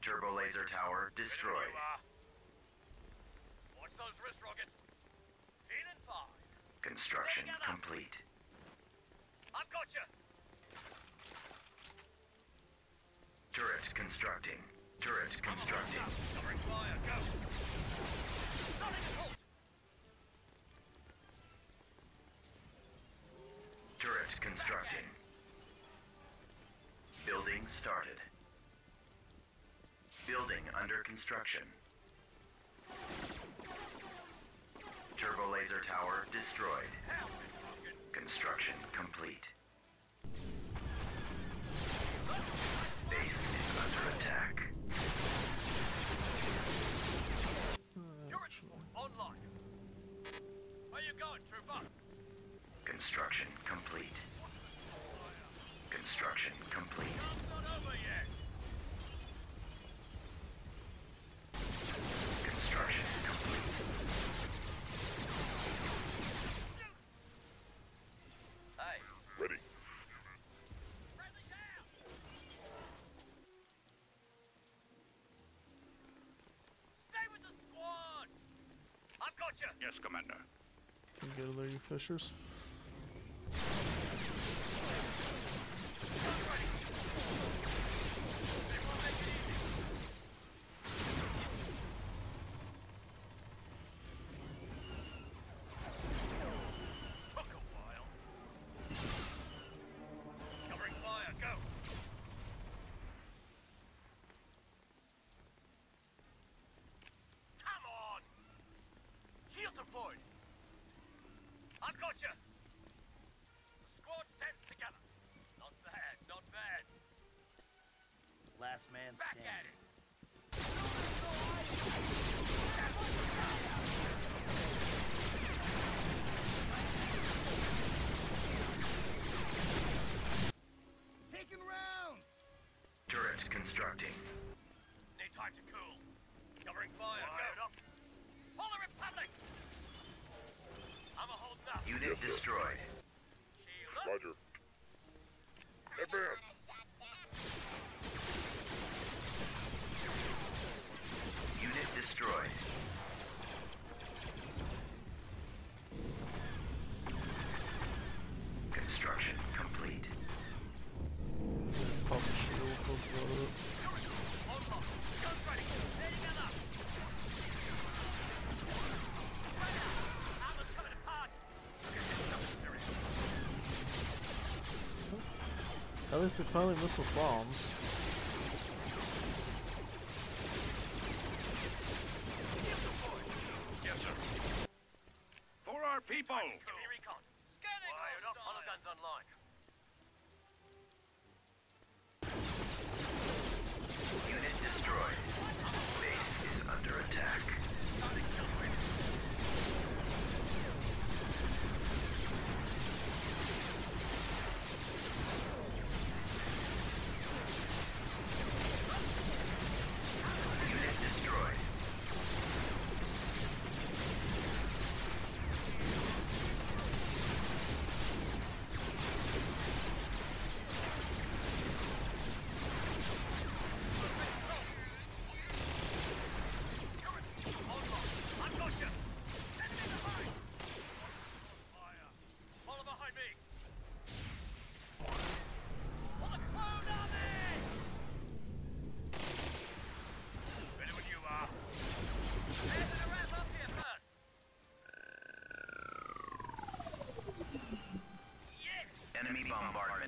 Turbo laser tower destroyed. when you are. Watch those wrist rockets. Feeling fine. Construction complete. I've got you. Turret constructing. Turret constructing. Covering fire. Go. Starting to halt. Turret constructing. Building started. Building under construction. Turbo laser tower destroyed. Construction complete. Base is under attack. Turret online. Where you going, trooper? Construction complete. Construction complete. Not over yet. Construction complete. Hey, Ready. Stay with the squad. I've got you. Yes, Commander. Can you get in there, you fishers? Reconstructing. Need time to cool. Covering fire. Follow Republic! I'm a up. Unit destroyed. At least they finally missile bombs.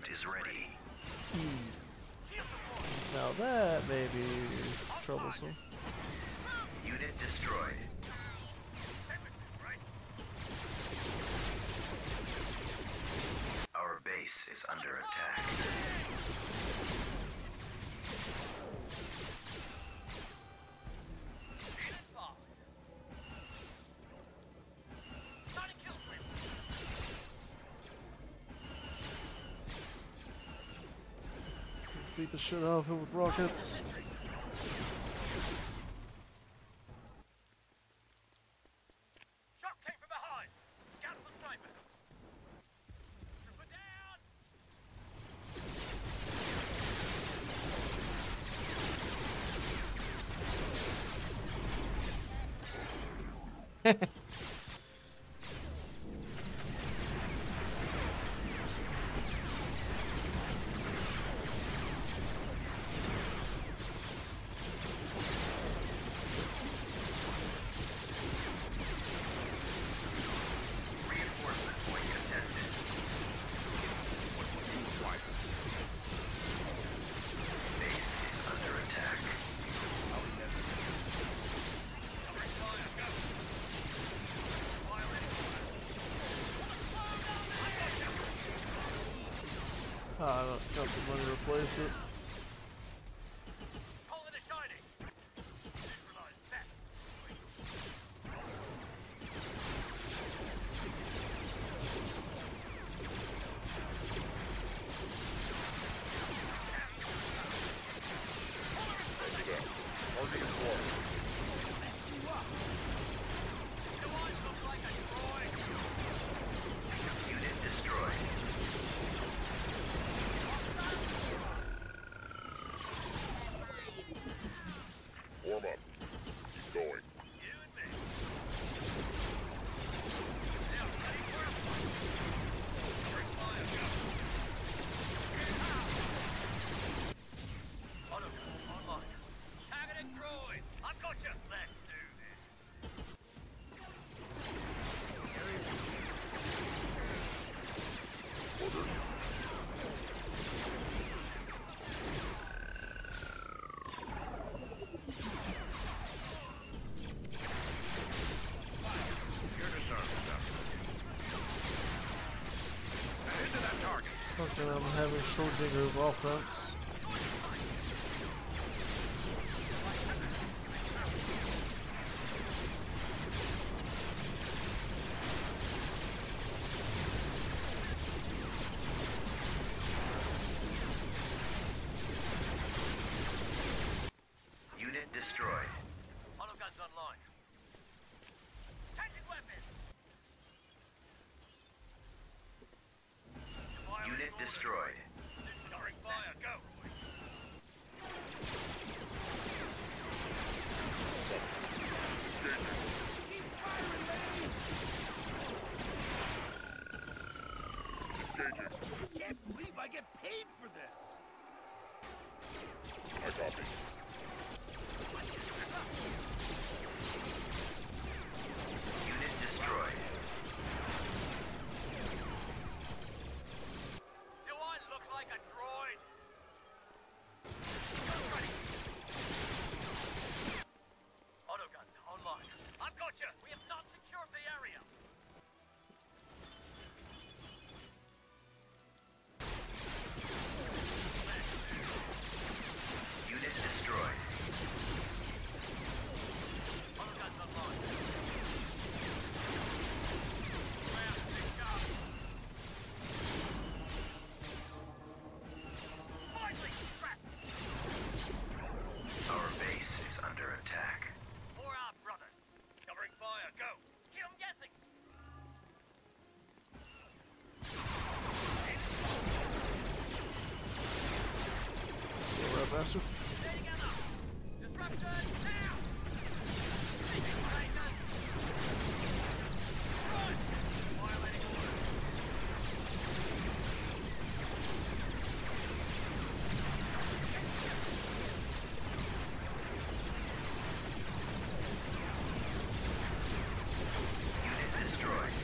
Shield is ready. Now that may be troublesome. the shit out of him with rockets. I'm having short Schrodinger's offense. Yeah, right, bastard. Disruption now. Seeking Titan. Run. Violating order. Unit destroyed.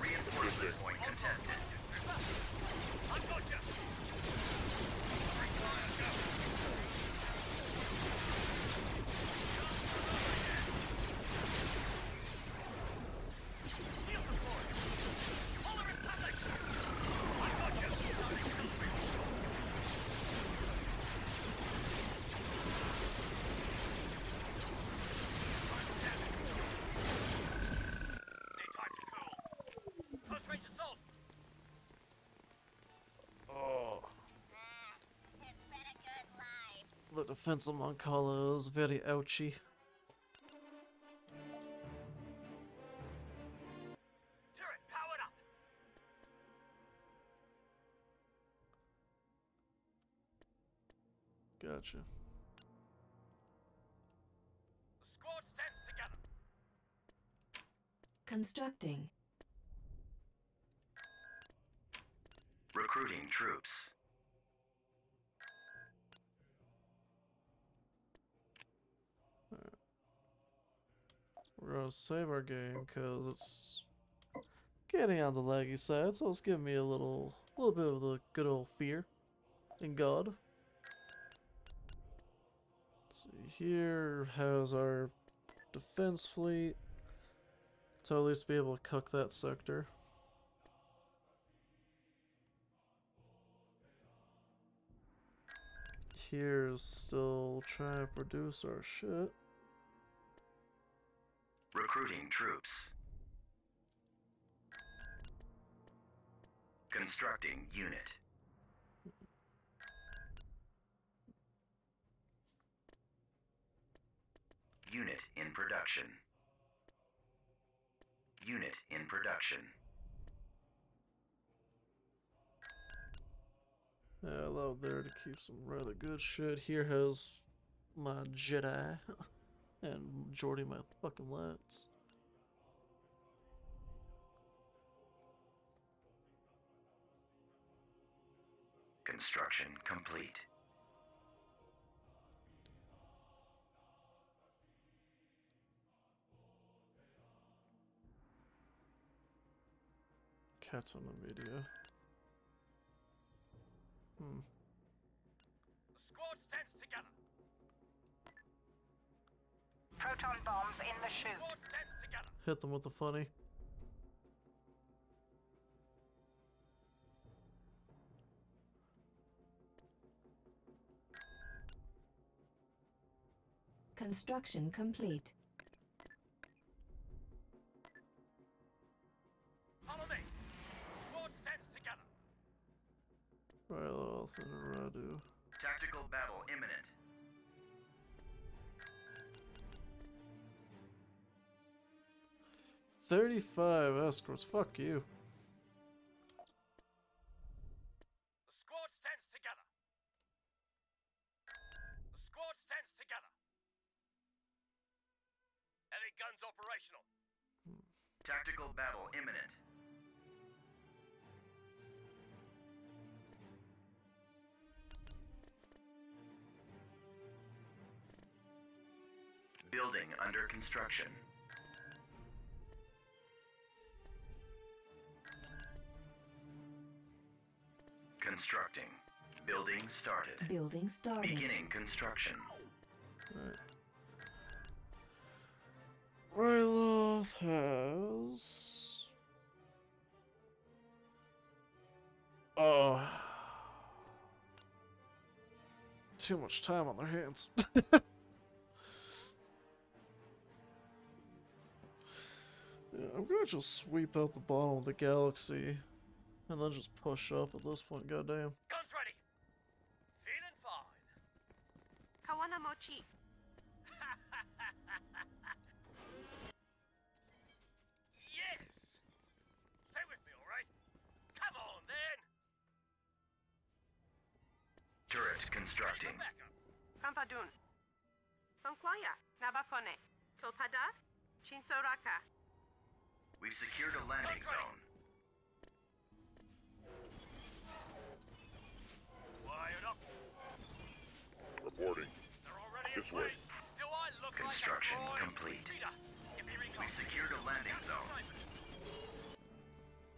Reinforcement point contested. I've got you. Covering fire. Go. Shield deployed. Polar Republic. I've got you. Need time to cool. Close range assault. Oh. The defense of Mon Cala is very ouchy. Turret powered up. Gotcha. The squad stands together. Constructing. Recruiting troops. We're gonna save our game because it's getting on the laggy side, so it's giving me a little, little bit of the good old fear in God. See here has our defense fleet to at least be able to cook that sector. Here's still trying to produce our shit. Recruiting troops. Constructing unit. Unit in production. Unit in production. Allowed there to keep some rather good shit. Here has my Jedi <laughs> and majority of my fucking lads. Construction complete. Cats on the media. Hmm. The squad stands together. Proton bombs in the chute. Hit them with the funny. Construction complete. Follow me. Squad stands together. Right off in a Radu. Tactical battle imminent. Thirty-five escorts. Fuck you. The squad stands together. The squad stands together. Heavy guns operational. Tactical battle imminent. Building under construction. Constructing. Building started. Building started. Beginning construction. Ryloth has. Oh. Too much time on their hands. <laughs> Yeah, I'm gonna just sweep out the bottom of the galaxy and then just push up at this point, goddamn. Guns ready. Feeling fine. Kawana Mochi. yes. Stay with me, all right? Come on, then. Turret constructing. Pampadun. Sonkwaya. Nabafone. Tolpada. Chinsoraka. We've secured a landing zone. Reporting. They're already This way. place. Do I look Construction like a complete. Rita, give me recon. We've secured a landing zone.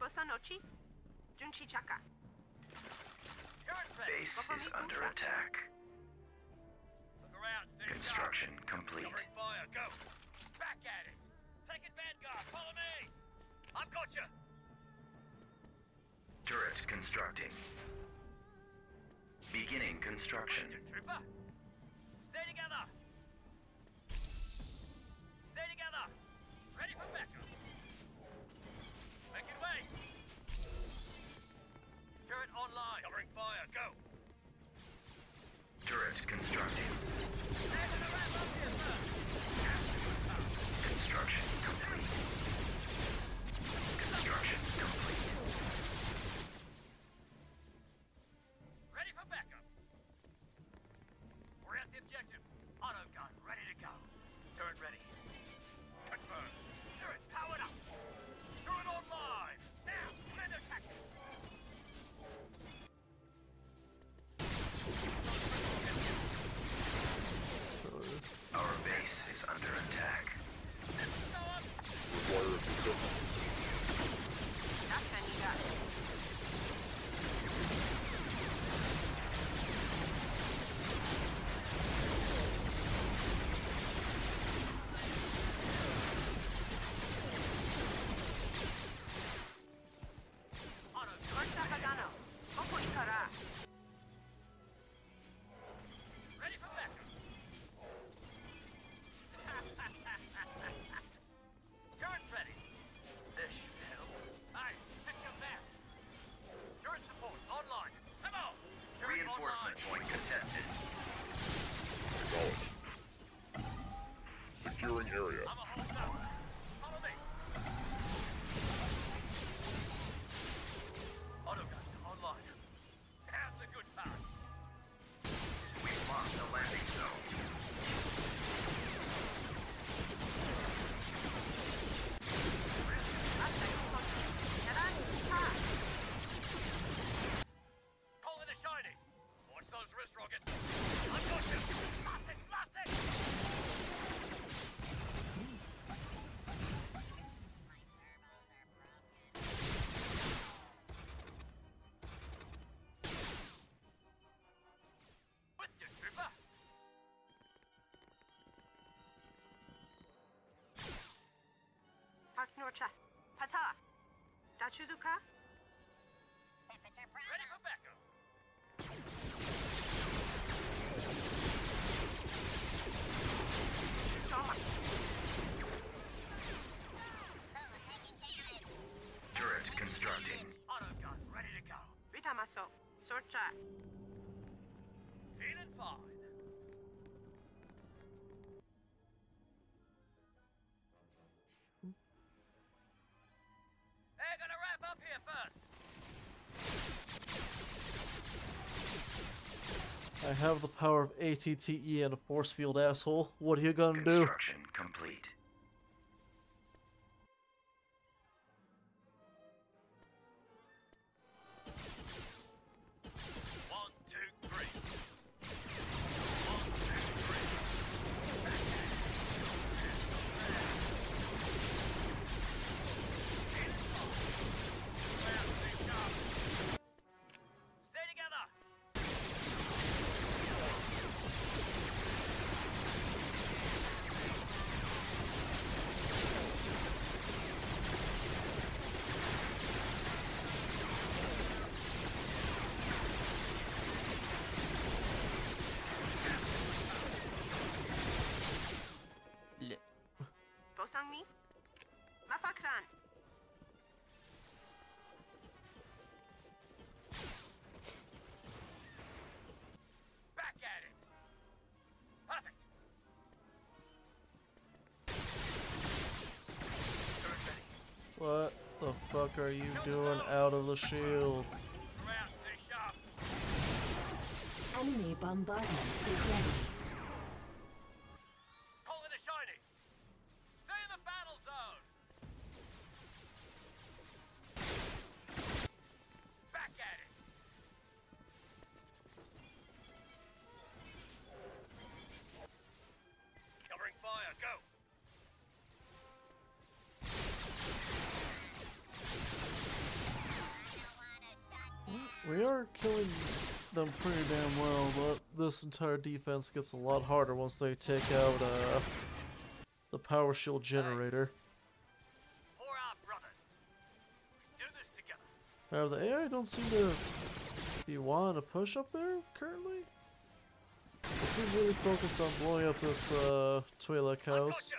Bosanochi. Junchichaka. Base is under attack. Look around, stay Construction sharp. complete. Fire, go. Back at it. Taking Vanguard, follow me. I've got you. Turret constructing. Beginning construction. Together. Stay together. Ready for backup. Making way. Turret online. Covering fire, go. Turret constructing. Dachuzuka. Ready for backup. Turret constructing. Auto gun ready to go. Vitamaso. Sorcha. I have the power of ATTE and a force field asshole. What are you gonna do? Construction complete. Shield? Around, stay sharp. Enemy bombardment is ready. Killing them pretty damn well, but this entire defense gets a lot harder once they take out uh, the power shield generator. For our brothers. Do this together. Uh, the AI don't seem to be wanting to push up there currently. They seem really focused on blowing up this uh, Twi'lek house.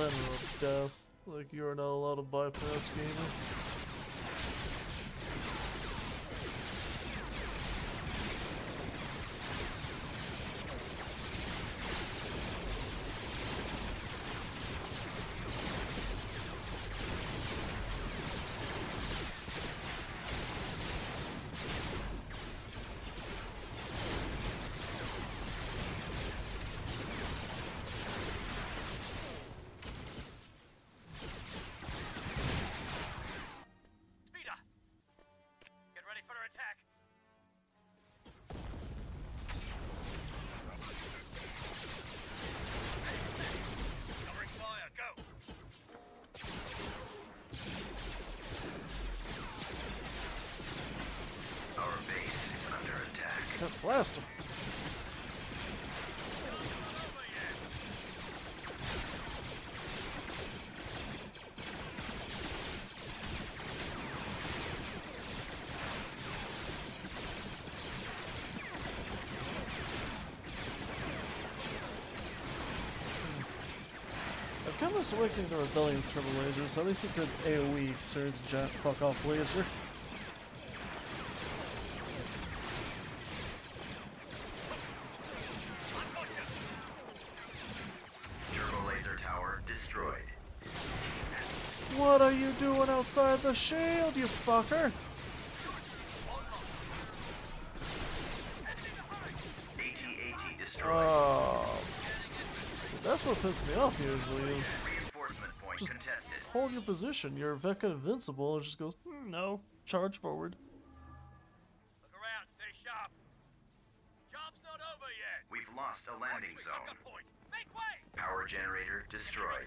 Center of death. Like you're not allowed to bypass gamer. Chemist Awakening the Rebellion's turbo laser, so at least it did AoE, so it's a giant fuck off laser. Turbo laser tower destroyed. What are you doing outside the shield, you fucker? AT-AT destroyed. Oh. See, that's what pisses me off usually is hold your position. Your Vecca invincible and just goes, "Hmm, no, charge forward. Look around, stay sharp. Job's not over yet. We've lost a landing zone. I've got point. Make way! Power generator destroyed.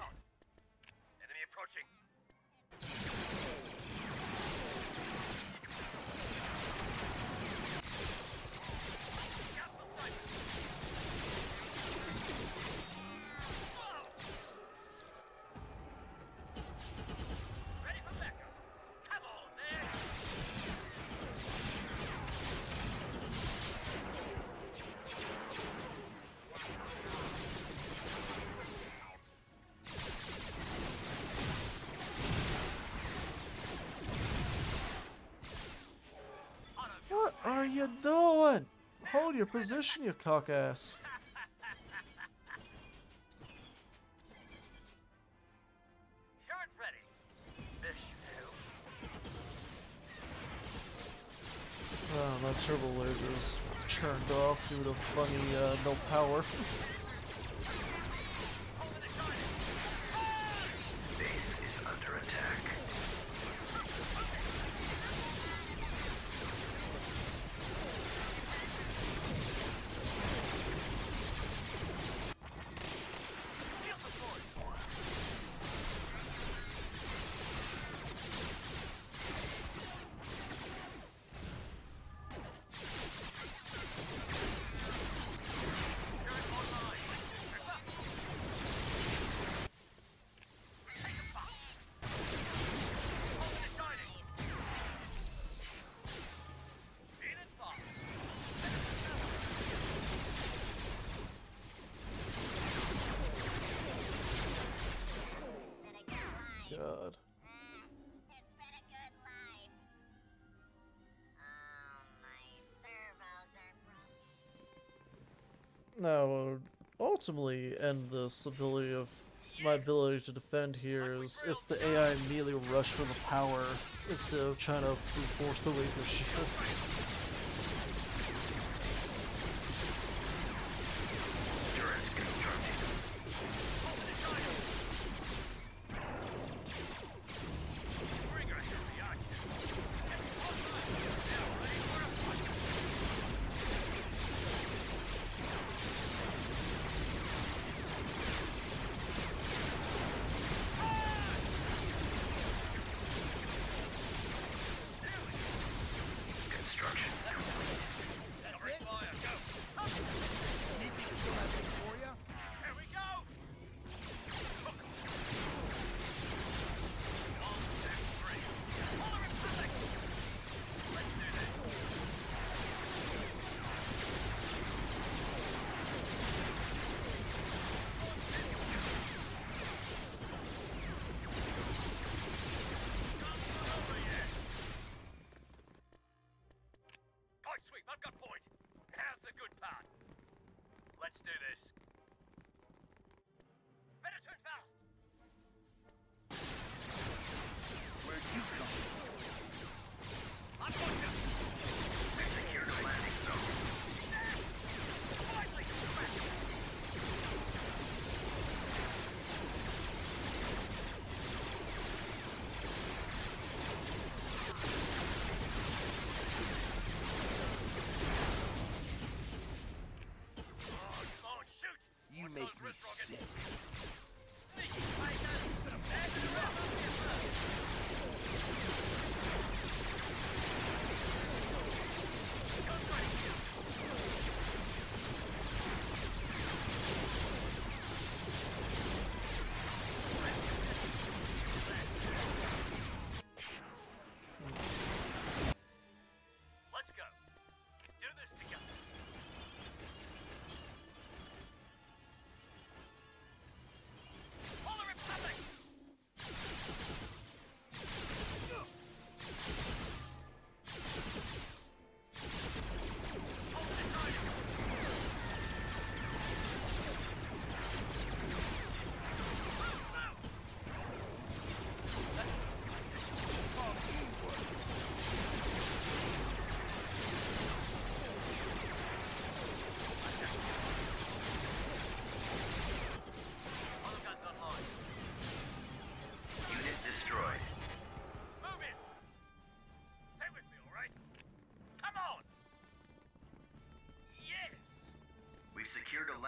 You doing? Hold your position, you cock ass. Turret ready. This should help. Oh, that turbo laser is turned off due to funny uh, no power. Ultimately, end this ability of my ability to defend here is if the AI immediately rush for the power instead of trying to force the way their shields.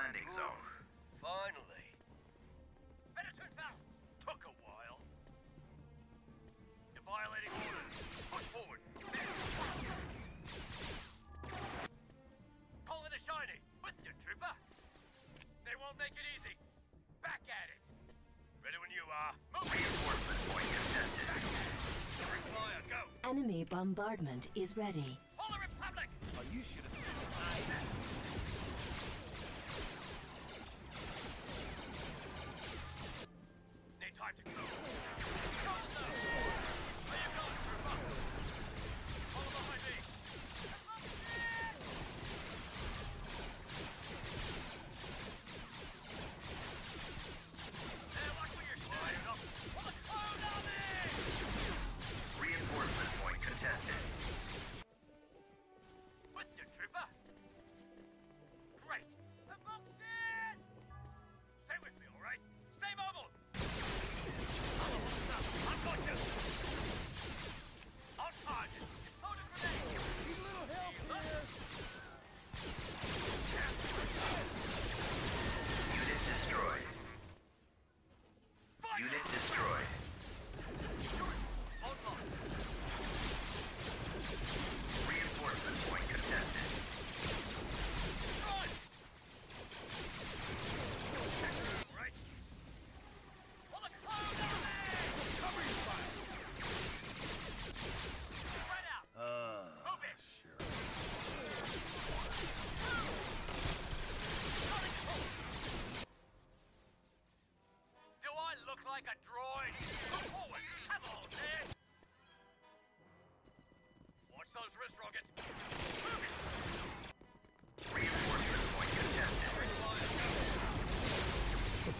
Landing zone. Finally. Better turn fast. Took a while. You're violating orders. Push forward. Call it a shiny. With you, trooper. They won't make it easy. Back at it. Ready when you are. Move. Reinforcement point contested. Covering. Go. Enemy bombardment is ready.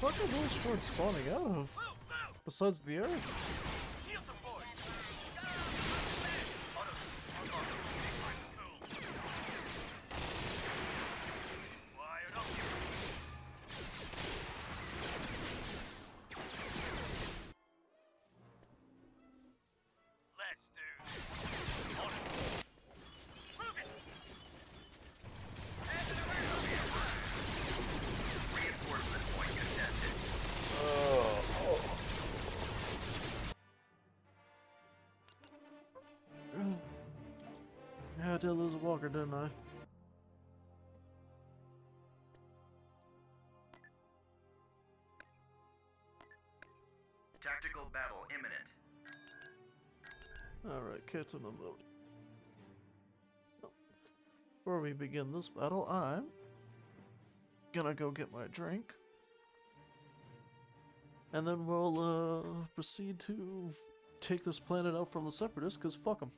Fuck are those droids spawning out of? Besides the Earth? I did lose a walker, didn't I? Tactical battle imminent. Alright, Captain Ability. Before we begin this battle, I'm gonna go get my drink. And then we'll uh, proceed to take this planet out from the Separatists, because fuck them.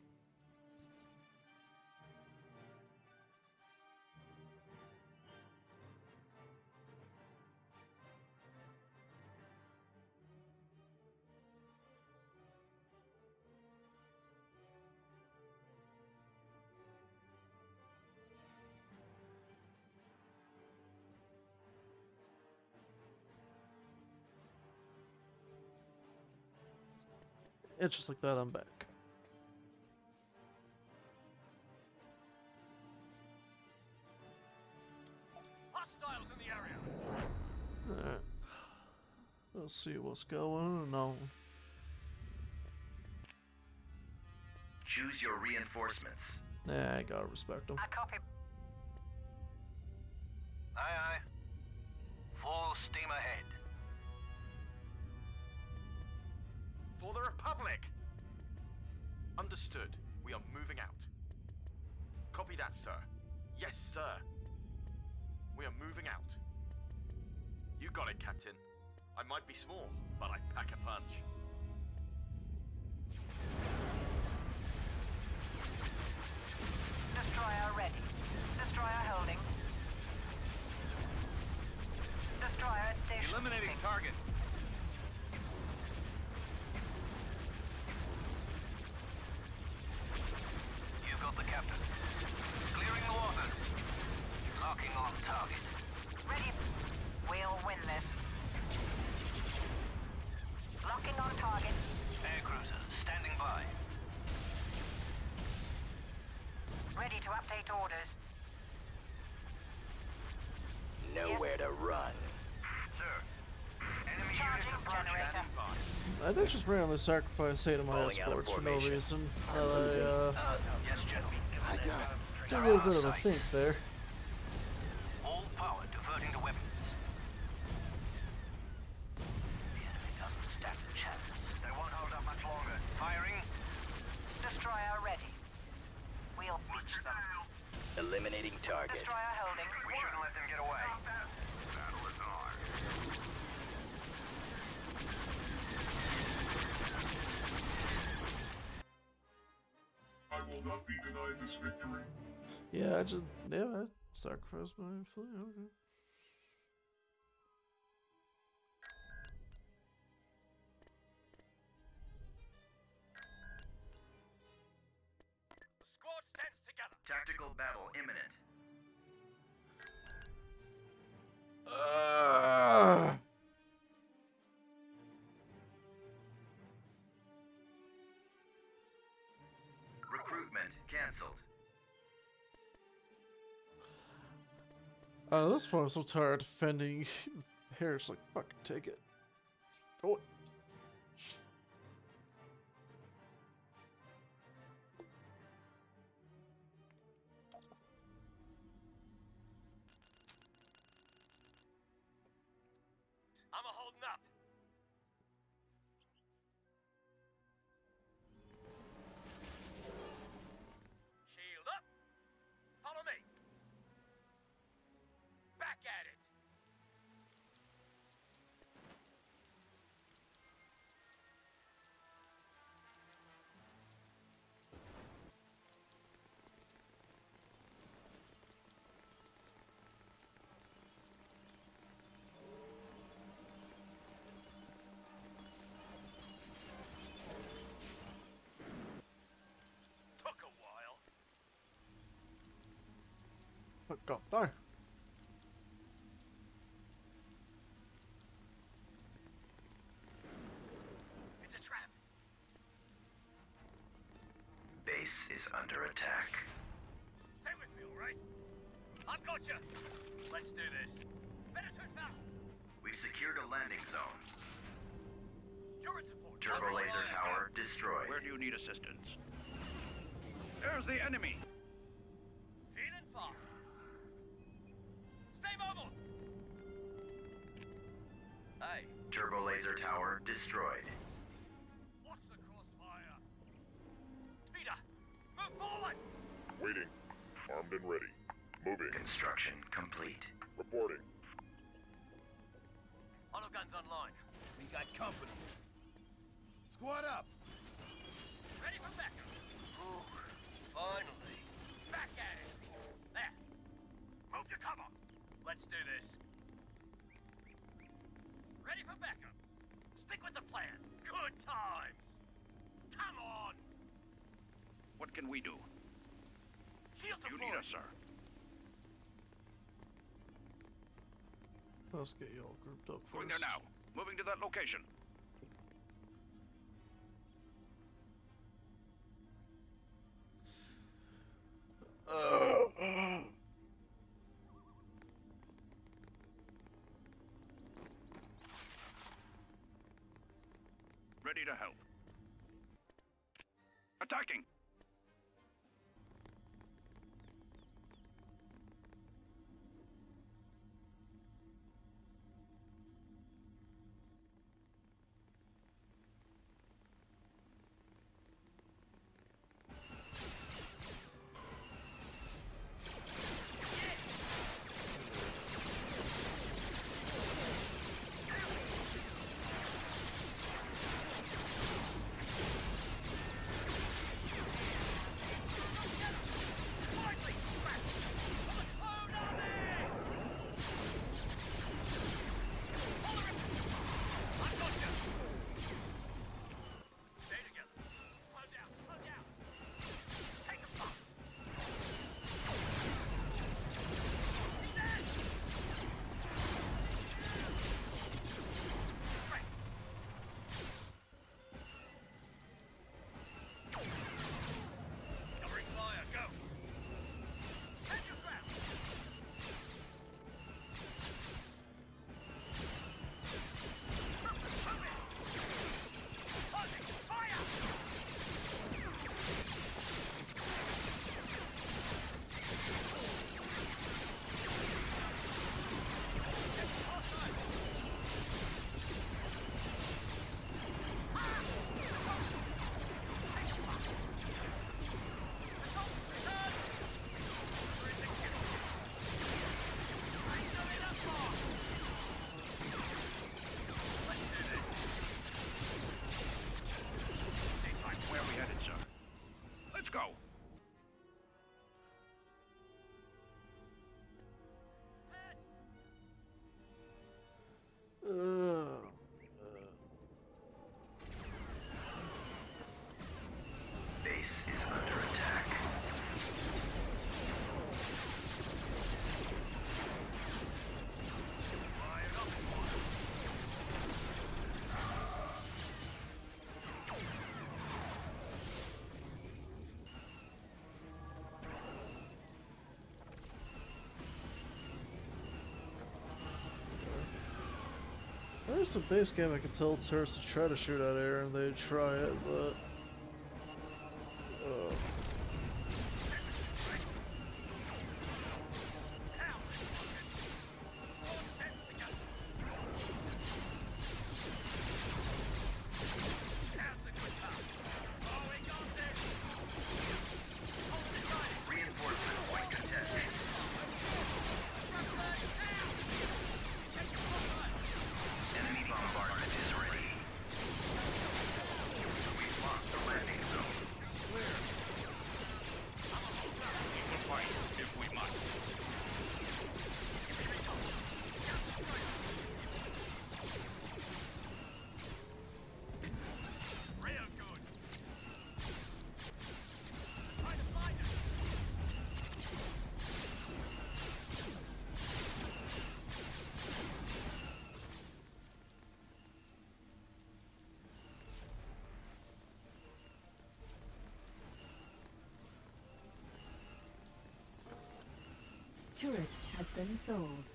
It's just like that, I'm back. Hostiles in the area! Alright. Let's see what's going on. Choose your reinforcements. Nah, I gotta respect them. I copy. Aye, aye. Full steam ahead. For the Republic! Understood. We are moving out. Copy that, sir. Yes, sir. We are moving out. You got it, Captain. I might be small, but I pack a punch. Destroyer ready. Destroyer holding. Destroyer at station. Eliminating target. You got the captain. Clearing the water. Locking on target. Ready. We'll win this. Locking on target. Air cruiser, standing by. Ready to update orders. Nowhere to run. Sir, enemy Charging generator. I just randomly sacrifice item my sports for no reason. I, uh, uh, yes, did a little bit of a think there. Yeah, I just yeah, I sacrificed my fleet. Okay. Squad stands together. Tactical battle imminent. Uh, uh, this point I'm so tired of defending <laughs> here. It's like fucking take it. Oh. Fuck off. No. It's a trap. Base is under attack. Stay with me, all right? I've got you. Let's do this. Better turn fast. We've secured a landing zone. Turret support. Turbo laser tower destroyed. Where do you need assistance? There's the enemy. Laser tower destroyed. watch the crossfire. Peter, move forward. Waiting. Armed and ready. Moving. Construction complete. Reporting. Auto guns online. We got company. Squad up. Ready for backup. Ooh, finally. Back at it. There. Move to cover. Let's do this. Ready for backup. Stick with the plan. Good times. Come on. What can we do? Shield You need us, sir. Let's get you all grouped up Going there now. Moving to that location. Just a base game, I can tell terrorists to try to shoot at air and they try it, but. Been sold.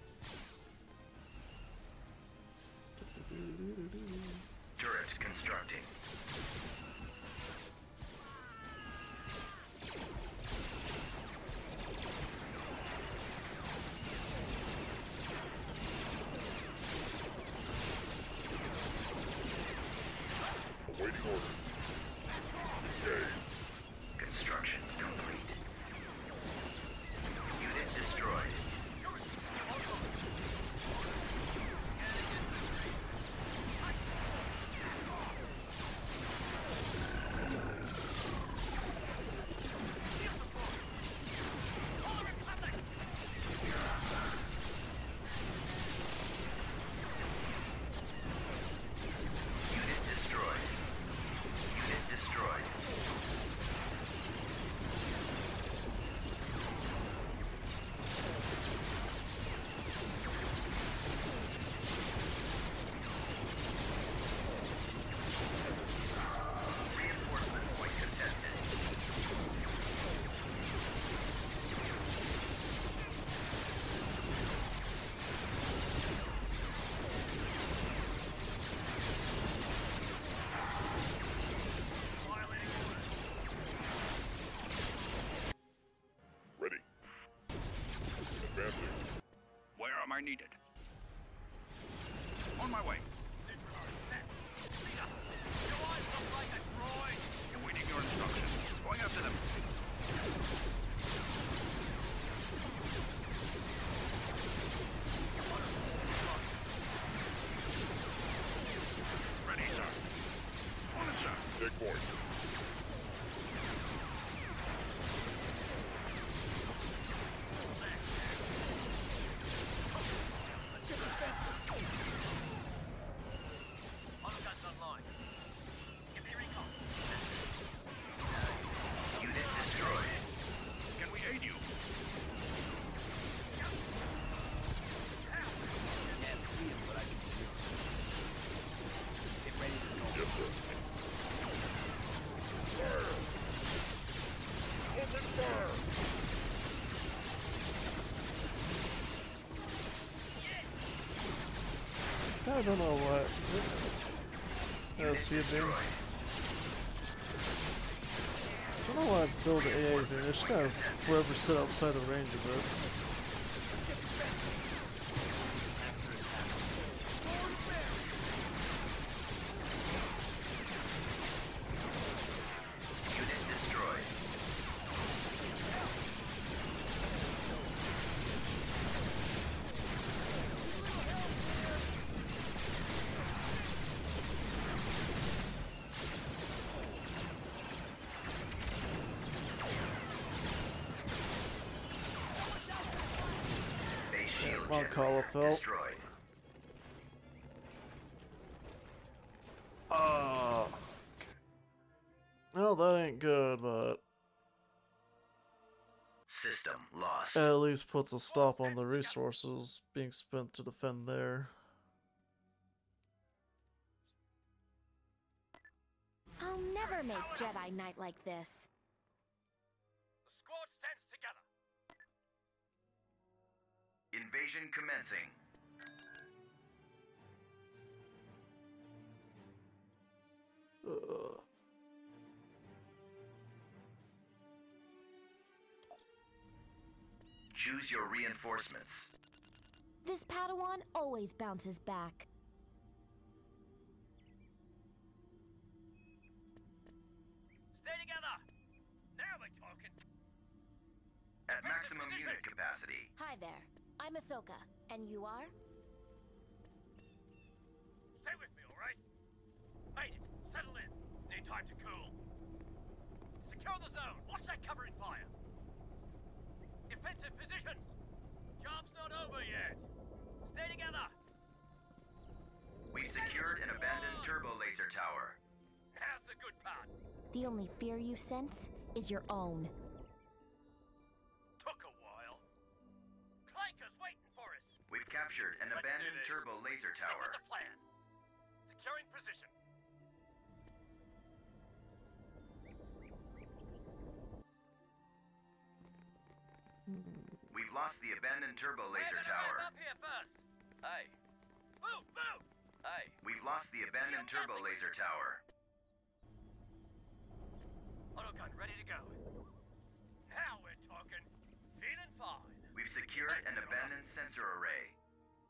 I don't know what. See a beam. I don't know why I build AA thing. It's kind of forever sit outside the range of it. Puts a stop on the resources being spent to defend there. I'll never make Jedi Knight like this. Reinforcements. This Padawan always bounces back. Fear you sense is your own. Took a while. Clanker's waiting for us! We've captured an Let's abandoned turbo laser tower. Stick tower. with the plan. Securing position. We've lost the abandoned turbo laser We're gonna tower. up here first. Hey. Move, move! Hey. We've lost the abandoned turbo laser tower. Autogun ready to go. Now we're talking. Feeling fine. We've secured an abandoned sensor array.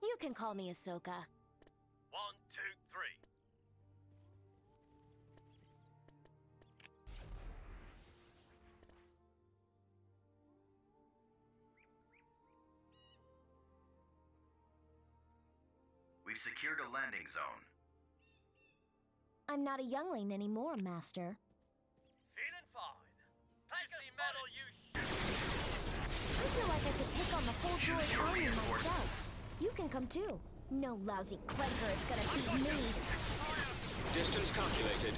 You can call me Ahsoka. One, two, three. We've secured a landing zone. I'm not a youngling anymore, Master. Feel like I could take on the whole droid army myself. You can come too. No lousy clanker is gonna beat me. Distance calculated.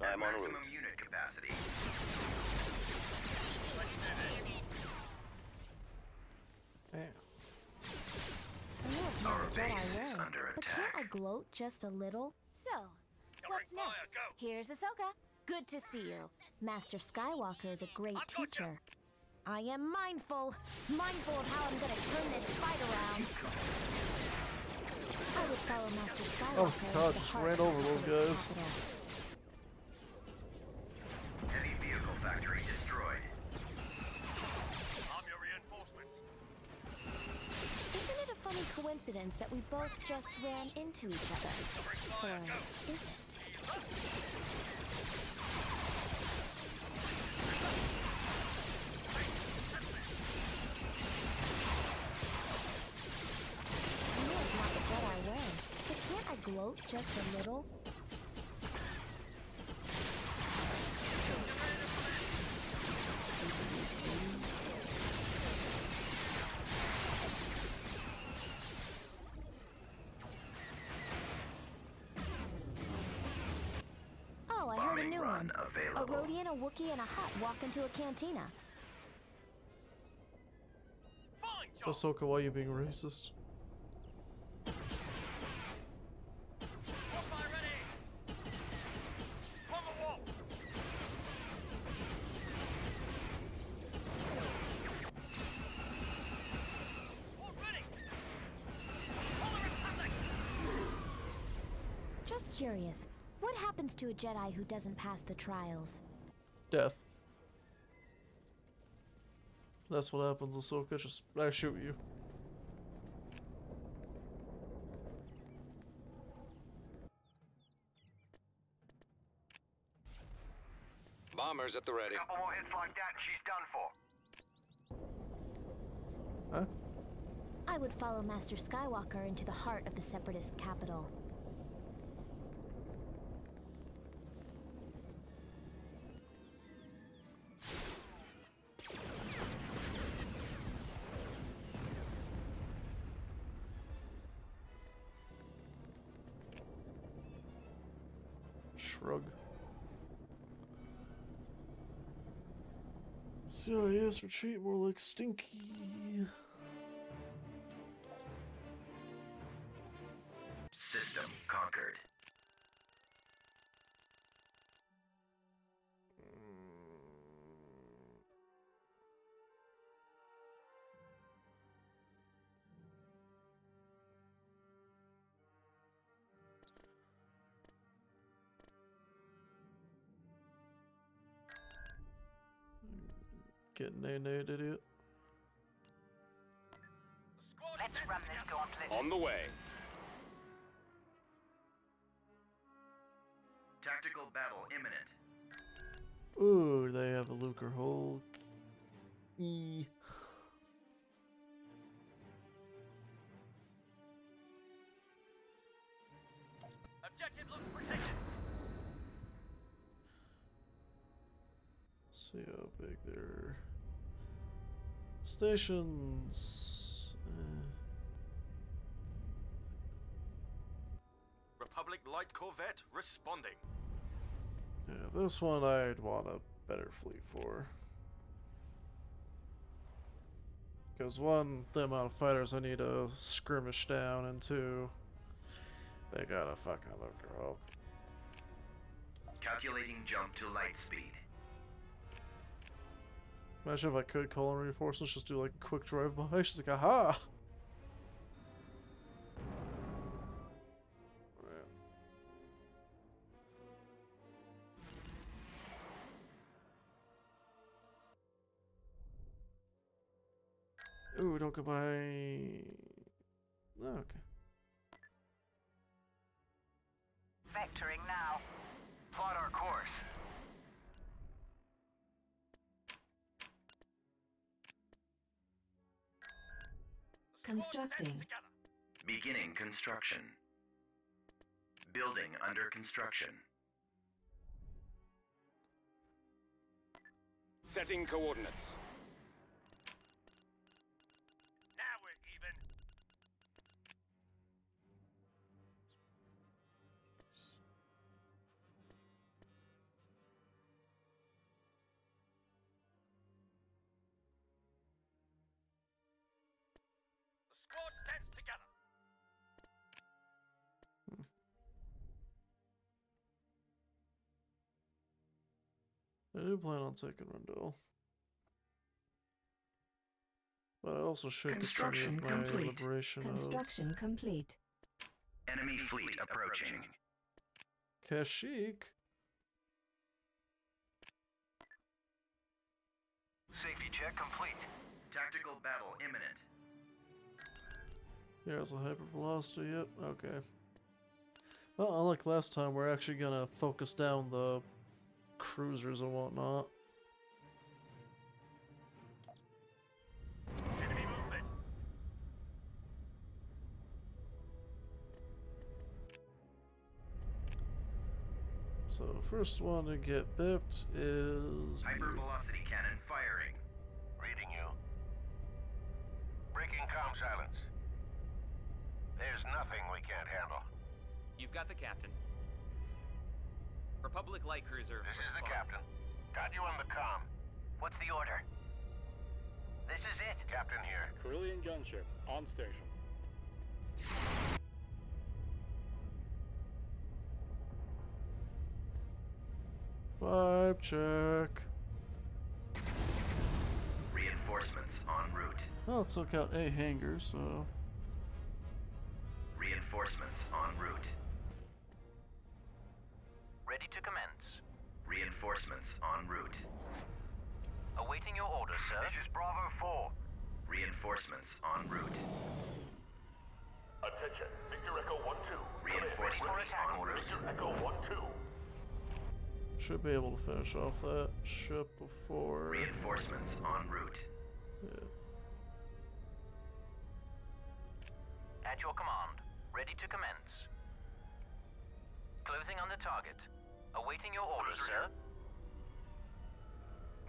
I'm on route. Maximum unit capacity. Man. I know it's not Our a Jedi base is way, under but can't I gloat just a little? So, what's next? Here's Ahsoka. Good to see you. Master Skywalker is a great teacher. I am mindful, mindful of how I'm gonna turn this fight around. I would follow Master Skywalker Oh god, just ran over those guys. capital. Heavy vehicle factory destroyed. I'm your reinforcements. Isn't it a funny coincidence that we both just ran into each other? Or is it? I know it's not the Jedi way, but can't I gloat just a little? Oh, I heard a new run one. A available. Rodian, a Wookiee, and a Hutt walk into a cantina. Ahsoka, why are you being racist? Jedi who doesn't pass the trials? Death. That's what happens, Ahsoka. Just I shoot you. Bombers at the ready. Couple more hits like that she's done for. Huh? I would follow Master Skywalker into the heart of the Separatist capital. Retreat more like stinky. System conquered. Get nay nay idiot. Let's run this gauntlet. On the way. Tactical battle imminent. Ooh, they have a Lucrehulk. E. Objective looks protected. See how big their stations. Eh. Republic Light Corvette responding. Yeah, this one I'd want a better fleet for. Because one, the amount of fighters I need to skirmish down, and two, they got a fucking Lucre Hulk. Calculating jump to light speed. Imagine if I could call in reinforcements, just do like a quick drive by. <laughs> She's like, aha! Oh, Ooh, don't go by. Oh, okay. Vectoring now. Plot our course. Constructing. Beginning construction. Building under construction. Setting coordinates. Do plan on taking Rendili. But I also should Construction continue with my complete. liberation Construction complete. Enemy fleet approaching. of Kashyyyk. Safety check complete. Tactical battle imminent. Yeah, it's a hypervelocity, yep, okay. Well, unlike last time, we're actually gonna focus down the cruisers and whatnot. So, first one to get bipped is... you. Hypervelocity cannon firing. Reading you. Breaking calm silence. There's nothing we can't handle. You've got the captain. Republic Light Cruiser. This is the captain. Got you on the comm. What's the order? This is it. Captain here. Corellian gunship on station. Vibe check. Reinforcements en route. Well, it took out a hangar, so... Reinforcements en route. Ready to commence. Reinforcements en route. Awaiting your orders, sir. This is Bravo 4. Reinforcements en route. Attention, Victor Echo 1-2. Reinforcements en route. Victor Echo 1-2. Should be able to finish off that ship before... Reinforcements en route. Yeah. At your command. Ready to commence. Closing on the target. Awaiting your orders, sir.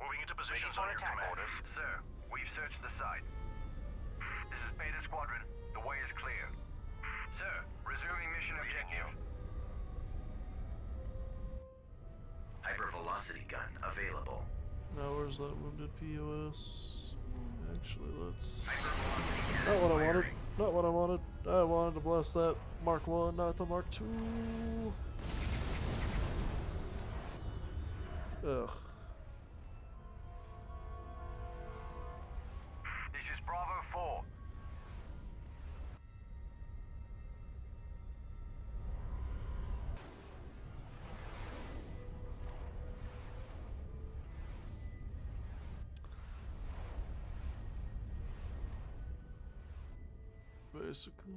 Moving into positions on your command. orders. Sir, we've searched the site. This is Beta Squadron. The way is clear. Sir, resuming mission objective. Hypervelocity gun available. Now where's that wounded POS? Actually, let's... Not what I wanted. Not what I wanted. I wanted to blast that Mark 1, not the Mark 2. Ugh. This is Bravo 4. Basically.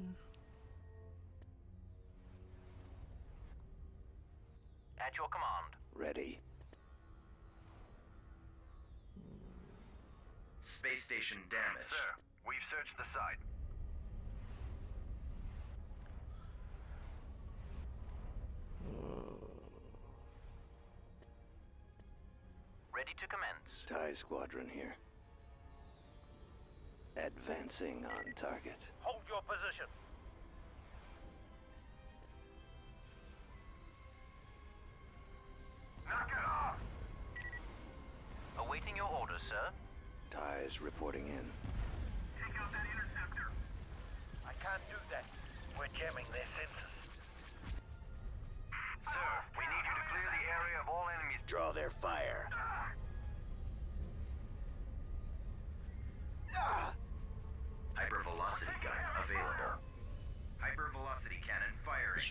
At your command. Ready. Space station damaged. Sir, we've searched the site. Uh. Ready to commence. TIE squadron here. Advancing on target. Hold your position.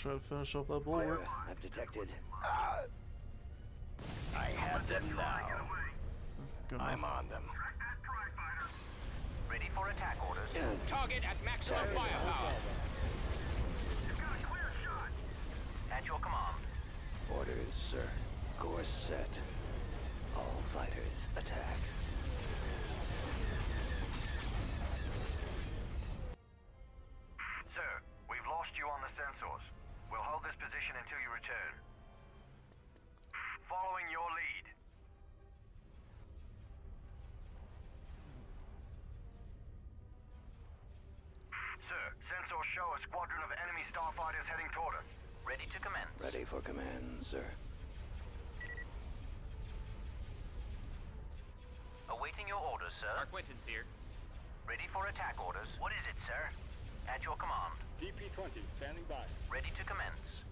Try to finish off that bulwark. Fire. I've detected. Uh, I have them now. Good I'm enough. on them. Ready for attack orders. Target at maximum Target firepower. At your command. Orders, sir. Course set. All fighters attack. Command, sir. Awaiting your orders, sir. Mark Winton's here. Ready for attack orders. What is it, sir? At your command. DP-20, standing by. Ready to commence.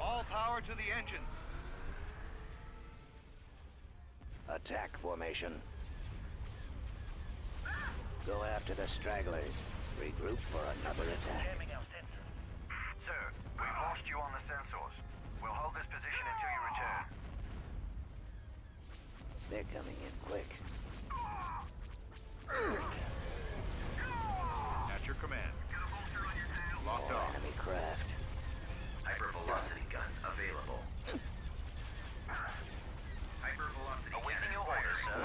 All power to the engines. Attack formation. Go after the stragglers. Regroup for another attack. Jamming our sensors. Sir, we've lost you on the sensors. We'll hold this position until you return. They're coming in quick. At your command. Locked oh, More on. enemy craft. Hypervelocity gun available. Hypervelocity Awaiting cannon your orders, sir.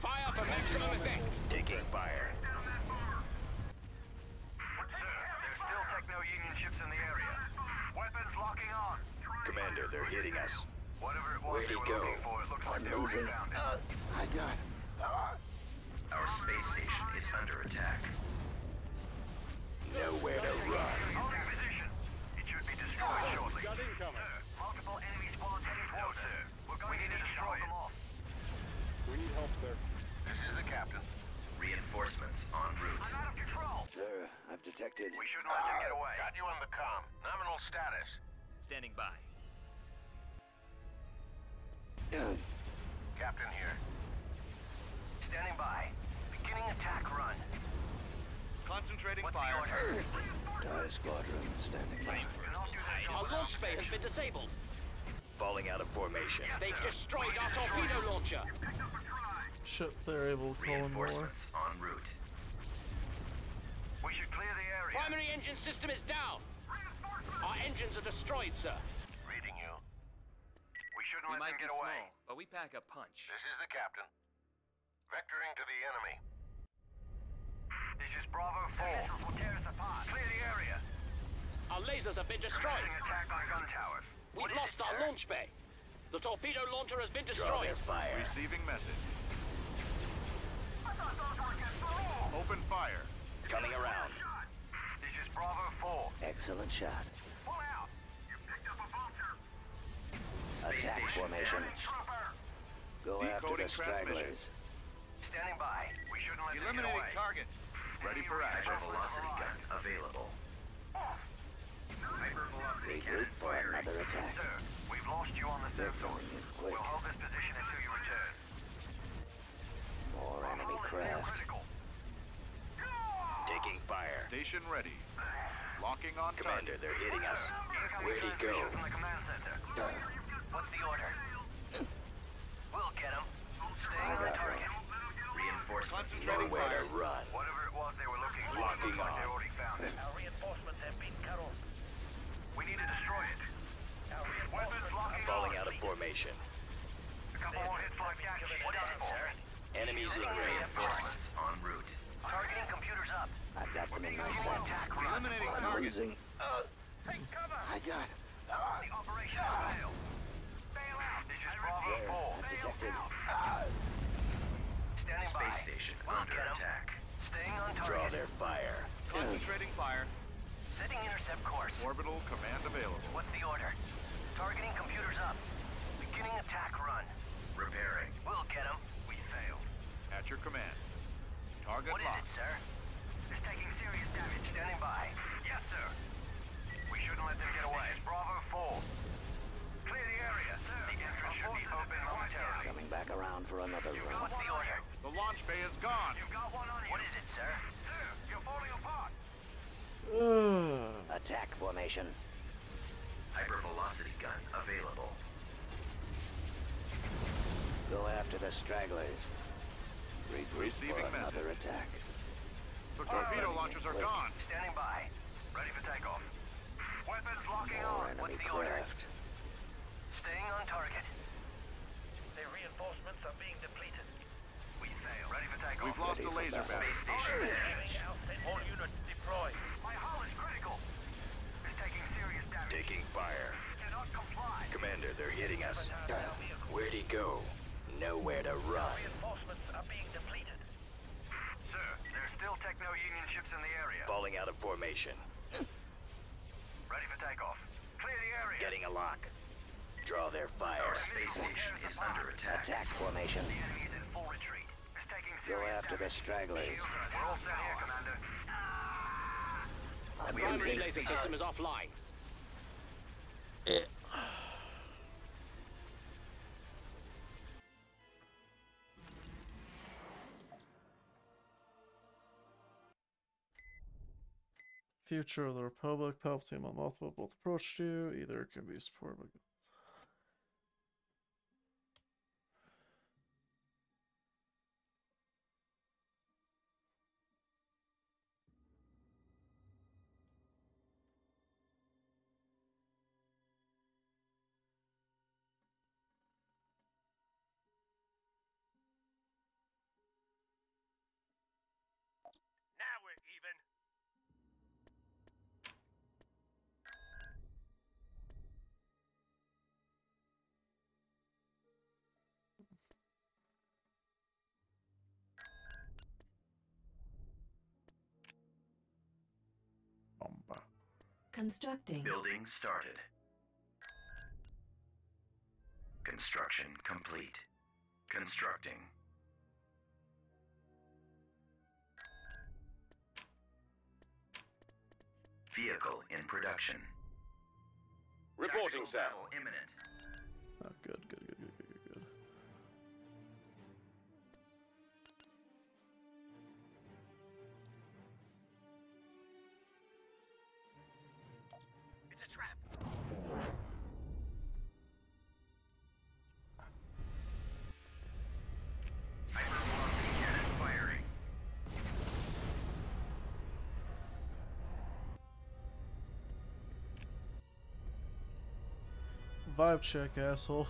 Fire for maximum effect. Taking fire. Sir, there's still Techno-Union ships in the area. Weapons locking on. Commander, they're hitting us. Whatever it was Where'd he were go? I'm they already moving. found it. Uh, I got. Our space station is under attack. Nowhere to run. Holding position. It should be destroyed oh, shortly. Got incoming. Sir, multiple enemy squads heading towards us. sir. We're going to need to destroy them off. We need help, sir. This is the captain. Reinforcements en route. I'm out of control. Sir, I've detected. We shouldn't let them get away. Ah, got you on the com. Nominal status. Standing by. Uh, Captain here. Standing by. Beginning attack run. Concentrating What's fire. the order? TIE squadron standing by. Our launch bay has been disabled. Falling out of formation. They've destroyed our torpedo launcher. Ship they're able to call in more. Reinforcements en route. We should clear the area. Primary engine system is down. Our engines are destroyed, sir. Reading you. We shouldn't We let might them be get away. small, but we pack a punch. This is the captain. Vectoring to the enemy. This is Bravo 4. Missiles will tear us apart. Clear the area. Our lasers have been destroyed. Attack on gun towers. We've What is lost it, our sir? launch bay. The torpedo launcher has been Draw destroyed. their fire. Receiving message. I thought those were against the law. Open fire. Coming around. This is Bravo 4. Excellent shot. Attack formation. Trooper. Go after the stragglers. Standing by. We shouldn't let them get Eliminating away. target. Ready for action. Hypervelocity gun available. Hypervelocity Regroup cannon for another attack. Sir, we've lost you on the They're sensors. coming in quick. We'll hold this position until you return. More enemy craft. Taking fire. Station ready. Locking on Commander, target. they're hitting us. Where'd he go? transmission What's the order? We'll get him. Stay on target. Reinforcements nowhere to run. Whatever it was they were looking for, Locking like they already found it. Our reinforcements have been cut off. We need to destroy it. Our Weapons locking I'm falling out of formation. A couple more hits like that. What is it, sir? Enemies in reinforcements. En route. Targeting computers up. I've got them in my sights. Eliminating target. Uh, Take cover. I got. Uh, the operation ah. failed detected. out. Standing by. Space station We'll under get 'em. attack. Staying on Draw their fire. Concentrating fire. Setting intercept course. Orbital command available. What's the order? Targeting computers up. Beginning attack run. Repairing. We'll get them. We failed. At your command. Target What is locked. it, sir? It's taking serious damage. Standing by. Yes, sir. We shouldn't let them get away. This is Bravo 4. Clear the area, sir. The entrance should be open momentarily. Coming back around for another You've round. got the order. The launch bay is gone. You've got one on you. What is it, sir? Sir, you're falling apart. Hmm. Attack formation. Hypervelocity gun available. Go after the stragglers. Regroup Receiving for another message. attack. The torpedo launchers are gone. Standing by. Ready for takeoff. Weapons locking More on. What's enemy the order? craft. Staying on target. Their reinforcements are being depleted. We fail. Ready for takeoff. We've lost Ready a laser battle. battery. Space station. All units deployed. My hull is critical. It's taking serious damage. Taking fire. Cannot comply. Commander, they're hitting us. Where'd he go? Nowhere to run. Reinforcements are being depleted. Sir, there's still Techno-Union ships in the area. Falling out of formation. Ready for takeoff. Clear the area. Getting a lock. Draw their fire. Our space station is under attack. Attack formation. Go serious after the stragglers. We're all set here, Commander. I'm Primary laser system is offline. Future of the Republic, Palpatine on multiple both approached you. Either can be supported by Constructing. Building started. Construction complete. Constructing. Vehicle in production. Reporting, Tactical sir. battle imminent. Oh, good, good, good, good, good, Vibe check, asshole.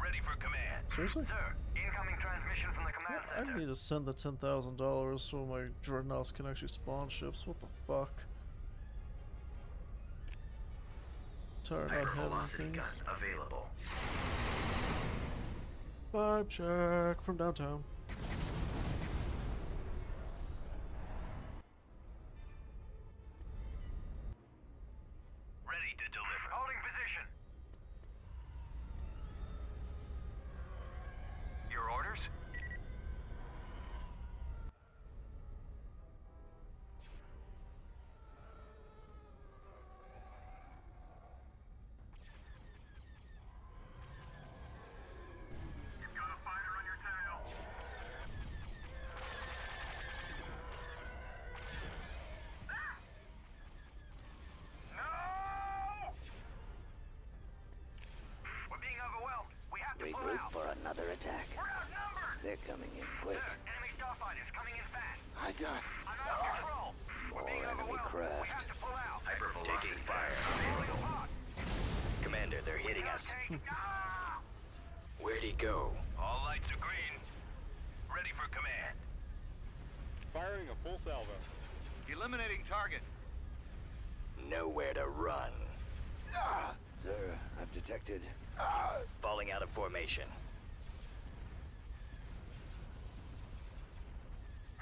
Ready for command. Seriously? Sir, incoming transmission from the command I center. need to send the ten thousand dollars so my dreadnoughts can actually spawn ships. What the fuck? Tired of having things. gun available. Vibe check from downtown. Attack. We're outnumbered. They're coming in quick. Sir, enemy starfighters coming in fast. I got. I'm out of ah. control. We're enemy craft. Hypervelocity fire. Commander, they're hitting us. Ah. Where'd he go? All lights are green. Ready for command. Firing a full salvo. Eliminating target. Nowhere to run. Ah! Sir, I've detected ah. falling out of formation.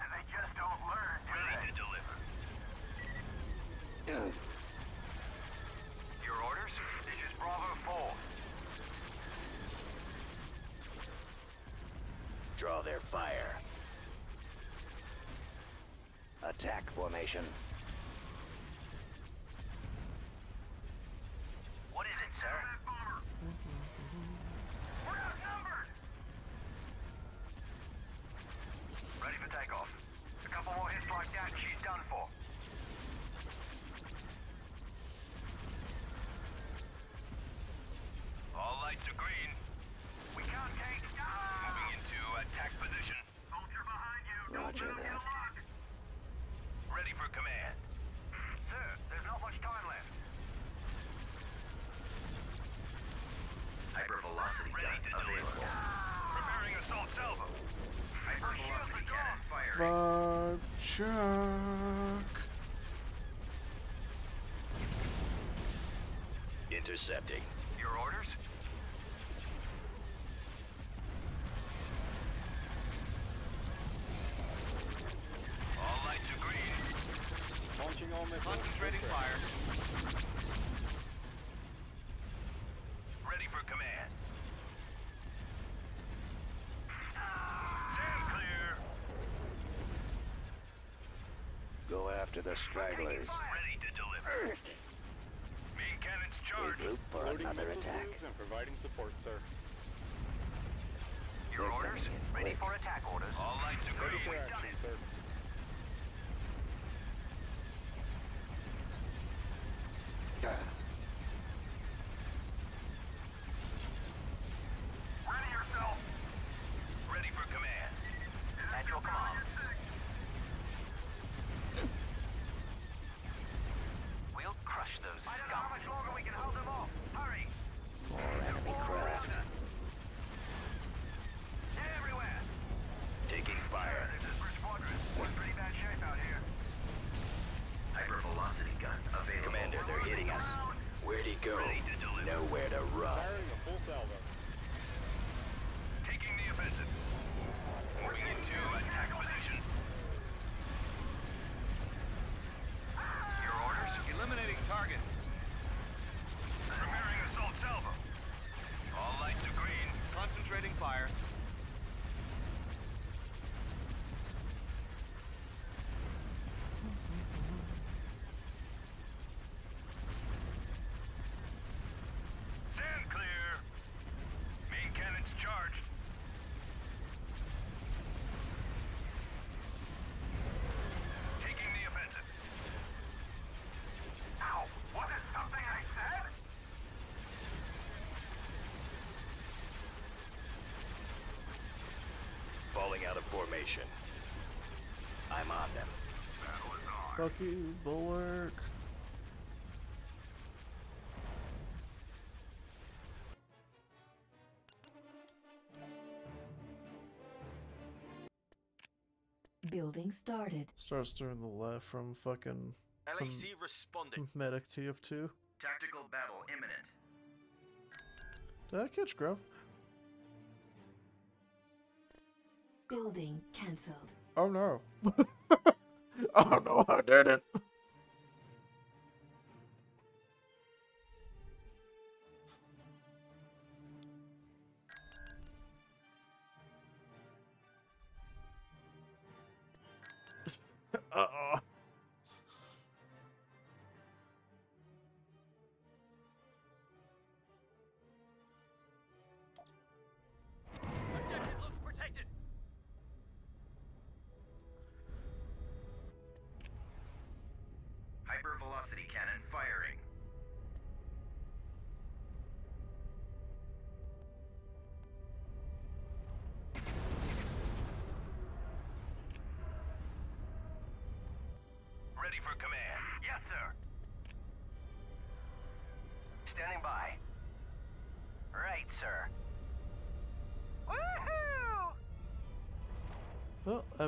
And they just don't learn, do Ready they? to deliver. Your orders? This is Bravo 4. Draw their fire. Attack formation. What is it, sir? We're outnumbered! Ready for takeoff. A couple more hits like that and she's done for. All lights are green. We can't take... Moving into attack position. Soldier behind you. Roger that. Ready for command. Sir, there's not much time left. Hypervelocity Ready gun to deliver. available. Preparing assault salvo. Hypervelocity cannon firing. Fuck Chuck. Intercepting. Your orders? All lights are green. Launching all missiles. Concentrating fire. Ready for command. Stand clear. Go after the stragglers. Ready to deliver. Main cannons charged. Regroup for Loading another attack. and providing support, sir. Your orders? Ready for attack orders. All lights are Ready for green. action, sir. Ready yourself. Ready for command. At your command. We'll crush those I don't know how much longer we can hold them off. Hurry. More enemy craft. They're everywhere. Taking fire. This is for squadron. We're in pretty bad shape out here. Hypervelocity gun available. Commander, they're hitting us. Where'd he go? Ready to deliver. Nowhere to run. Firing a full salvo. Taking the offensive. Moving into attack position. Your orders? Eliminating target. Preparing assault salvo. All lights are green. Concentrating fire. Stand clear. Main cannons charged. Taking the offensive. Ow. Was it something I said? Falling out of formation. I'm on them. On. Fuck you, bulwark. Building started. Starts during the left from fucking LAC responding. medic TF2. Tactical battle imminent. Did I catch Grove? Cancelled. Oh no. oh <laughs> no, I didn't.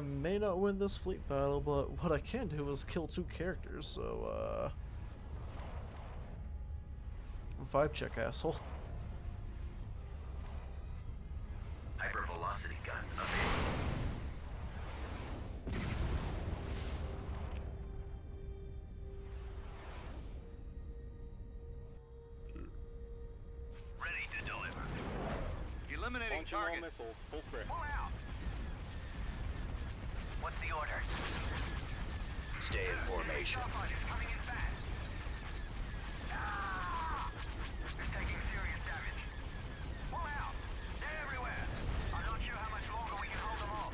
May not win this fleet battle, but what I can do is kill two characters, so, uh... Vibe check, asshole. Hypervelocity gun available. Ready to deliver. Eliminating Launching target. missiles. Full spray. Pull out. What's the order? Stay in formation. Starfighters coming in fast. Ah! They're taking serious damage. Pull out. They're everywhere. I'm not sure how much longer we can hold them off.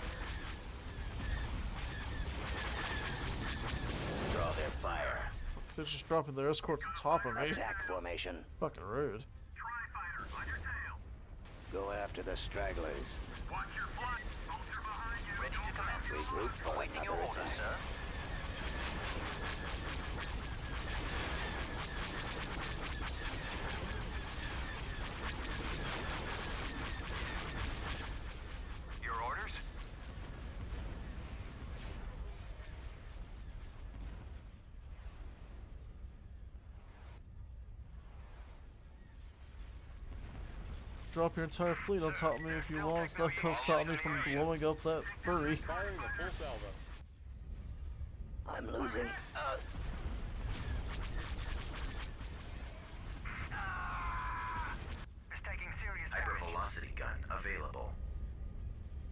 Draw their fire. They're just dropping their escorts on top of me. Attack formation. Fucking rude. Tri-fighter, on your tail. Go after the stragglers. Watch your flank. Vulture behind you. Ready to command. Regroup for Awaiting your another orders, attack. sir. Your orders? Drop your entire fleet on top of me if you want. It's not gonna stop me from blowing up that furry. Firing a full salvo. I'm losing. It's taking serious damage. Hypervelocity gun available.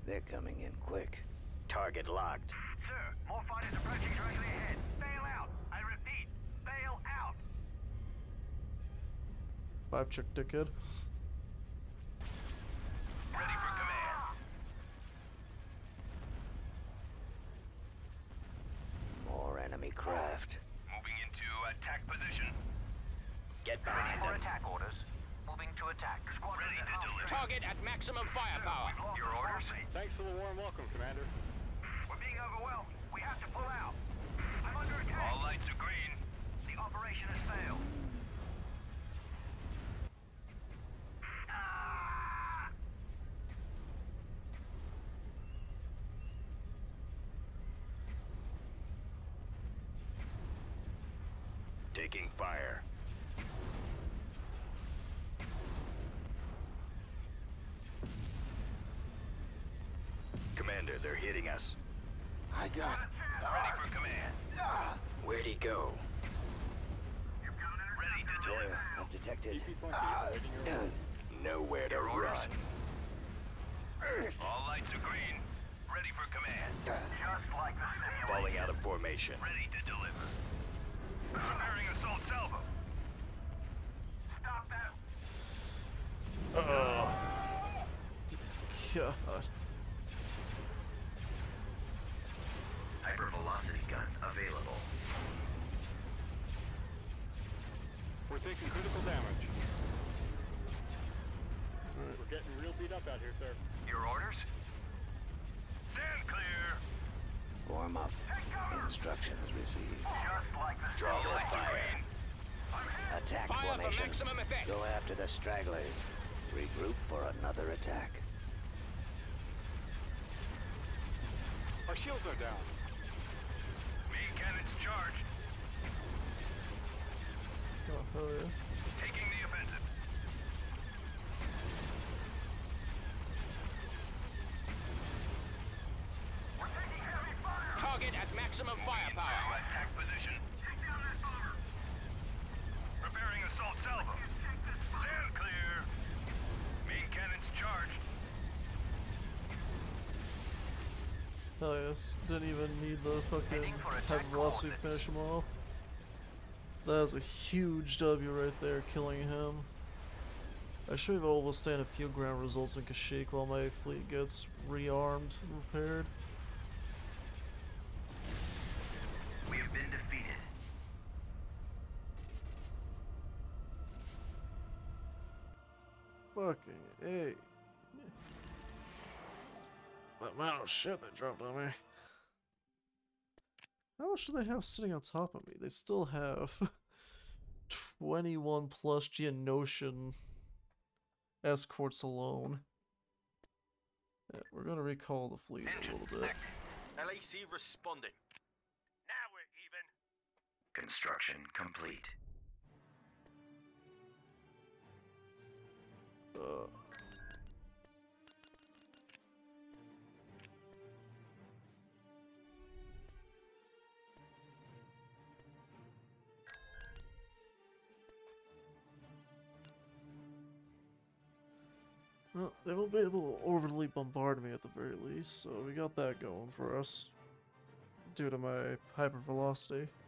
They're coming in quick. Target locked. Sir, more fighters approaching directly ahead. Bail out. I repeat, bail out. Vibe check, dickhead. Ready for command. More craft. Moving into attack position. Get behind Ready for them. attack orders. Moving to attack. Ready to deliver. Target at maximum firepower. Your orders? Thanks for the warm welcome, Commander. We're being overwhelmed. We have to pull out. I'm under attack. All lights are green. The operation has failed. Ah! Taking fire. Commander, they're hitting us. I got. Ready for command. Where'd he go? Ready to deliver. There, I've detected. DP-20 Ah, awaiting your orders. Nowhere to Your orders? run. All lights are green. Ready for command. Just like the simulation. Falling out of formation. Ready to deliver. Preparing assault salvo. Stop that. Oh. God. Hypervelocity gun available. We're taking critical damage. We're getting real beat up out here, sir. Your orders? Stand clear. Form up. Instructions received. Just like the Draw their fire. Attack Fire for formation. maximum effect. Go after the stragglers. Regroup for another attack. Our shields are down. Main cannons charged. Oh, hell yeah. Taking the offensive. We're taking heavy fire. Target at maximum firepower. Into attack position. Take down that bomber. Preparing assault salvo. Stand clear. Main cannons charged. Yes. Didn't even need the fucking Heading for type attack of velocity to finish him off. That is a huge W right there, killing him. I should be able to stand a few ground results in Kashyyyk while my fleet gets rearmed and repaired. The amount of shit they dropped on me. How much do they have sitting on top of me? They still have <laughs> 21 plus Geonosian escorts alone. Yeah, we're gonna recall the fleet a little bit. LAC responding. Now we're even. Construction complete. Uh, Well, they won't be able to overly bombard me at the very least, so we got that going for us. Due to my hypervelocity. You're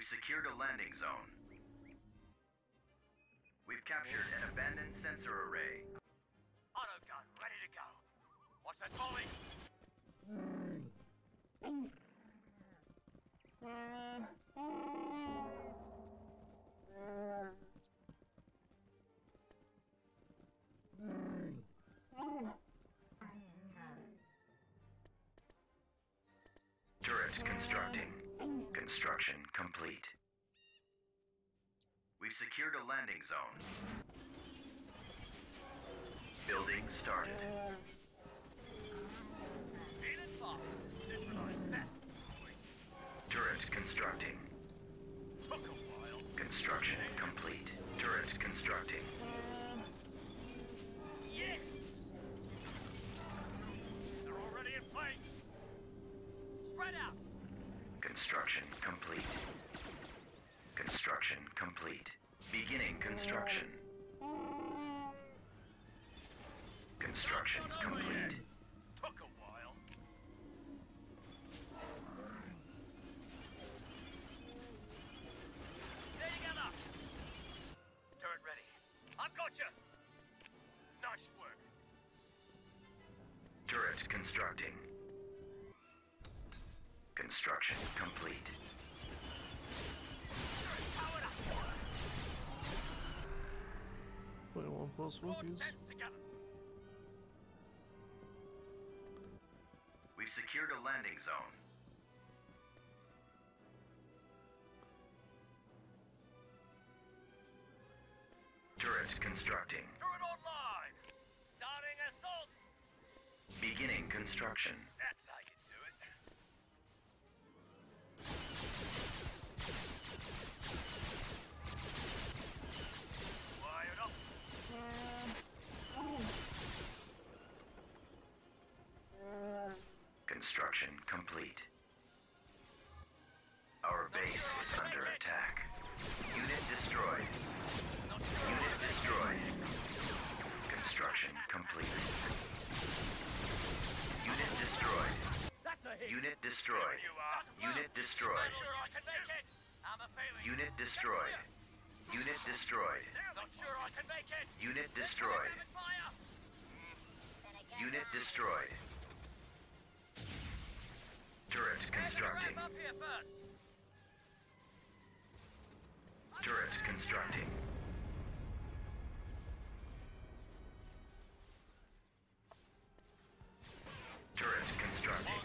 We've secured a landing zone. We've captured an abandoned sensor array. Auto gun ready to go. Watch that volley. Turret constructing. Construction complete. We've secured a landing zone. Building started. Turret constructing. Construction complete. Turret constructing. Yes. They're already in place. Spread out. Construction complete. Construction complete. Beginning construction. Construction Not over yet. complete. Took a while. Stay together. Turret ready. I've got you. Nice work. Turret constructing. Construction complete. Powered up. Twenty-one plus Wookiees. We've secured a landing zone. Turret constructing. Turret online. Starting assault. Beginning construction. That's how you do it. Wired up. Construction complete. Our base is under attack. Unit destroyed. Unit destroyed. Construction complete. Unit destroyed. Unit destroyed. Unit destroyed. Not sure I can make it. I'm a failing. Unit destroyed. Unit destroyed. Not sure I can make it. Unit destroyed. Unit destroyed. Turret constructing. Ramp up here first. Turret constructing. Turret constructing.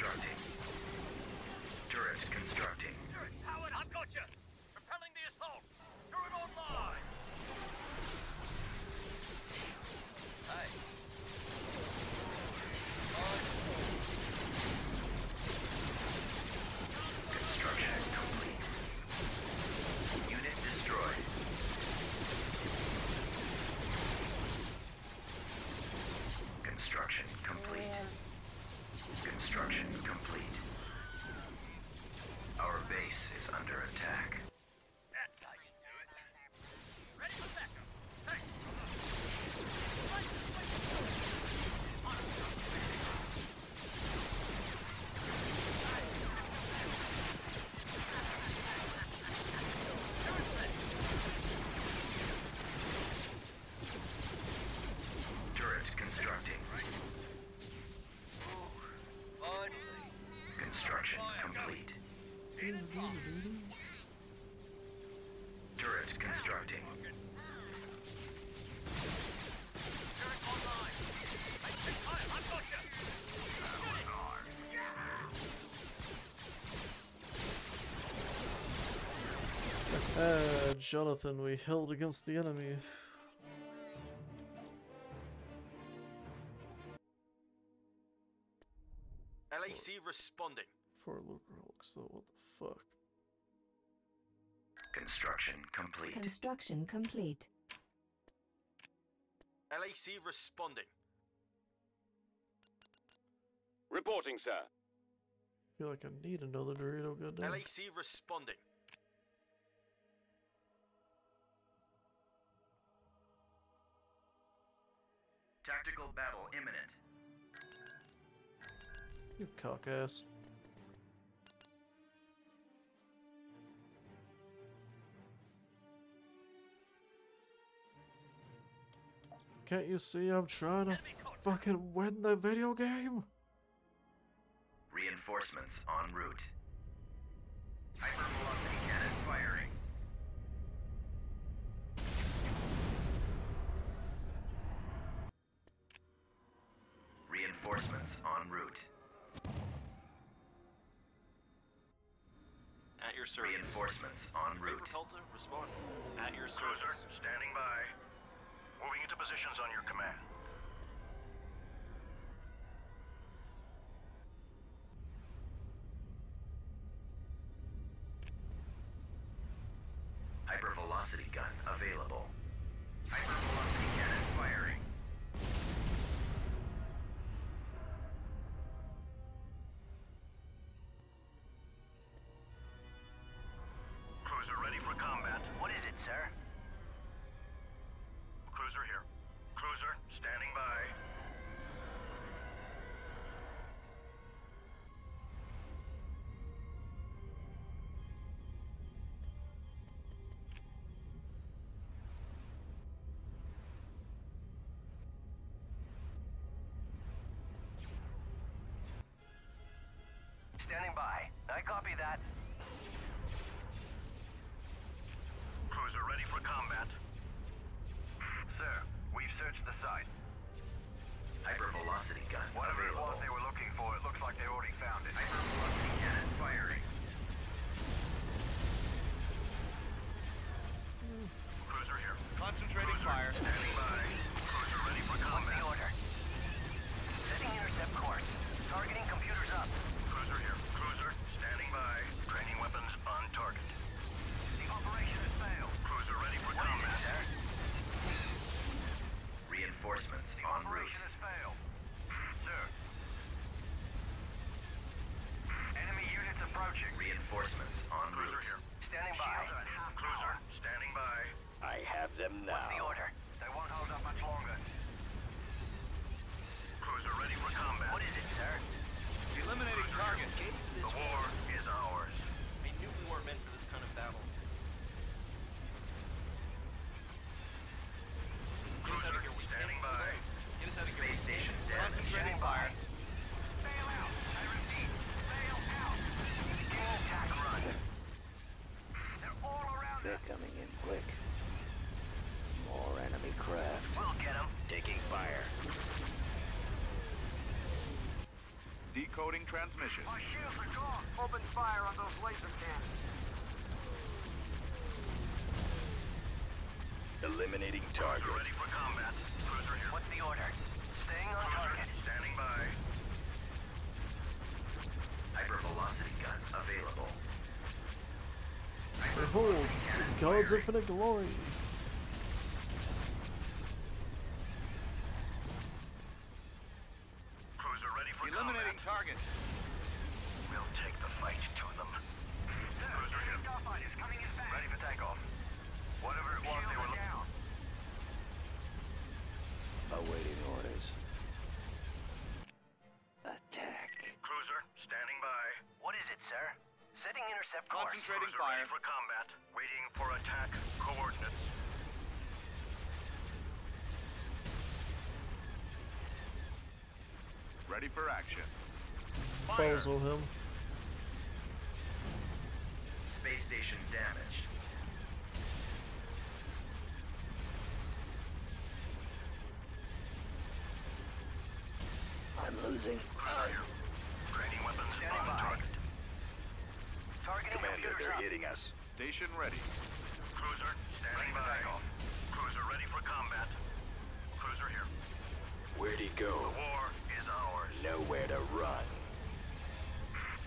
constructed. Ah, Jonathan, we held against the enemy. LAC responding. For Lucrehulk, so what the fuck? Construction complete. Construction complete. LAC responding. Reporting, sir. I feel like I need another Dorito goddamn. LAC responding. You cock ass. Can't you see I'm trying to fucking win the video game? Reinforcements en route. Hypervelocity your service. Reinforcements en route. Pelta responding. At your Cruiser, service. standing by. Moving into positions on your command. Hypervelocity gun available. Hypervelocity Standing by. I copy that. Cruiser ready for combat. Sir, we've searched the site. Hypervelocity gun Whatever it available. was they were looking for, it looks like they already found it. Hypervelocity cannon firing. Cruiser here. Concentrating fire. Transmission. My shields are gone. Open fire on those laser cannons. Eliminating target. Cruiser ready for combat. Cruiser here. What's the order? Staying on target. Standing by. Hypervelocity gun available. Behold, God's infinite glory. for action. Puzzle him. Space station damaged. I'm losing. Fire. Training weapons Standing on by. target. Targeting Commander, they're up. hitting us. Station ready. Cruiser, standing by. Cruiser ready for combat. Cruiser here. Where'd he go? Nowhere to run.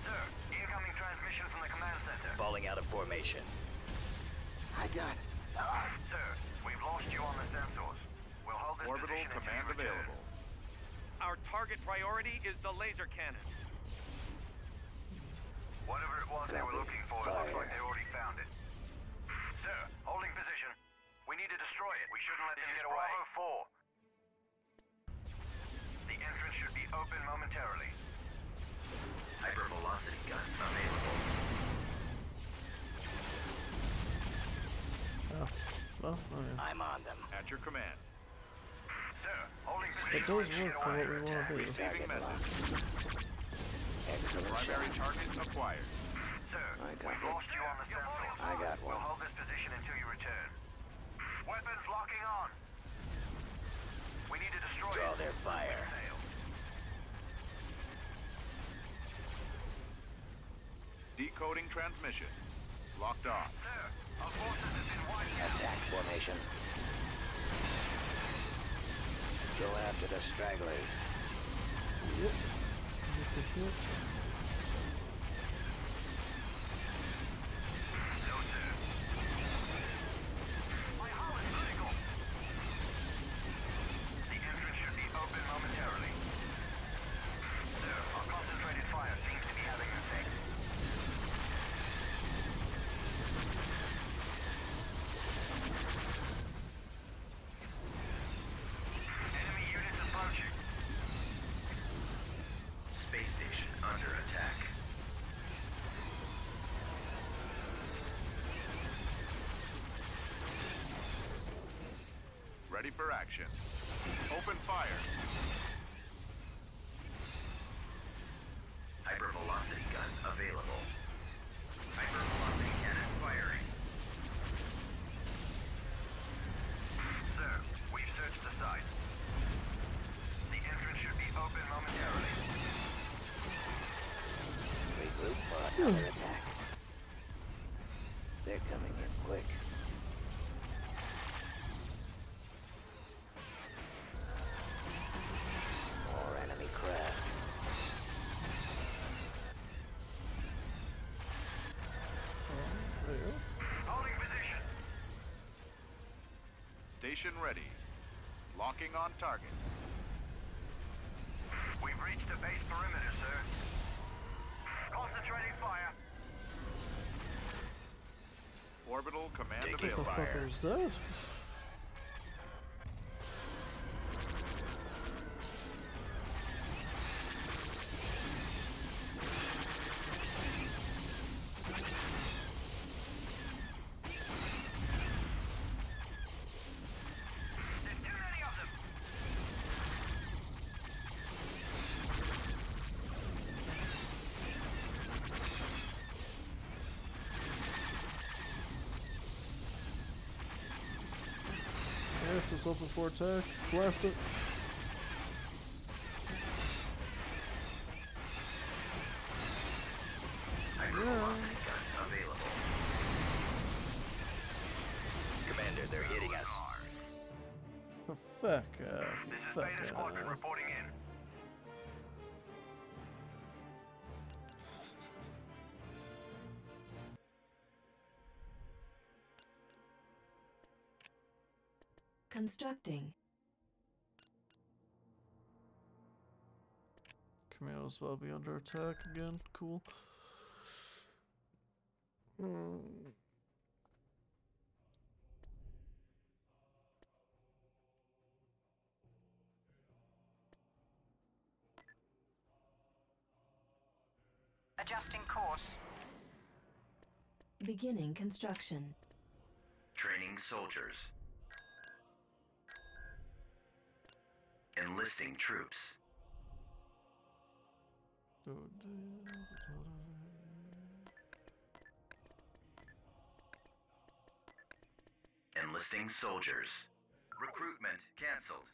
Sir, incoming transmission from the command center. Falling out of formation. I got it. Sir, we've lost you on the sensors. We'll hold this Orbital position until command you return. available. Our target priority is the laser cannons. Whatever it was they were looking well, oh, okay. I'm on them. At your command. Sir, holding It position. does work for what we want to do. Receiving message. Excellent Primary shot. target acquired. Sir, I got we've it. lost you on the sensors. I got We'll hold this position until you return. Weapons locking on. We need to destroy Draw it. their fire. Decoding transmission. Locked on. Sir, our forces have been wiped out. Attack formation. Go after the stragglers. No, sir. My hull is vertical. The entrance should be open momentarily. Sir, our concentrated fire seems to be having an effect. Enemy units approaching. Space station under attack. Ready for action. Open fire. Station ready. Locking on target. We've reached the base perimeter, sir. Concentrating fire. Orbital command Taking available. Motherfucker's dead. Open attack. Blast it. Constructing. Command as well be under attack again. Cool. Hmm. Adjusting course. Beginning construction. Training soldiers. troops. Enlisting soldiers. Recruitment cancelled.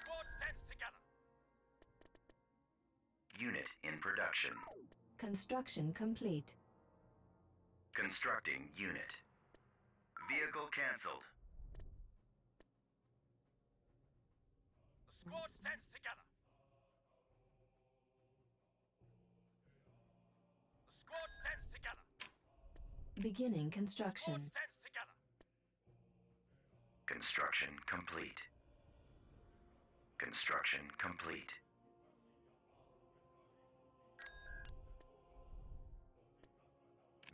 Squad stands together. Unit in production. Construction complete. Constructing unit. Vehicle cancelled. Beginning construction. Stands together. Construction complete. Construction complete.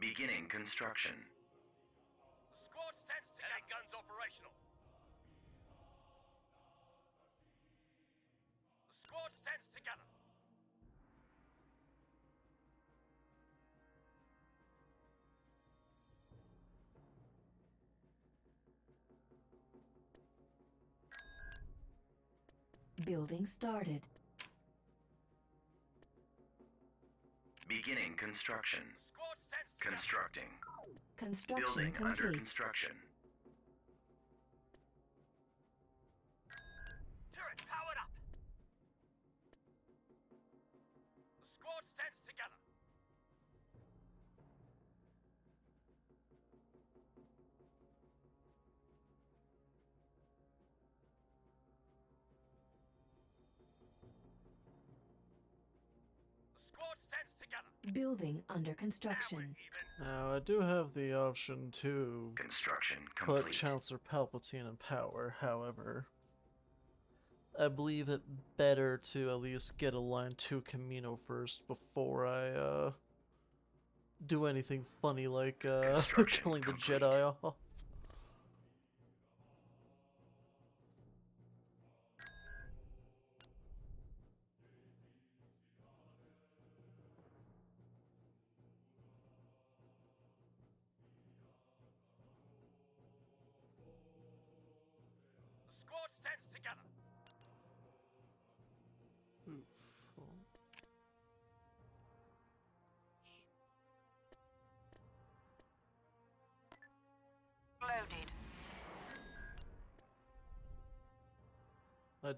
Beginning construction. The squad stands together. Heavy guns operational. The squad stands together. Building started. Beginning construction. Squad stands together. Constructing. Construction Building under construction. Building under construction. Now, I do have the option to Construction put. Chancellor Palpatine in power, however. I believe it better to at least get a line to Kamino first before I, uh, do anything funny like, uh, <laughs> Construction killing the. Jedi off.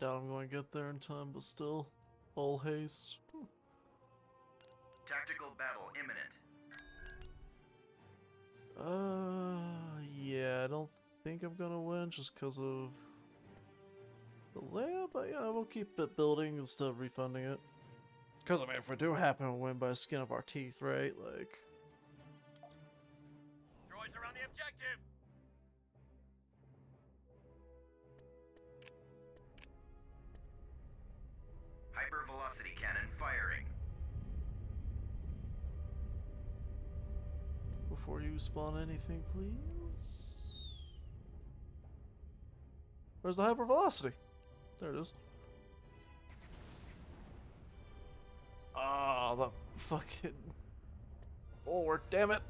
Doubt I'm going to get there in time, but still, all haste. Tactical battle imminent. Uh, yeah, I don't think I'm gonna win just because of the layout, but yeah, we'll keep it building instead of refunding it. Because, I mean, if we do happen to win by the skin of our teeth, right, like, before you spawn anything, please. Where's the hypervelocity? There it is. Ah, the fucking forward, damn it!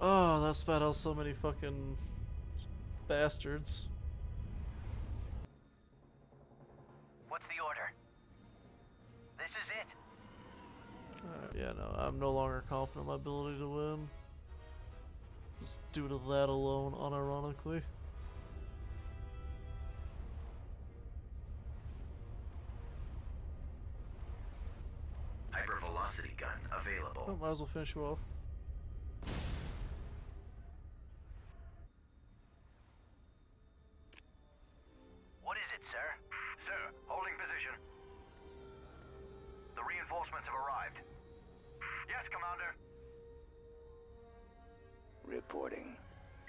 Oh, that spat out so many fucking bastards. Yeah, no, I'm no longer confident in my ability to win. Just due to that alone, unironically. Hypervelocity gun available. Oh, might as well finish you off. Reporting.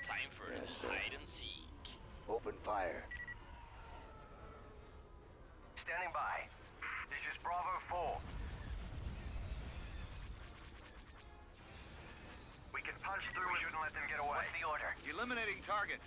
Time for Yes, sir. hide and seek. Open fire. Standing by. This is Bravo 4. We can punch through. We shouldn't let them get away. What's the order? Eliminating target.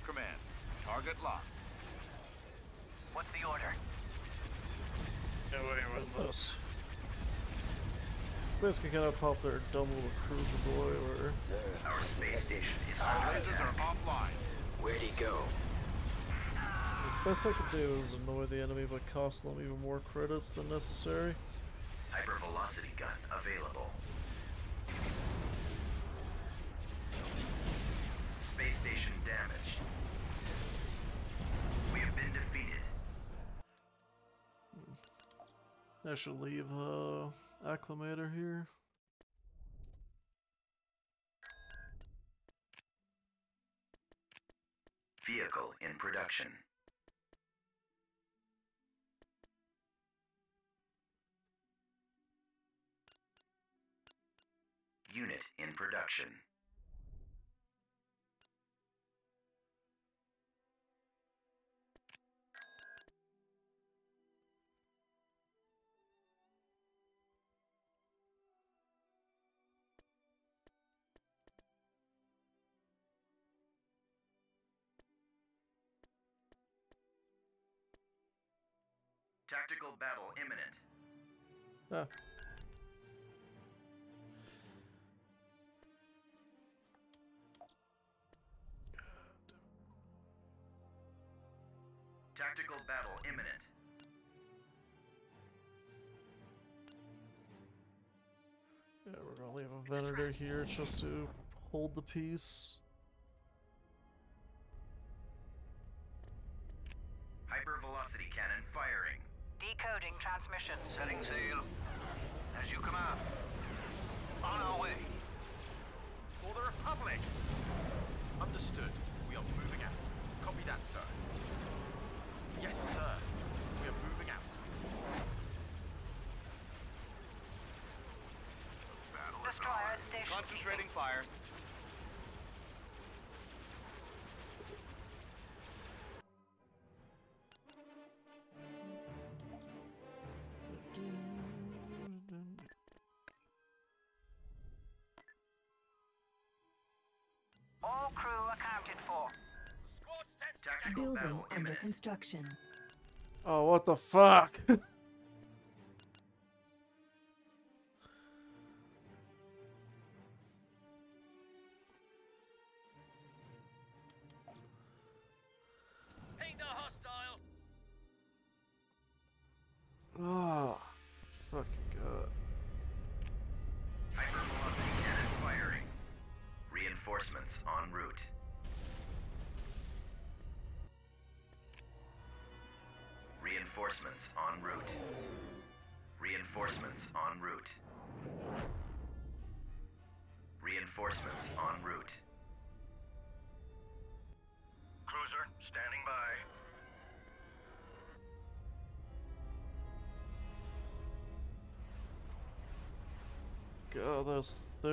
Your command. Target locked. What's the order? This. Basically, kind of pop their dumb little cruiser boy or. Our space station is Our under lasers attack. are offline. Where'd he go? The best I could do is annoy the enemy by costing them even more credits than necessary. Hypervelocity gun available. Space station damaged. I should leave uh, Acclamator here. Vehicle in production. Unit in production. Tactical battle imminent. Tactical battle imminent. Yeah, we're gonna leave a Venator here just to hold the peace. Decoding transmission. Setting sail. As you command. On our way. For the Republic! Understood. We are moving out. Copy that, sir. Yes, sir. We are moving out. Destroyer station. Concentrating fire. Building under construction. Oh, what the fuck? <laughs>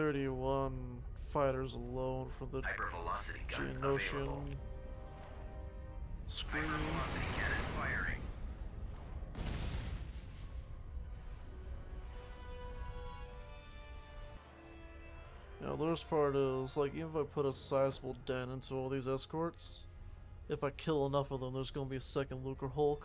31 fighters alone for the Hypervelocity gun Geonosian screen. Hypervelocity cannon firing. Now, the worst part is, like, even if I put a sizable dent into all these escorts, if I kill enough of them, there's gonna be a second Lucrehulk.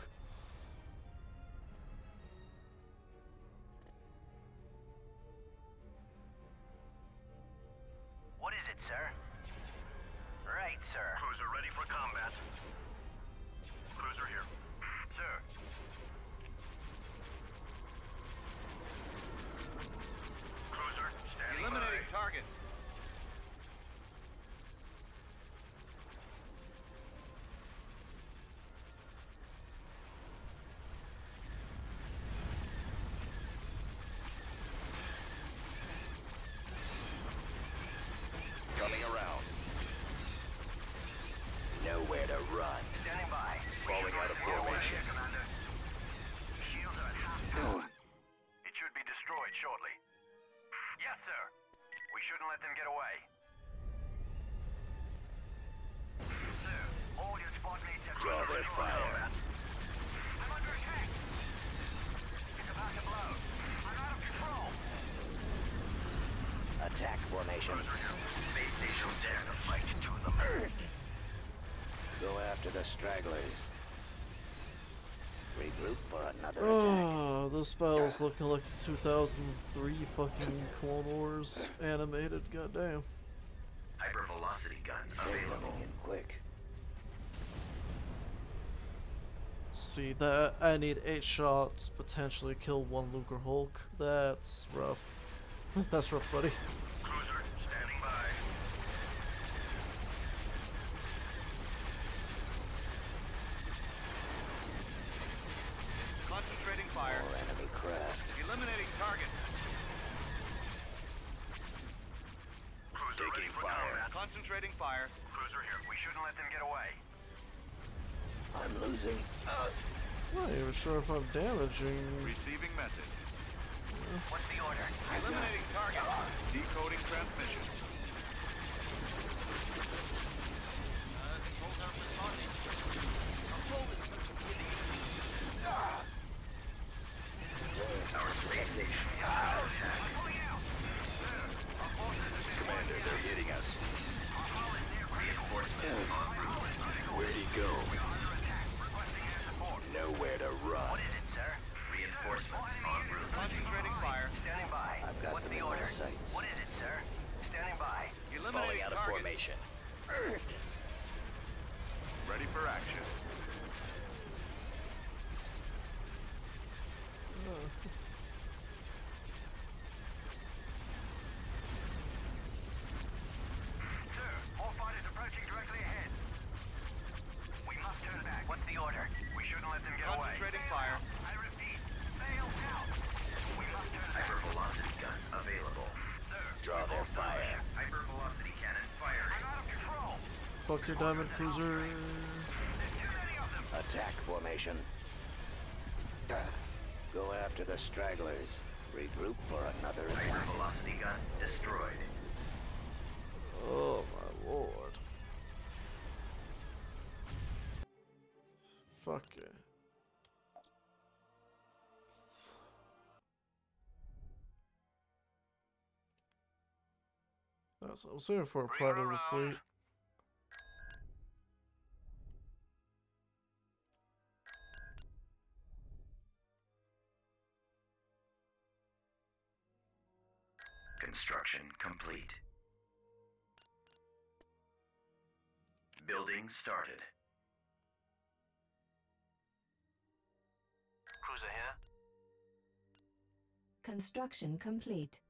Formation. Space station Dare to fight to the after the stragglers. Regroup for another ah, attack. Oh, this battle's looking like 2003 fucking Clone Wars animated, goddamn. Hypervelocity gun available. in quick. See that? I need 8 shots, potentially kill one Lucrehulk. That's rough. <laughs> That's rough, buddy. Cruiser, standing by. Concentrating fire. More enemy craft. Eliminating target. Cruiser ready Taking for fire. combat. Concentrating fire. Cruiser here. We shouldn't let them get away. I'm losing. I'm not even sure if I'm damaging. Receiving message. What's the order? Eliminating target. Decoding transmission. Uh, controls aren't responding. Control is Our space station is under attack. Commander, they're hitting us. Reinforcements en route. Where'd he go? Nowhere to run. What is it, sir? Reinforcements en route. Concentrating fire. Standing by. I've got What's them the in my order? sights. What is it, sir? Standing by. Falling Eliminating out of target. formation. Ready for action. Sir, more fighters approaching directly ahead. We must turn back. What's the order? We shouldn't let them get away. Concentrating fire. I repeat, sail out. We must turn back. Hypervelocity gun available. Sir, Draw we've their lost our fire. ship. Hypervelocity cannon firing. I'm out of control. Fuck your diamond cruiser. There's too many of them. Attack formation. Go after the stragglers. Regroup for another attack. Hypervelocity gun destroyed. Oh my lord. Fuck it. That's what I'm saying for a Bring private of the fleet. Started. Cruiser here. Construction complete.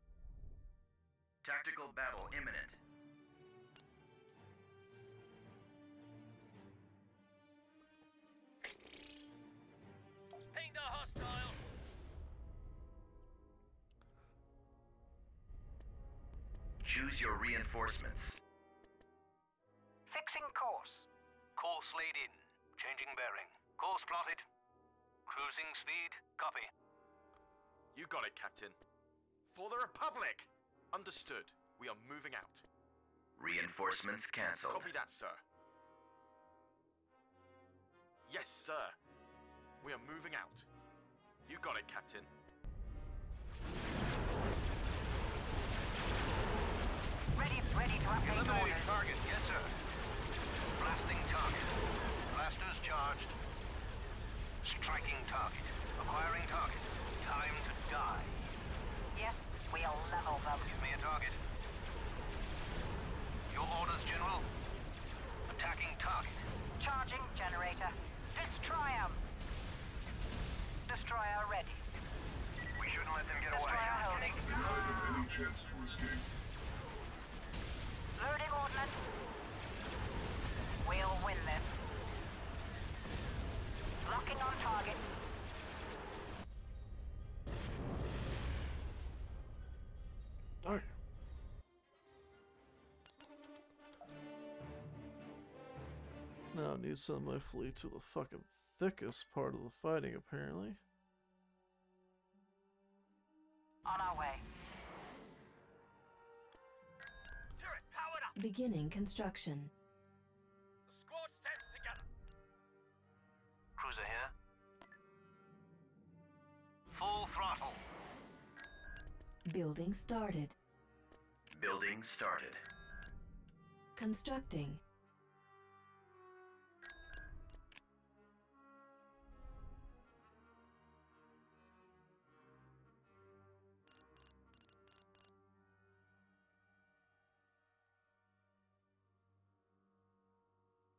Tactical battle imminent. Pinged a hostile. Choose your reinforcements. Fixing course. Course laid in. Changing bearing. Course plotted. Cruising speed. Copy. You got it, Captain. For the Republic! Understood. We are moving out. Reinforcements cancelled. Copy that, sir. Yes, sir. We are moving out. You got it, Captain. Ready, ready to update Eliminating orders. target. Yes, sir. Blasting target. Blasters charged. Striking target. Acquiring target. Time to die. Yes, we'll level them. Give me a target. Your orders, General. Attacking target. Charging generator. Destroy them. Destroyer ready. We shouldn't let them get away. Destroyer holding. Deny them any chance to escape. Loading ordnance. We'll win this. Locking on target. Alright. Now I need to send my fleet to the fucking thickest part of the fighting, apparently. On our way. Turret powered up. Beginning construction. cruiser here. Full throttle. Building started. Building started. Constructing.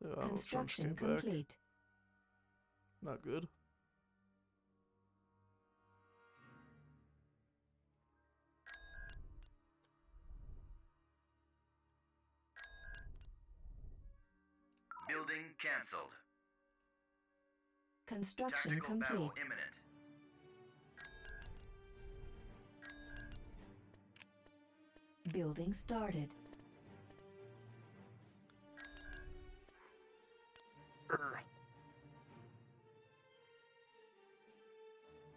Oh, Construction complete. Not good. Building cancelled. Construction Tactical battle complete. imminent. Building started.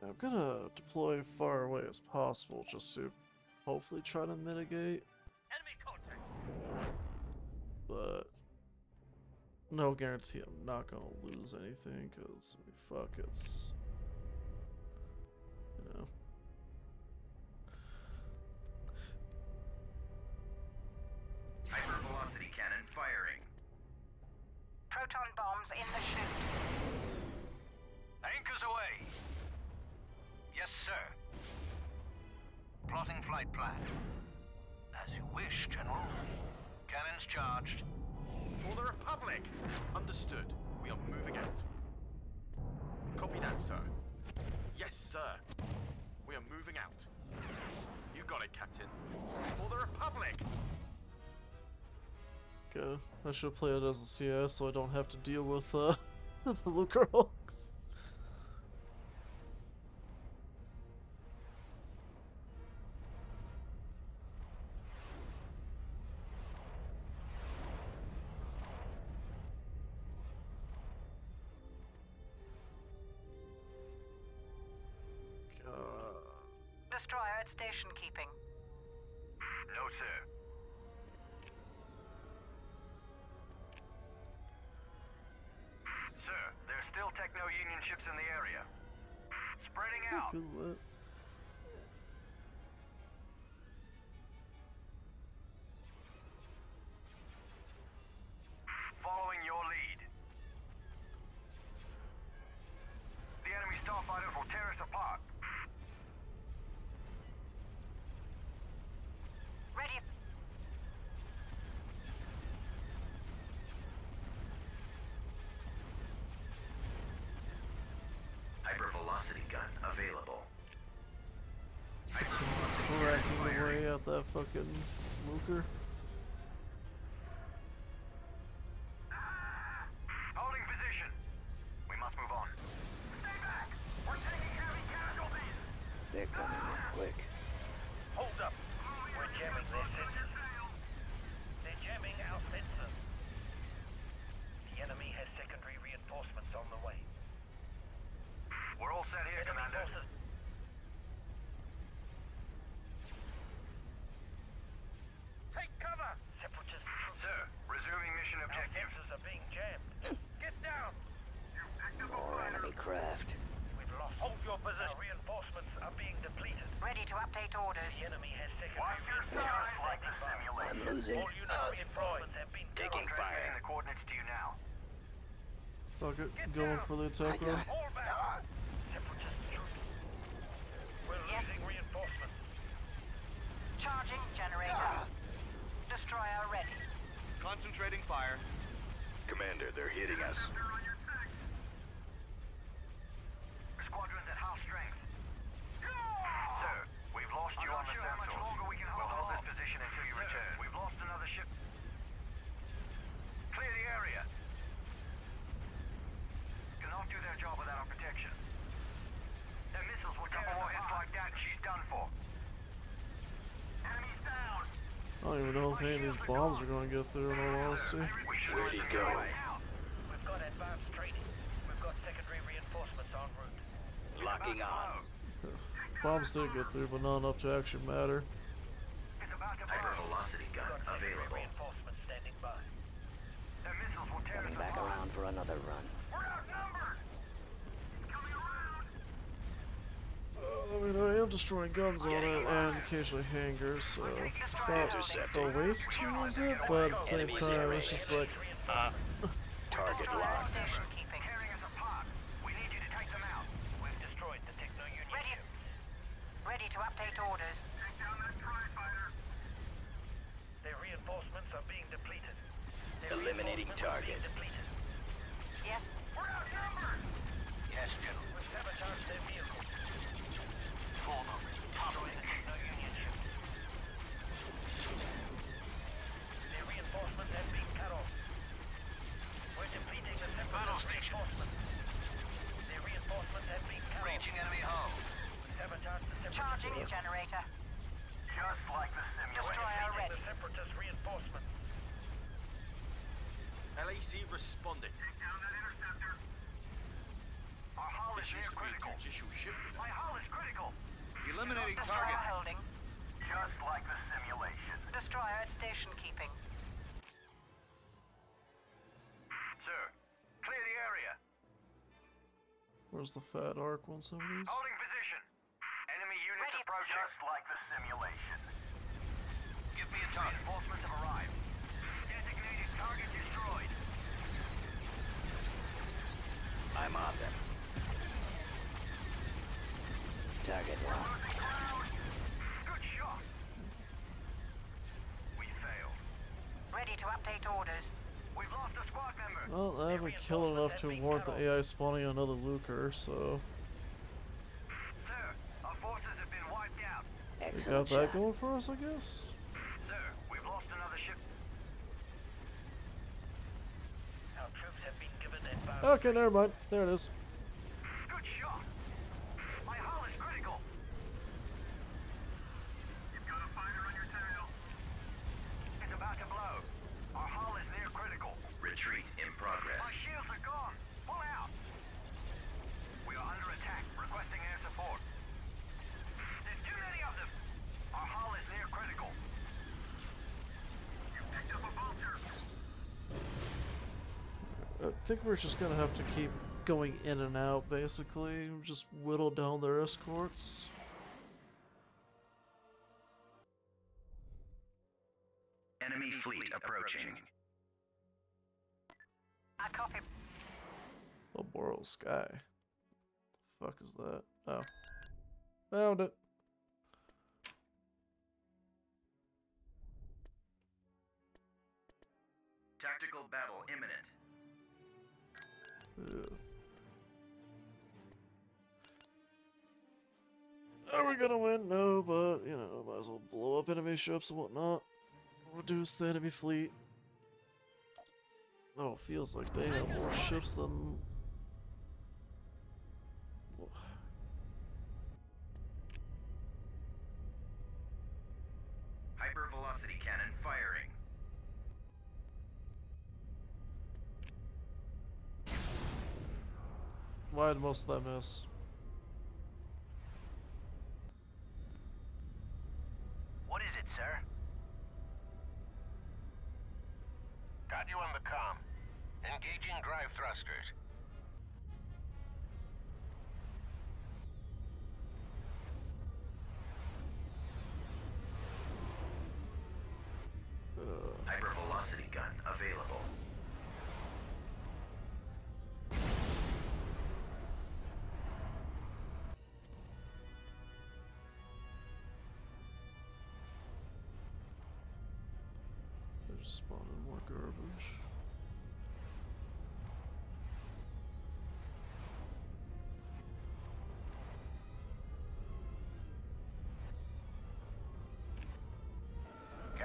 I'm gonna deploy far away as possible just to hopefully try to mitigate. Enemy contact. But no guarantee I'm not gonna lose anything because I mean, fuck it's I should play it as a CS so I don't have to deal with uh <laughs> the little Hulks. Hypervelocity gun available. I'm cracking away at that fucking Lucre. Holding position. We must move on. Stay back. We're taking heavy casualties. They're coming in quick. Hold up. We're jamming their sensors. They're jamming our sensors. The enemy has secondary reinforcements on the way. We're all set here, Enemy Commander. forces. Take cover! Separatists. Sir, resuming mission Our objective. sensors are being jammed. Get down! More enemy craft. We've lost. Hold your position. Our reinforcements are being depleted. Ready to update orders. The enemy has secondary Watch your reinforcements side. standing by. I'm losing. All units reinforcements have been Taking deployed. fire. Transmitting the coordinates to you now. Fuck it, Get going for the attack run. Fall back! Separatist troops. We're Yes. losing reinforcements. Charging generator. Destroyer ready. Concentrating fire. Commander, they're hitting us. Squadron's at half strength. Sir, we've lost you on the Sentinels. We'll hold this position until you return. We've lost another ship. Clear the area. Cannot do their job without our protection. Their missiles will couple more hits like that and she's done for. Enemies down. I don't even know if any of these bombs are gonna get through in all honesty. Where'd he go? We've got advanced training. We've got secondary reinforcements en route. Locking on. Bombs did get through, but not enough to actually matter. It's about to burst. Hypervelocity gun We've got secondary available. reinforcements standing by. Their missiles will tear Coming back around for another run. We're outnumbered. It's coming around. Uh, I mean, I am destroying guns on it and occasionally hangars, so it's not a waste to use it, but at the same time, it's just like, ah. <laughs> Target Destroyer at locked. station keeping. Tearing us apart. We need you to take them out. We've destroyed the Techno-Union Ready. to update orders. Take down that tri-fighter. Their reinforcements are being depleted. Their Eliminate Designating target. Yes. We're outnumbered! Yes, General. We've sabotaged their vehicle. Full movement. Top link. No Union ship. Their reinforcements have been cut off. We're depleting the Battle station. reinforcements. Their reinforcements have been cut Reaching off. enemy hull. We sabotaged the separatist Charging vehicle. generator. Just like the simulation. Destroyer Depleting ready. the separatist reinforcements. LAC responding. Take down that interceptor. Our hull is This near used to be a critical. judicial ship. My hull is critical. Eliminating Destroyer target. holding. Just like the simulation. Destroyer at station keeping. Sir, clear the area. Where's the fat ARC 170s? Holding position. Enemy units Ready. approaching. Just like the simulation. Give me a target. Reinforcements have arrived. Designated target destroyed. I'm on them. Target locked. Good shot. We failed. Ready to update orders. We've lost a squad member. Well, I haven't killed enough to warrant the AI spawning another Luker, so Sir, our forces have been wiped out. we got that shot. going for us, I guess. Sir, we've lost another ship. Our troops have been given advance. Okay, never mind. There it is. Good shot. My hull is critical. You've got a fighter on your tail. It's about to blow. Our hull is near critical. Retreat in My progress. shields are gone. Pull out. We are under attack. Requesting air support. There's too many of them. Our hull is near critical. You picked up a vulture. I think we're just gonna have to keep going in and out, basically. Just whittle down their escorts. Enemy fleet approaching. I copy. Laboral Sky. The fuck is that? Oh. Found it. Tactical battle imminent. Are we gonna win? No, but, you know, might as well blow up enemy ships and whatnot. Reduce the enemy fleet. Oh, it feels like they have more ships than... Hypervelocity cannon firing. Why did most of that miss?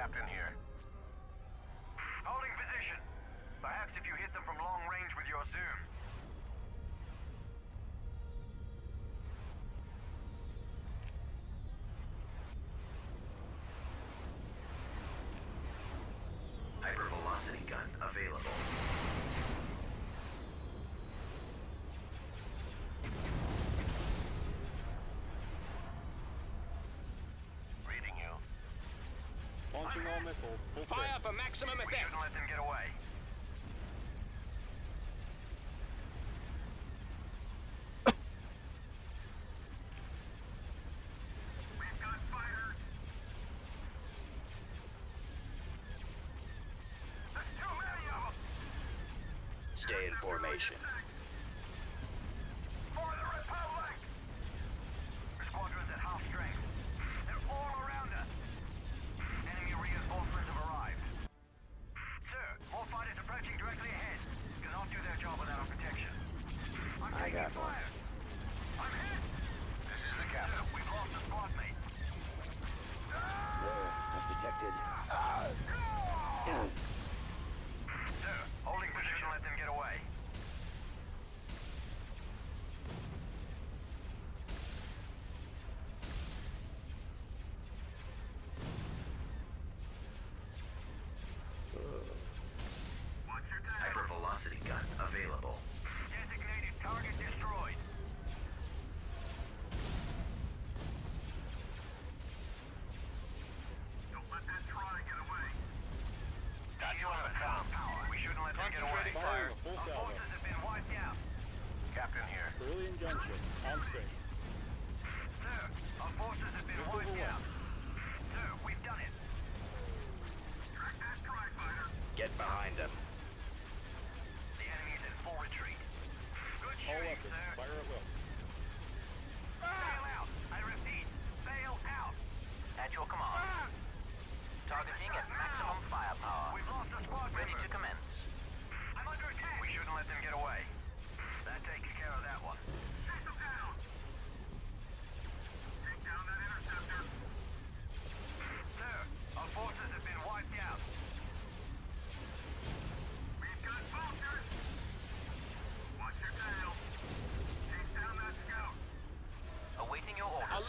Captain here. Launching all missiles. Full Fire strength. for maximum We effect. shouldn't let them get away. We've got fighters. There's too many of them. Stay in formation.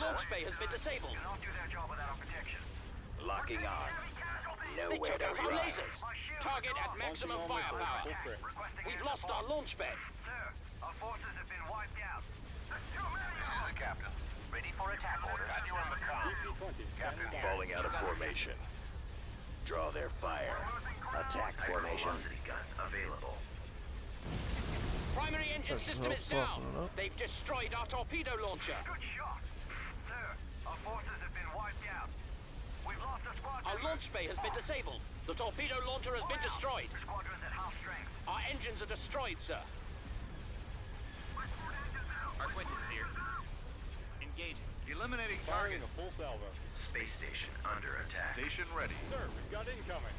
Launch bay has been disabled. Cannot do their job without our protection. Locking on. They Nowhere took to out our run. lasers. Target at maximum firepower. Full spread. Requesting We've lost our launch bed. Sir, our forces have been wiped out. There's too many This is the captain. Ready for attack orders. Got you on the com. Captain Standing here. by. Falling out of formation. Draw their fire. Attack formation. Hypervelocity gun available. Primary engine system is down. soften it up. They've destroyed our torpedo launcher. Good shot. Sir, our forces have been wiped out. We've lost a squad Our member. launch bay has been disabled. The torpedo launcher has been destroyed. Squadron's at half strength. Our engines are destroyed, sir. Our Quentin's here. Engaging. Eliminating Firing target. a full salvo. Space station under attack. Station ready. Sir, we've got incoming.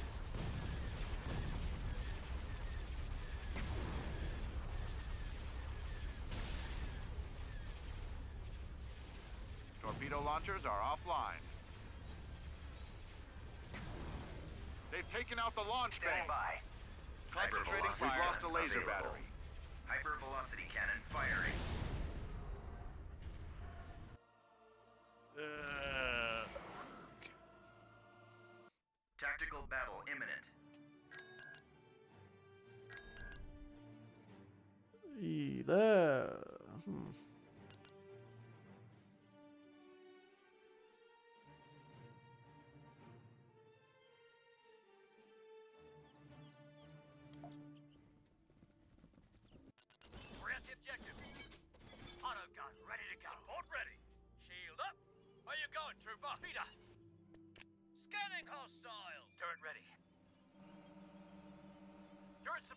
Torpedo launchers are offline. They've out the launch bay. Standing by. Concentrating Hypervelocity We've lost a laser available. battery. Hypervelocity cannon firing. Uh, Tactical battle imminent.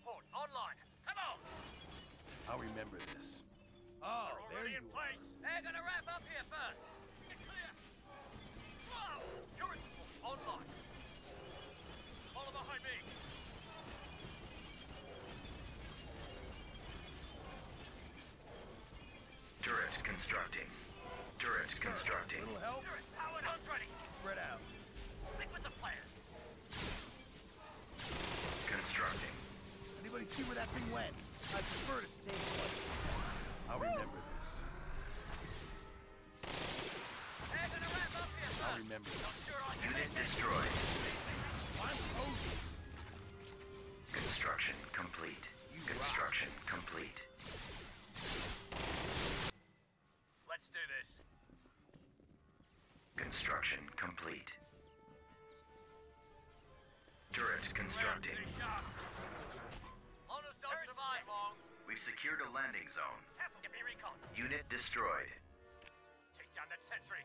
Support online. Come on. I remember this. Oh, They're there already you in are. place. They're gonna wrap up here first. Get clear. Whoa! Turret support online. Follow behind me. Turret constructing. Turret constructing. Little help? Turret see where that thing went? I prefer to stay put. I remember this. They're gonna wrap up here I first. remember this. You're on your Unit secured a landing zone. Careful, get me recon. Unit destroyed. Take down that sentry.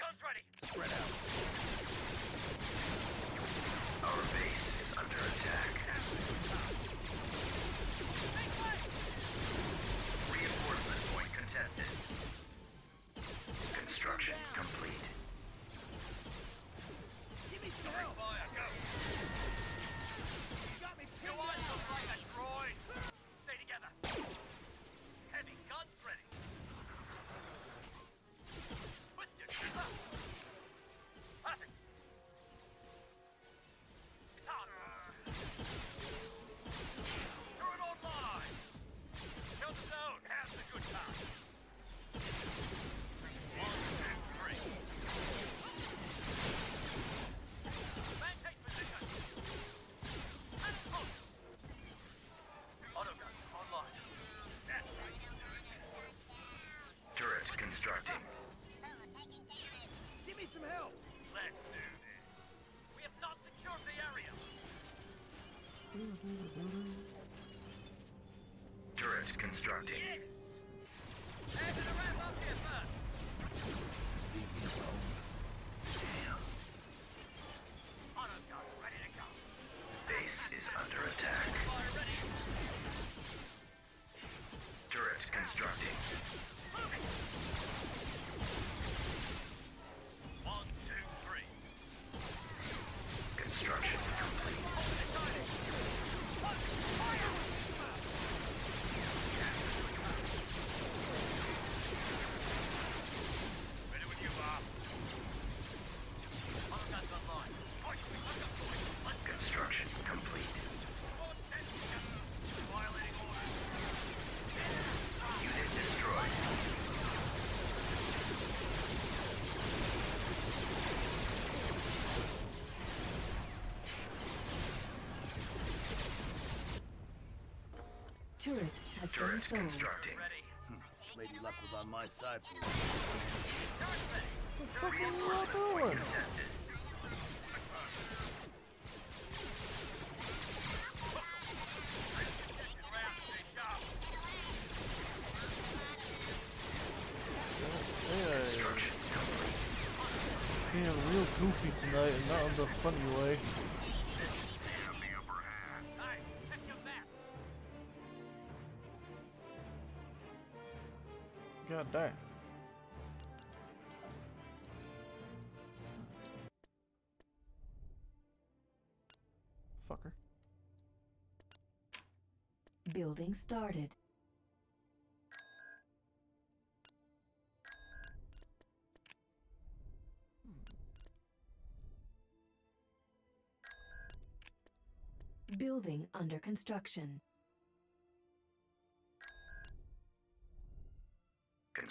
Guns ready. Spread out. Our base is under attack. Turret constructing. Turret has been Turret sold. constructing. Lady hmm. Luck was on my side for Reinforcement point contested. Yeah, Construction complete. being real goofy tonight and not in the funny way. God damn. Fucker. Building started. Building under construction.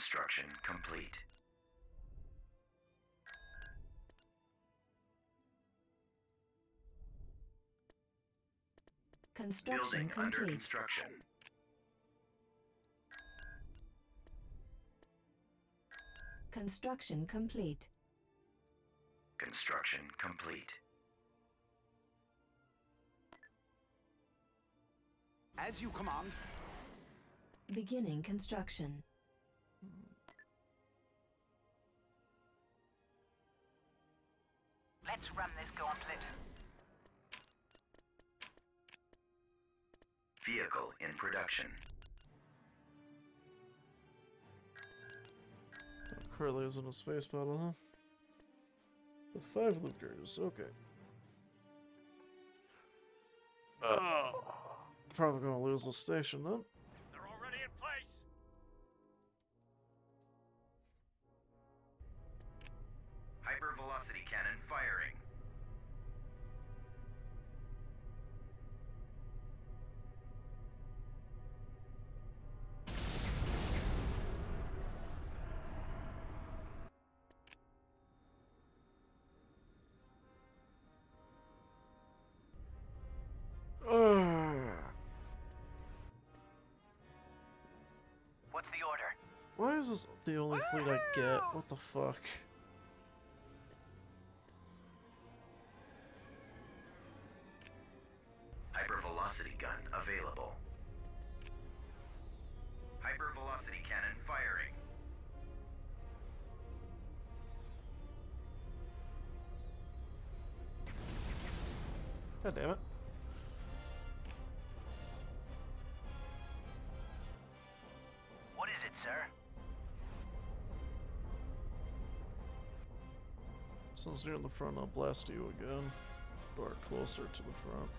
Construction complete. Construction Building under complete. construction. Construction complete. Construction complete. As you command. Beginning construction. Let's run this gauntlet. Vehicle in production. Curly is in a space battle, huh? With five looters, okay. Oh, probably gonna lose the station then. Is this the only fleet I get? What the fuck? Near the front, I'll blast you again. Or closer to the front.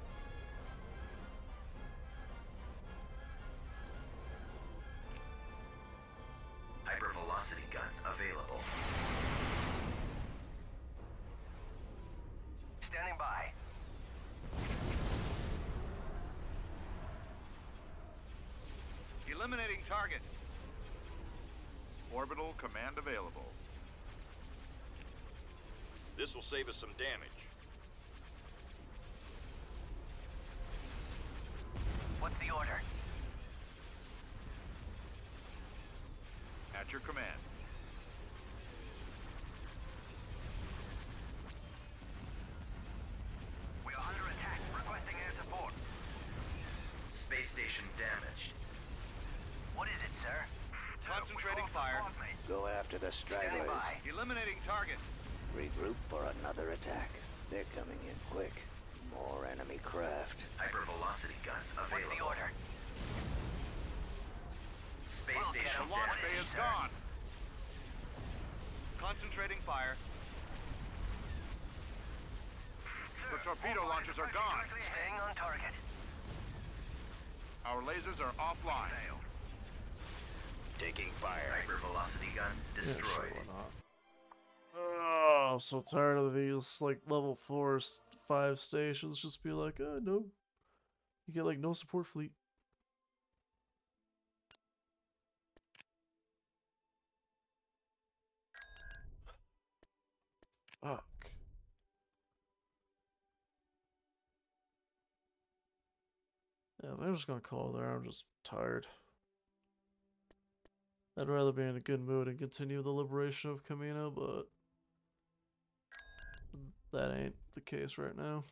This will save us some damage. What's the order? At your command. We are under attack. Requesting air support. Space station damaged. What is it, sir? Concentrating fire. Go after the stragglers. Eliminating target. Regroup for another attack. They're coming in quick. More enemy craft. Hypervelocity gun available. What's the order? Space We'll station him. Launch Bay damaged. is gone. Concentrating fire. The torpedo launchers are gone. Staying on target. Our lasers are offline. Taking fire. Hypervelocity gun Yeah, sure, I'm so tired of these like level four, five stations. Just be like, oh no, you get like no support fleet. Fuck. Yeah, they're just gonna call there. I'm just tired. I'd rather be in a good mood and continue the liberation of Kamino, but that ain't the case right now.